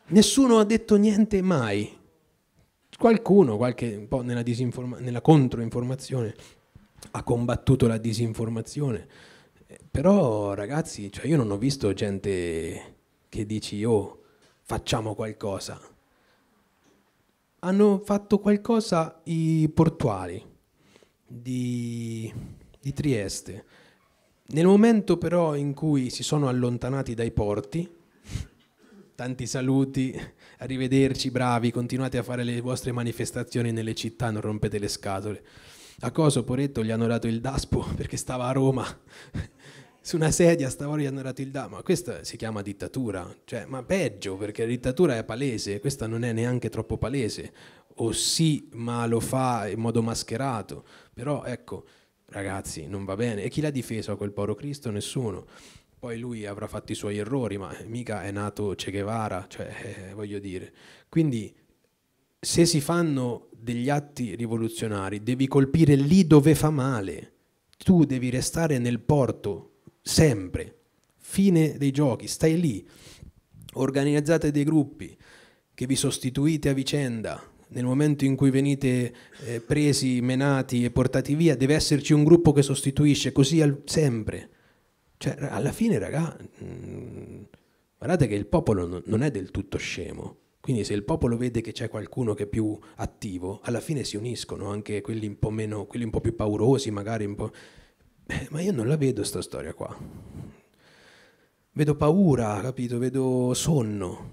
nessuno ha detto niente mai. Qualcuno, qualche un po' nella, nella controinformazione, ha combattuto la disinformazione. Però ragazzi, cioè io non ho visto gente che dici, oh, facciamo qualcosa hanno fatto qualcosa i portuali di, di Trieste. Nel momento però in cui si sono allontanati dai porti, tanti saluti, arrivederci, bravi, continuate a fare le vostre manifestazioni nelle città, non rompete le scatole. A Coso, Poretto, gli hanno dato il daspo perché stava a Roma su una sedia stavo gli hanno dato il da, ma questa si chiama dittatura, cioè, ma peggio perché la dittatura è palese, questa non è neanche troppo palese, o sì, ma lo fa in modo mascherato, però ecco, ragazzi, non va bene. E chi l'ha difeso a quel povero Cristo? Nessuno. Poi lui avrà fatto i suoi errori, ma mica è nato Che Guevara, cioè, eh, voglio dire. Quindi, se si fanno degli atti rivoluzionari, devi colpire lì dove fa male. Tu devi restare nel porto sempre. Fine dei giochi, stai lì. Organizzate dei gruppi che vi sostituite a vicenda. Nel momento in cui venite eh, presi, menati e portati via, deve esserci un gruppo che sostituisce, così al, sempre. Cioè, alla fine, raga, mh, mm, guardate che il popolo non, non è del tutto scemo. Quindi se il popolo vede che c'è qualcuno che è più attivo, alla fine si uniscono anche quelli un po' meno, quelli un po' più paurosi, magari un po'. Eh, ma io non la vedo sta storia qua. Vedo paura, capito? Vedo sonno.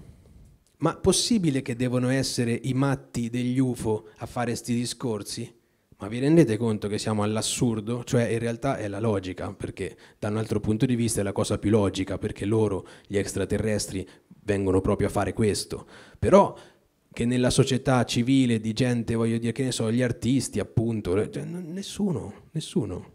Ma possibile che devono essere i matti degli UFO a fare questi discorsi? Ma vi rendete conto che siamo all'assurdo? Cioè in realtà è la logica, perché da un altro punto di vista è la cosa più logica, perché loro, gli extraterrestri, vengono proprio a fare questo. Però che nella società civile di gente, voglio dire, che ne so, gli artisti appunto, cioè, nessuno, nessuno.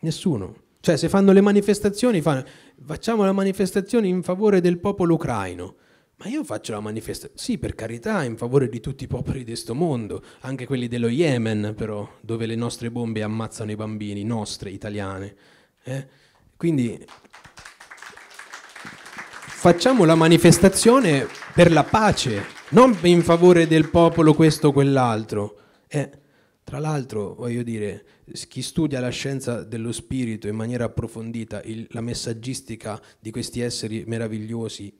Nessuno. Cioè, se fanno le manifestazioni, fanno, facciamo la manifestazione in favore del popolo ucraino. Ma io faccio la manifestazione, sì, per carità, in favore di tutti i popoli di questo mondo, anche quelli dello Yemen, però, dove le nostre bombe ammazzano i bambini, nostre, italiane. Eh? Quindi facciamo la manifestazione per la pace, non in favore del popolo questo o quell'altro. Eh, tra l'altro, voglio dire, chi studia la scienza dello spirito in maniera approfondita, il, la messaggistica di questi esseri meravigliosi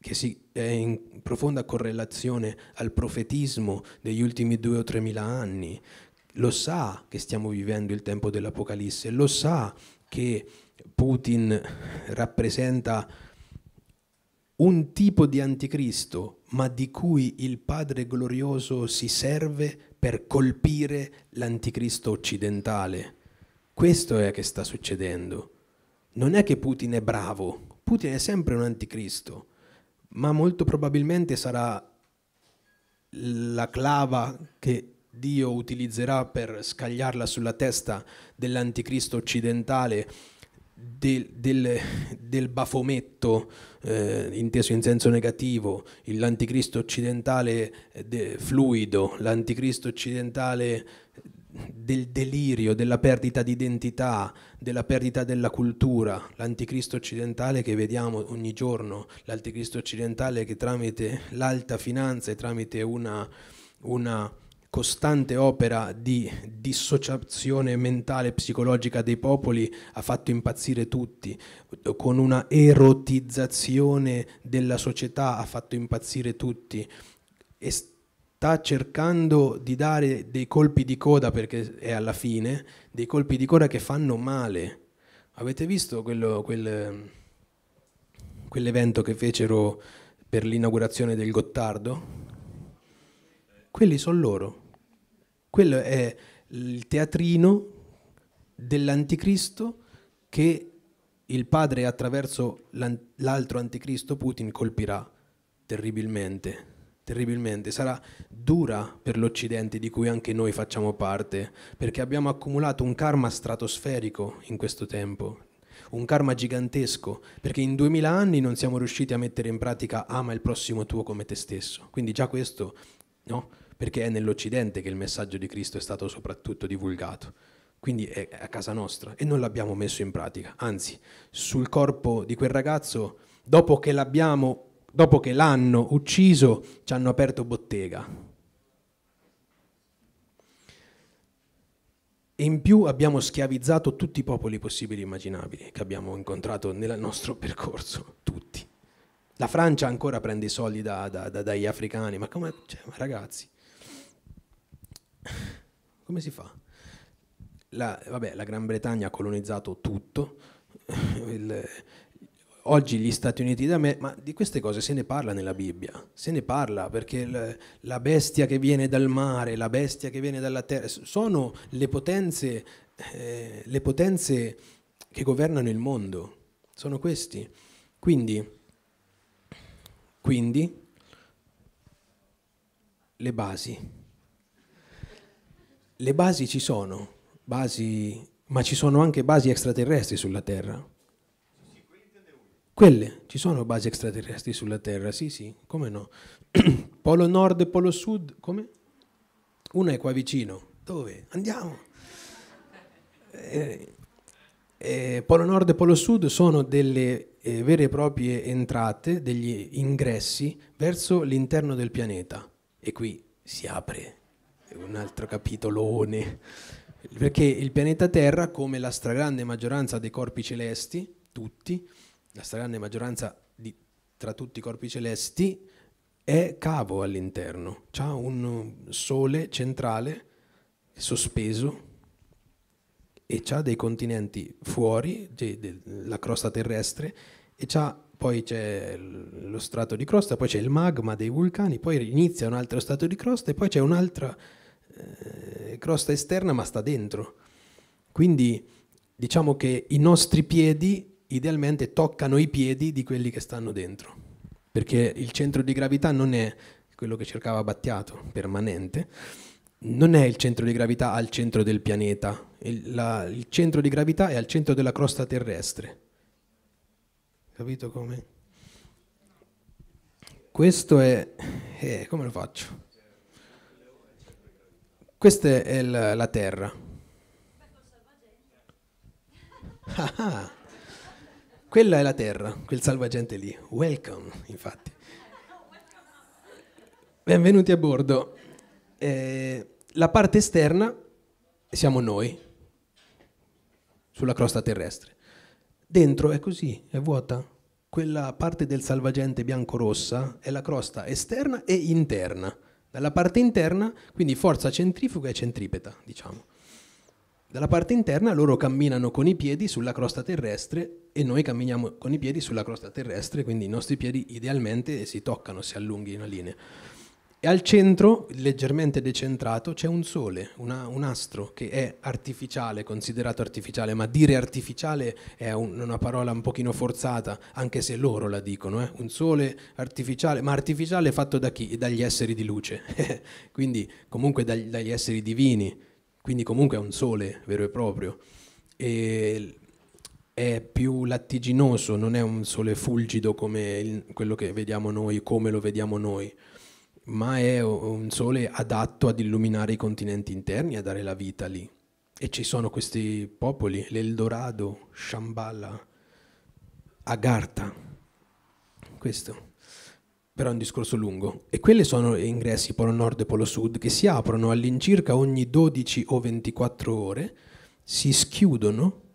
che si, è in profonda correlazione al profetismo degli ultimi due o tremila anni, lo sa che stiamo vivendo il tempo dell'Apocalisse, lo sa che Putin rappresenta un tipo di anticristo, ma di cui il Padre glorioso si serve per colpire l'anticristo occidentale. Questo è che sta succedendo. Non è che Putin è bravo, Putin è sempre un anticristo, ma molto probabilmente sarà la clava che Dio utilizzerà per scagliarla sulla testa dell'anticristo occidentale, del, del, del bafometto eh, inteso in senso negativo, l'anticristo occidentale eh, de, fluido, l'anticristo occidentale del delirio, della perdita di identità, della perdita della cultura, l'anticristo occidentale che vediamo ogni giorno, l'anticristo occidentale che tramite l'alta finanza e tramite una, una costante opera di dissociazione mentale e psicologica dei popoli ha fatto impazzire tutti, con una erotizzazione della società ha fatto impazzire tutti. E sta cercando di dare dei colpi di coda perché è alla fine, dei colpi di coda che fanno male. Avete visto quello, quel, quell'evento che fecero per l'inaugurazione del Gottardo? Quelli sono loro. Quello è il teatrino dell'anticristo che il padre attraverso l'altro anticristo Putin colpirà terribilmente terribilmente, sarà dura per l'Occidente di cui anche noi facciamo parte, perché abbiamo accumulato un karma stratosferico in questo tempo, un karma gigantesco, perché in duemila anni non siamo riusciti a mettere in pratica ama il prossimo tuo come te stesso. Quindi già questo, no? Perché è nell'Occidente che il messaggio di Cristo è stato soprattutto divulgato. Quindi è a casa nostra e non l'abbiamo messo in pratica. Anzi, sul corpo di quel ragazzo, dopo che dopo che l'hanno ucciso, ci hanno aperto bottega. E in più abbiamo schiavizzato tutti i popoli possibili e immaginabili che abbiamo incontrato nel nostro percorso, tutti. La Francia ancora prende i soldi da, da, da, dagli africani, ma come, cioè, ma ragazzi, come si fa? La, vabbè, la Gran Bretagna ha colonizzato tutto, il, oggi gli Stati Uniti d'America, ma di queste cose se ne parla nella Bibbia, se ne parla perché la bestia che viene dal mare, la bestia che viene dalla terra, sono le potenze, eh, le potenze che governano il mondo, sono questi. Quindi, quindi le basi. Le basi ci sono, basi, ma ci sono anche basi extraterrestri sulla Terra. Quelle, ci sono basi extraterrestri sulla Terra, sì sì, come no. polo nord e polo sud, come? Una è qua vicino, dove? Andiamo. Eh, eh, polo nord e polo sud sono delle eh, vere e proprie entrate, degli ingressi verso l'interno del pianeta. E qui si apre un altro capitolone, perché il pianeta Terra, come la stragrande maggioranza dei corpi celesti, tutti, la stragrande maggioranza di, tra tutti i corpi celesti è cavo all'interno, ha un sole centrale sospeso e ha dei continenti fuori, la crosta terrestre, e poi c'è lo strato di crosta, poi c'è il magma dei vulcani, poi inizia un altro strato di crosta e poi c'è un'altra eh, crosta esterna ma sta dentro. Quindi diciamo che i nostri piedi idealmente toccano i piedi di quelli che stanno dentro, perché il centro di gravità non è quello che cercava Battiato, permanente, non è il centro di gravità al centro del pianeta, il, la, il centro di gravità è al centro della crosta terrestre. Capito come? Questo è... Eh, come lo faccio? Questa è la, la Terra. Ah, ah. Quella è la terra, quel salvagente lì. Welcome, infatti. Benvenuti a bordo. Eh, la parte esterna siamo noi, sulla crosta terrestre. Dentro è così, è vuota. Quella parte del salvagente bianco-rossa è la crosta esterna e interna. Dalla parte interna, quindi forza centrifuga e centripeta, diciamo. Dalla parte interna loro camminano con i piedi sulla crosta terrestre e noi camminiamo con i piedi sulla crosta terrestre, quindi i nostri piedi idealmente si toccano, si allunghi una linea. E al centro, leggermente decentrato, c'è un sole, una, un astro che è artificiale, considerato artificiale, ma dire artificiale è un, una parola un pochino forzata, anche se loro la dicono, eh? un sole artificiale, ma artificiale fatto da chi? Dagli esseri di luce, quindi comunque dagli, dagli, esseri divini, quindi comunque è un sole vero e proprio. E è più lattiginoso, non è un sole fulgido come il, quello che vediamo noi, come lo vediamo noi ma è un sole adatto ad illuminare i continenti interni, a dare la vita lì. E ci sono questi popoli, l'Eldorado, Shambhala, Agartha, questo. Però è un discorso lungo. E quelli sono ingressi polo nord e polo sud che si aprono all'incirca ogni 12 o 24 ore, si schiudono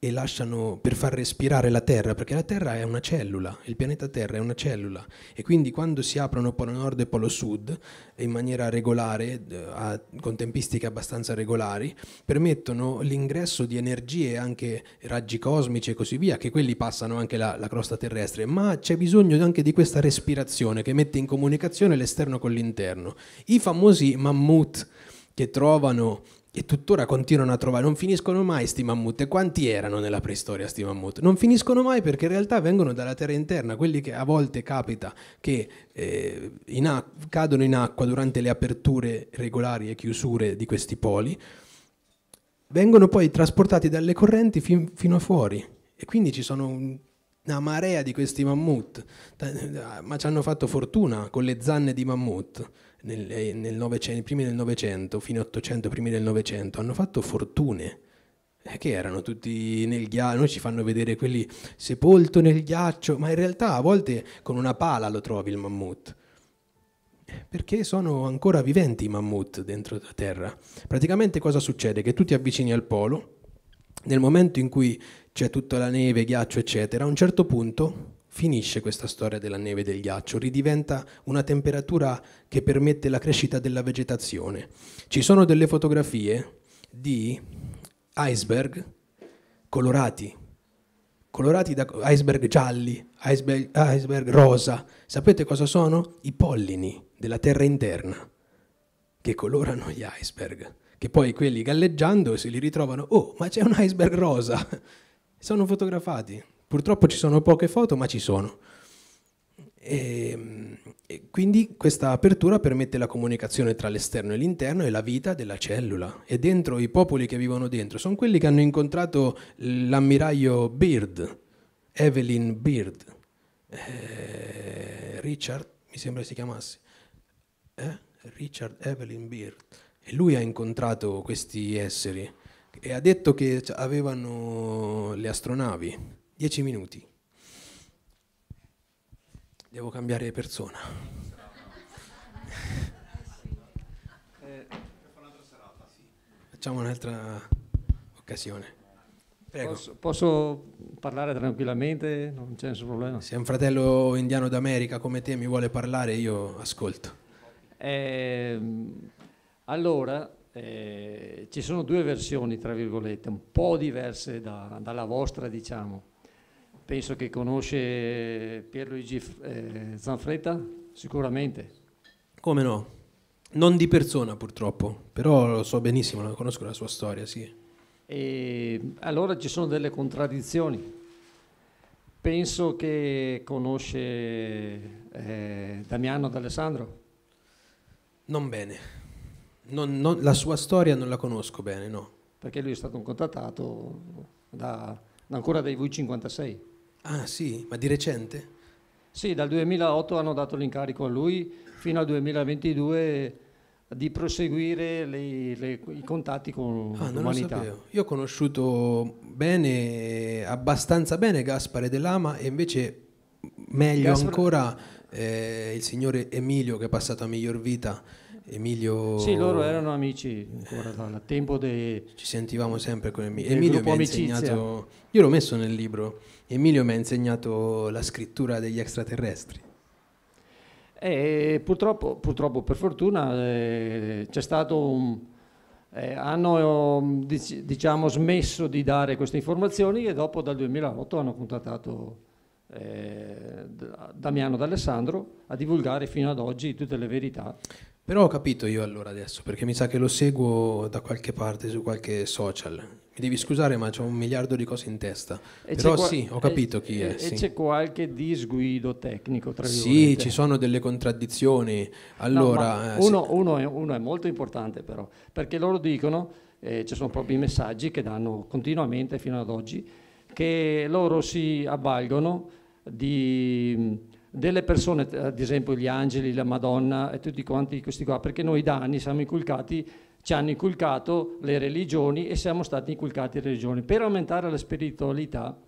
e lasciano per far respirare la Terra, perché la Terra è una cellula, il pianeta Terra è una cellula e quindi quando si aprono polo nord e polo sud in maniera regolare, a, con tempistiche abbastanza regolari, permettono l'ingresso di energie, anche raggi cosmici e così via, che quelli passano anche la, la crosta terrestre, ma c'è bisogno anche di questa respirazione che mette in comunicazione l'esterno con l'interno. I famosi mammut che trovano e tuttora continuano a trovare, non finiscono mai sti mammut. E quanti erano nella preistoria sti mammut? Non finiscono mai perché in realtà vengono dalla terra interna, quelli che a volte capita che eh, in ac- cadono in acqua durante le aperture regolari e chiusure di questi poli, vengono poi trasportati dalle correnti fin- fino a fuori. E quindi ci sono un, una marea di questi mammut, ma ci hanno fatto fortuna con le zanne di mammut nel, eh, nel primi del Novecento, fine Ottocento, primi del Novecento, hanno fatto fortune. Eh, che erano tutti nel ghiaccio, noi ci fanno vedere quelli sepolto nel ghiaccio, ma in realtà a volte con una pala lo trovi il mammut. Perché sono ancora viventi i mammut dentro la terra. Praticamente cosa succede? Che tu ti avvicini al polo, nel momento in cui c'è tutta la neve, ghiaccio, eccetera, a un certo punto finisce questa storia della neve e del ghiaccio, ridiventa una temperatura che permette la crescita della vegetazione. Ci sono delle fotografie di iceberg colorati, colorati da iceberg gialli, iceberg, iceberg rosa. Sapete cosa sono? I pollini della terra interna che colorano gli iceberg, che poi quelli galleggiando se li ritrovano, oh, ma c'è un iceberg rosa. Sono fotografati. Purtroppo ci sono poche foto, ma ci sono. E, e quindi questa apertura permette la comunicazione tra l'esterno e l'interno e la vita della cellula. E dentro i popoli che vivono dentro sono quelli che hanno incontrato l'ammiraglio Beard, Evelyn Beard, eh, Richard, mi sembra si chiamasse, eh? Richard Evelyn Beard. E lui ha incontrato questi esseri e ha detto che avevano le astronavi 10 minuti. Devo cambiare persona. Facciamo un'altra occasione. Posso, posso, parlare tranquillamente? Non c'è nessun problema. Se un fratello indiano d'America come te mi vuole parlare, io ascolto. Eh, allora, eh, ci sono due versioni, tra virgolette, un po' diverse da, dalla vostra, diciamo penso che conosce Pierluigi eh, Zanfretta, sicuramente. Come no? Non di persona purtroppo, però lo so benissimo, conosco la sua storia, sì. E allora ci sono delle contraddizioni. Penso che conosce eh, Damiano D'Alessandro. Non bene. Non, non, la sua storia non la conosco bene, no. Perché lui è stato contattato da, da ancora dai V56. Ah sì, ma di recente? Sì, dal 2008 hanno dato l'incarico a lui fino al 2022 di proseguire le, le, i contatti con ah, l'umanità. Io ho conosciuto bene, abbastanza bene Gaspare Dell'Ama e invece meglio Gaspar... ancora eh, il signore Emilio che è passato a miglior vita. Emilio... Sì, loro erano amici ancora dal tempo dei... Ci sentivamo sempre con Emilio. Emilio mi ha insegnato... Io l'ho messo nel libro Emilio mi ha insegnato la scrittura degli extraterrestri. E purtroppo, purtroppo per fortuna, eh, c'è stato un, eh, hanno dic- diciamo, smesso di dare queste informazioni e dopo dal 2008 hanno contattato eh, Damiano D'Alessandro a divulgare fino ad oggi tutte le verità. Però ho capito io allora adesso, perché mi sa che lo seguo da qualche parte, su qualche social. Mi devi scusare, ma ho un miliardo di cose in testa. E Però qua- sì, ho capito e, chi è. E, sì. c'è qualche disguido tecnico, tra Sì, ci sono delle contraddizioni. Allora, no, uno, uno, è, uno, è, molto importante però, perché loro dicono, eh, ci sono proprio i messaggi che danno continuamente fino ad oggi, che loro si avvalgono di delle persone, ad esempio gli angeli, la Madonna e tutti quanti questi qua, perché noi da anni siamo inculcati, ci hanno inculcato le religioni e siamo stati inculcati le religioni. Per aumentare la spiritualità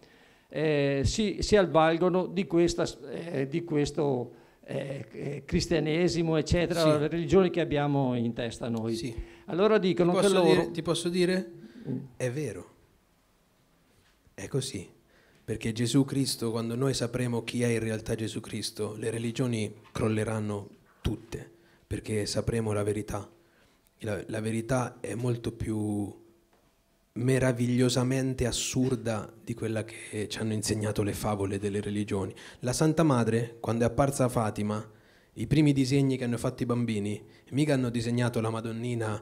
eh, si, si, avvalgono di, questa, eh, di questo eh, eh cristianesimo, eccetera, sì. le religioni che abbiamo in testa noi. Sì. Allora dicono che loro... Dire, ti posso dire? Mm. È vero. È così. Perché Gesù Cristo, quando noi sapremo chi è in realtà Gesù Cristo, le religioni crolleranno tutte, perché sapremo la verità. La, la verità è molto più meravigliosamente assurda di quella che ci hanno insegnato le favole delle religioni. La Santa Madre, quando è apparsa a Fatima, i primi disegni che hanno fatto i bambini, mica hanno disegnato la Madonnina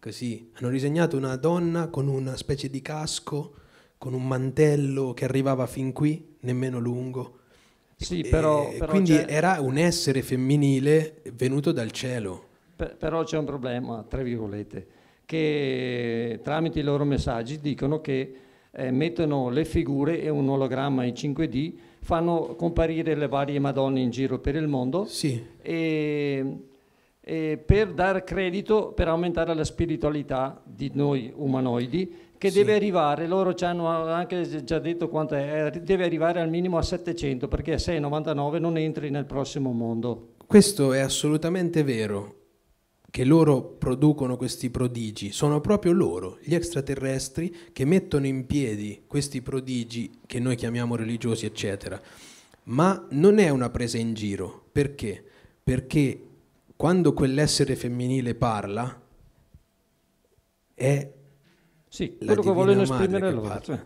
così, hanno disegnato una donna con una specie di casco con un mantello che arrivava fin qui, nemmeno lungo. Sì, però, però quindi era un essere femminile venuto dal cielo. Per, però c'è un problema, tra virgolette, che tramite i loro messaggi dicono che eh, mettono le figure e un ologramma in 5D, fanno comparire le varie Madonne in giro per il mondo sì. e, e per dar credito, per aumentare la spiritualità di noi umanoidi che sì. deve arrivare, loro ci hanno anche già detto quanto è, deve arrivare al minimo a 700 perché a 6,99 non entri nel prossimo mondo. Questo è assolutamente vero, che loro producono questi prodigi, sono proprio loro, gli extraterrestri, che mettono in piedi questi prodigi che noi chiamiamo religiosi, eccetera. Ma non è una presa in giro, perché? Perché quando quell'essere femminile parla è sì, quello che vogliono esprimere loro. Cioè.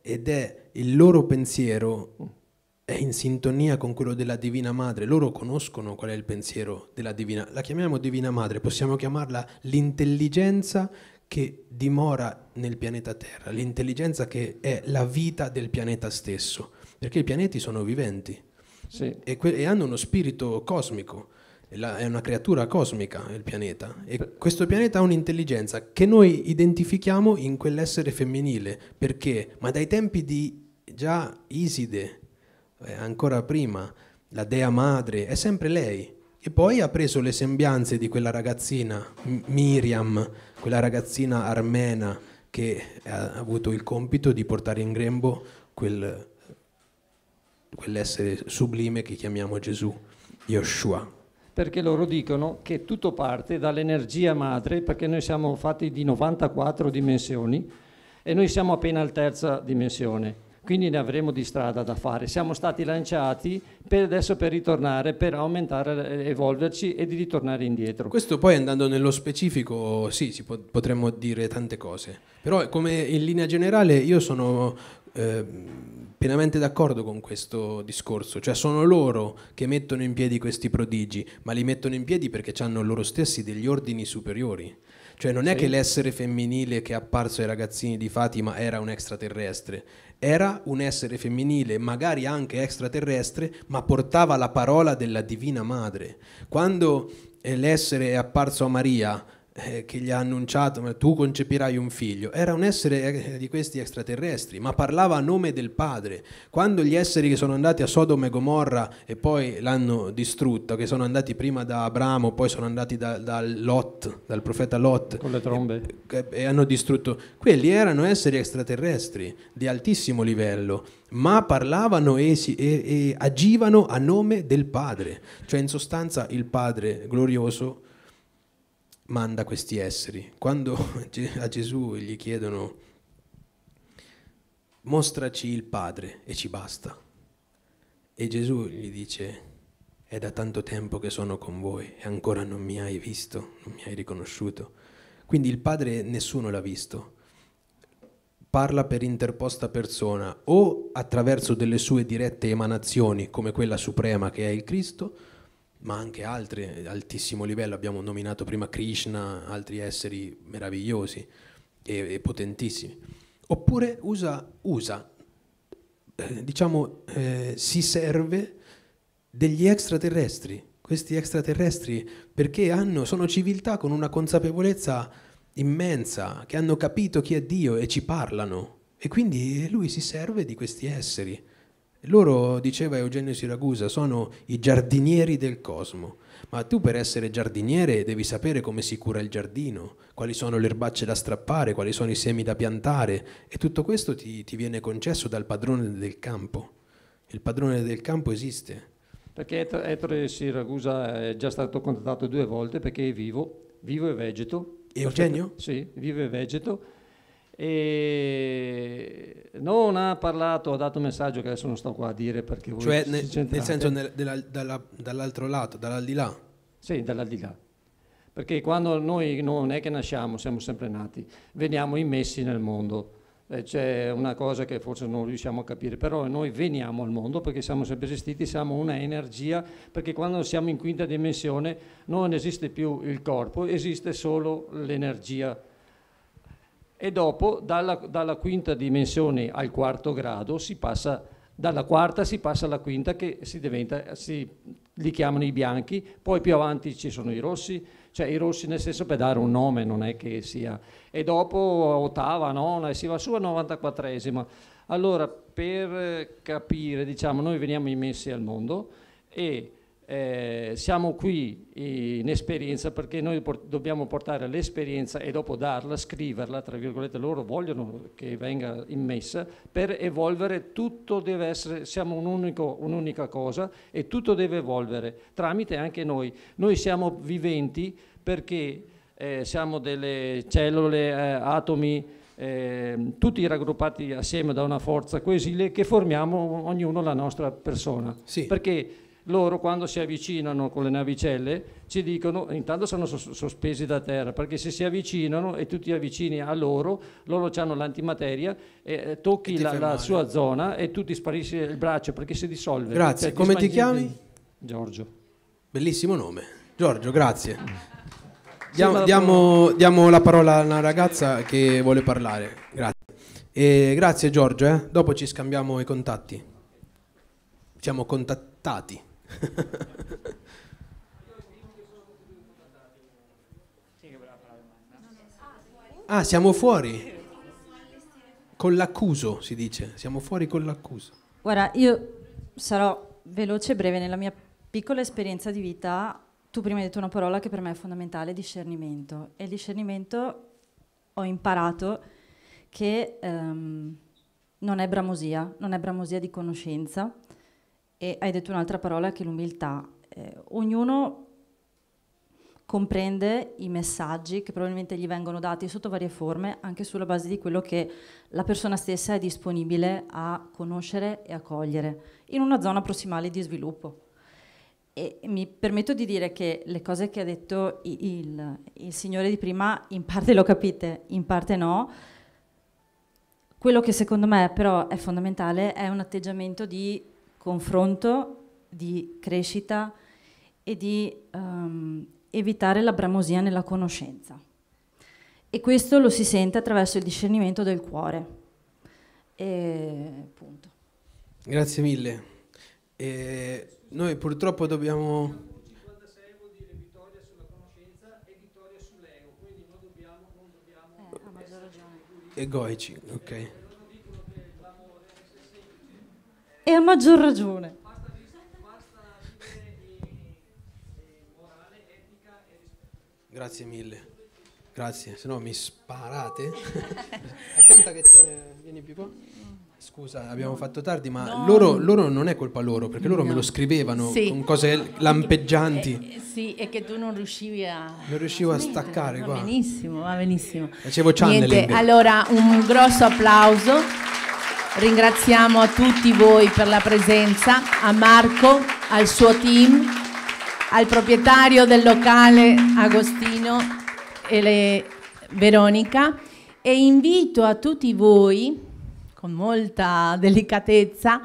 Ed è il loro pensiero è in sintonia con quello della Divina Madre. Loro conoscono qual è il pensiero della Divina. La chiamiamo Divina Madre, possiamo chiamarla l'intelligenza che dimora nel pianeta Terra, l'intelligenza che è la vita del pianeta stesso, perché i pianeti sono viventi sì. e, que- e hanno uno spirito cosmico è una creatura cosmica il pianeta e questo pianeta ha un'intelligenza che noi identifichiamo in quell'essere femminile. Perché? Ma dai tempi di già Iside eh, ancora prima la dea madre è sempre lei. E poi ha preso le sembianze di quella ragazzina Miriam quella ragazzina armena che ha avuto il compito di portare in grembo quel, quell'essere sublime che chiamiamo Gesù Yoshua perché loro dicono che tutto parte dall'energia madre, perché noi siamo fatti di 94 dimensioni e noi siamo appena al terza dimensione, quindi ne avremo di strada da fare. Siamo stati lanciati per adesso per ritornare, per aumentare, evolverci e di ritornare indietro. Questo poi andando nello specifico, sì, potremmo dire tante cose, però come in linea generale io sono... Eh, pienamente d'accordo con questo discorso, cioè sono loro che mettono in piedi questi prodigi, ma li mettono in piedi perché hanno loro stessi degli ordini superiori. Cioè non è sì. che l'essere femminile che è apparso ai ragazzini di Fatima era un extraterrestre, era un essere femminile, magari anche extraterrestre, ma portava la parola della Divina Madre. Quando eh, l'essere è apparso a Maria, eh, che gli ha annunciato ma tu concepirai un figlio. Era un essere eh, di questi extraterrestri ma parlava a nome del padre. Quando gli esseri che sono andati a Sodoma e Gomorra e poi l'hanno distrutta che sono andati prima da Abramo poi sono andati da, da Lot dal profeta Lot con le trombe. e, e hanno distrutto. Quelli erano esseri extraterrestri di altissimo livello ma parlavano e, si, e, e agivano a nome del padre. Cioè in sostanza il padre glorioso manda questi esseri. Quando a Gesù gli chiedono mostraci il Padre e ci basta. E Gesù gli dice è da tanto tempo che sono con voi e ancora non mi hai visto, non mi hai riconosciuto. Quindi il Padre nessuno l'ha visto, parla per interposta persona o attraverso delle sue dirette emanazioni come quella suprema che è il Cristo, ma anche altre, altissimo livello, abbiamo nominato prima Krishna, altri esseri meravigliosi e, e potentissimi. Oppure usa, usa eh, diciamo, eh, si serve degli extraterrestri, questi extraterrestri perché hanno, sono civiltà con una consapevolezza immensa, che hanno capito chi è Dio e ci parlano. E quindi lui si serve di questi esseri. Loro, diceva Eugenio Siragusa, sono i giardinieri del cosmo. Ma tu per essere giardiniere devi sapere come si cura il giardino, quali sono le erbacce da strappare, quali sono i semi da piantare e tutto questo ti, ti viene concesso dal padrone del campo. Il padrone del campo esiste. Perché Ettore Siragusa è già stato contattato due volte perché è vivo, vivo e vegeto. Eugenio? Sì, vivo e vegeto e non ha parlato, ha dato un messaggio che adesso non sto qua a dire perché voi Cioè nel, nel senso nel, della, dalla, dall'altro lato, dall'aldilà? Sì, dall'aldilà. Perché quando noi non è che nasciamo, siamo sempre nati, veniamo immessi nel mondo. Eh, c'è una cosa che forse non riusciamo a capire, però noi veniamo al mondo perché siamo sempre esistiti, siamo una energia, perché quando siamo in quinta dimensione non esiste più il corpo, esiste solo l'energia e dopo dalla, dalla, quinta dimensione al quarto grado si passa, dalla quarta si passa alla quinta che si diventa, si, li chiamano i bianchi, poi più avanti ci sono i rossi, cioè i rossi nel senso per dare un nome, non è che sia, e dopo ottava, nona e si va su a 94esima. Allora per capire, diciamo, noi veniamo immessi al mondo e eh, siamo qui in esperienza perché noi port- dobbiamo portare l'esperienza e dopo darla, scriverla, tra virgolette, loro vogliono che venga immessa, per evolvere tutto deve essere, siamo un un'unica cosa e tutto deve evolvere, tramite anche noi. Noi siamo viventi perché eh, siamo delle cellule, eh, atomi, eh, tutti raggruppati assieme da una forza coesile che formiamo ognuno la nostra persona. Sì. Perché loro quando si avvicinano con le navicelle ci dicono, intanto sono sospesi da terra, perché se si avvicinano e tu ti avvicini a loro, loro hanno l'antimateria, e tocchi la, la, sua zona e tu ti sparisci il braccio perché si dissolve. Grazie, cioè, come ti, ti chiami? Giorgio. Bellissimo nome. Giorgio, grazie. Diamo, diamo, diamo, la parola a una ragazza che vuole parlare. Grazie. E grazie Giorgio, eh? dopo ci scambiamo i contatti. Siamo contattati. Ah, siamo fuori. Con l'accuso si dice, siamo fuori con l'accuso. Guarda, io sarò veloce e breve nella mia piccola esperienza di vita. Tu prima hai detto una parola che per me è fondamentale, discernimento. E il discernimento ho imparato che um, non è bramosia, non è bramosia di conoscenza, e hai detto un'altra parola che è l'umiltà. Eh, ognuno comprende i messaggi che probabilmente gli vengono dati sotto varie forme, anche sulla base di quello che la persona stessa è disponibile a conoscere e a cogliere, in una zona prossimale di sviluppo. E mi permetto di dire che le cose che ha detto il, il, Signore di prima, in parte lo capite, in parte no. Quello che secondo me però è fondamentale è un atteggiamento di confronto, di crescita e di um, evitare la bramosia nella conoscenza. E questo lo si sente attraverso il discernimento del cuore. E, punto. Grazie mille. E noi purtroppo dobbiamo... 56 vuol dire vittoria sulla conoscenza e vittoria sull'ego, quindi non dobbiamo... Non dobbiamo eh, a maggior ragione. Egoici, ok. E a maggior ragione. Grazie mille. Grazie, se no mi sparate. Attenta che te... vieni più qua. Scusa, abbiamo no. fatto tardi, ma no. loro, loro, non è colpa loro, perché loro no. me lo scrivevano sì. con cose lampeggianti. Eh, sì, e che tu non riuscivi a... Non riuscivo a staccare va qua. benissimo, va benissimo. Facevo channeling. Niente, allora un grosso applauso. Ringraziamo a tutti voi per la presenza, a Marco, al suo team, al proprietario del locale Agostino e Veronica. E invito a tutti voi, con molta delicatezza,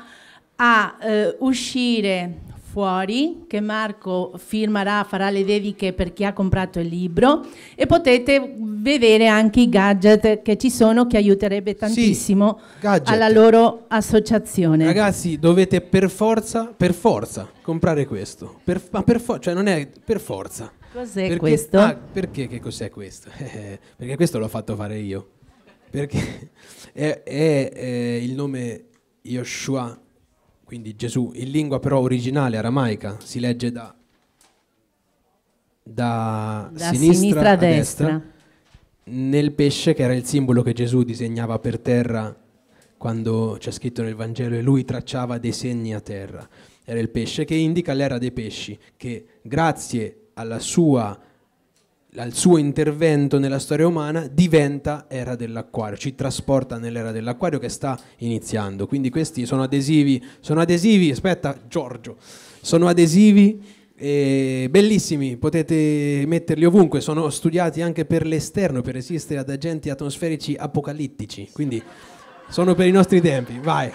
a eh, uscire fuori che Marco firmerà, farà le dediche per chi ha comprato il libro e potete vedere anche i gadget che ci sono che aiuterebbe tantissimo sì, alla loro associazione. Ragazzi, dovete per forza, per forza comprare questo. Per, ma per forza, cioè non è per forza. Cos'è perché, questo? Ah, perché che cos'è questo? perché questo l'ho fatto fare io. Perché è, è, è il nome Yoshua quindi Gesù, in lingua però originale aramaica, si legge da, da, da sinistra, sinistra, a destra, destra, nel pesce che era il simbolo che Gesù disegnava per terra quando c'è scritto nel Vangelo e lui tracciava dei segni a terra. Era il pesce che indica l'era dei pesci, che grazie alla sua al suo intervento nella storia umana diventa era dell'acquario, ci trasporta nell'era dell'acquario che sta iniziando. Quindi questi sono adesivi, sono adesivi, aspetta Giorgio, sono adesivi eh, bellissimi, potete metterli ovunque, sono studiati anche per l'esterno, per resistere ad agenti atmosferici apocalittici, quindi sono per i nostri tempi, vai.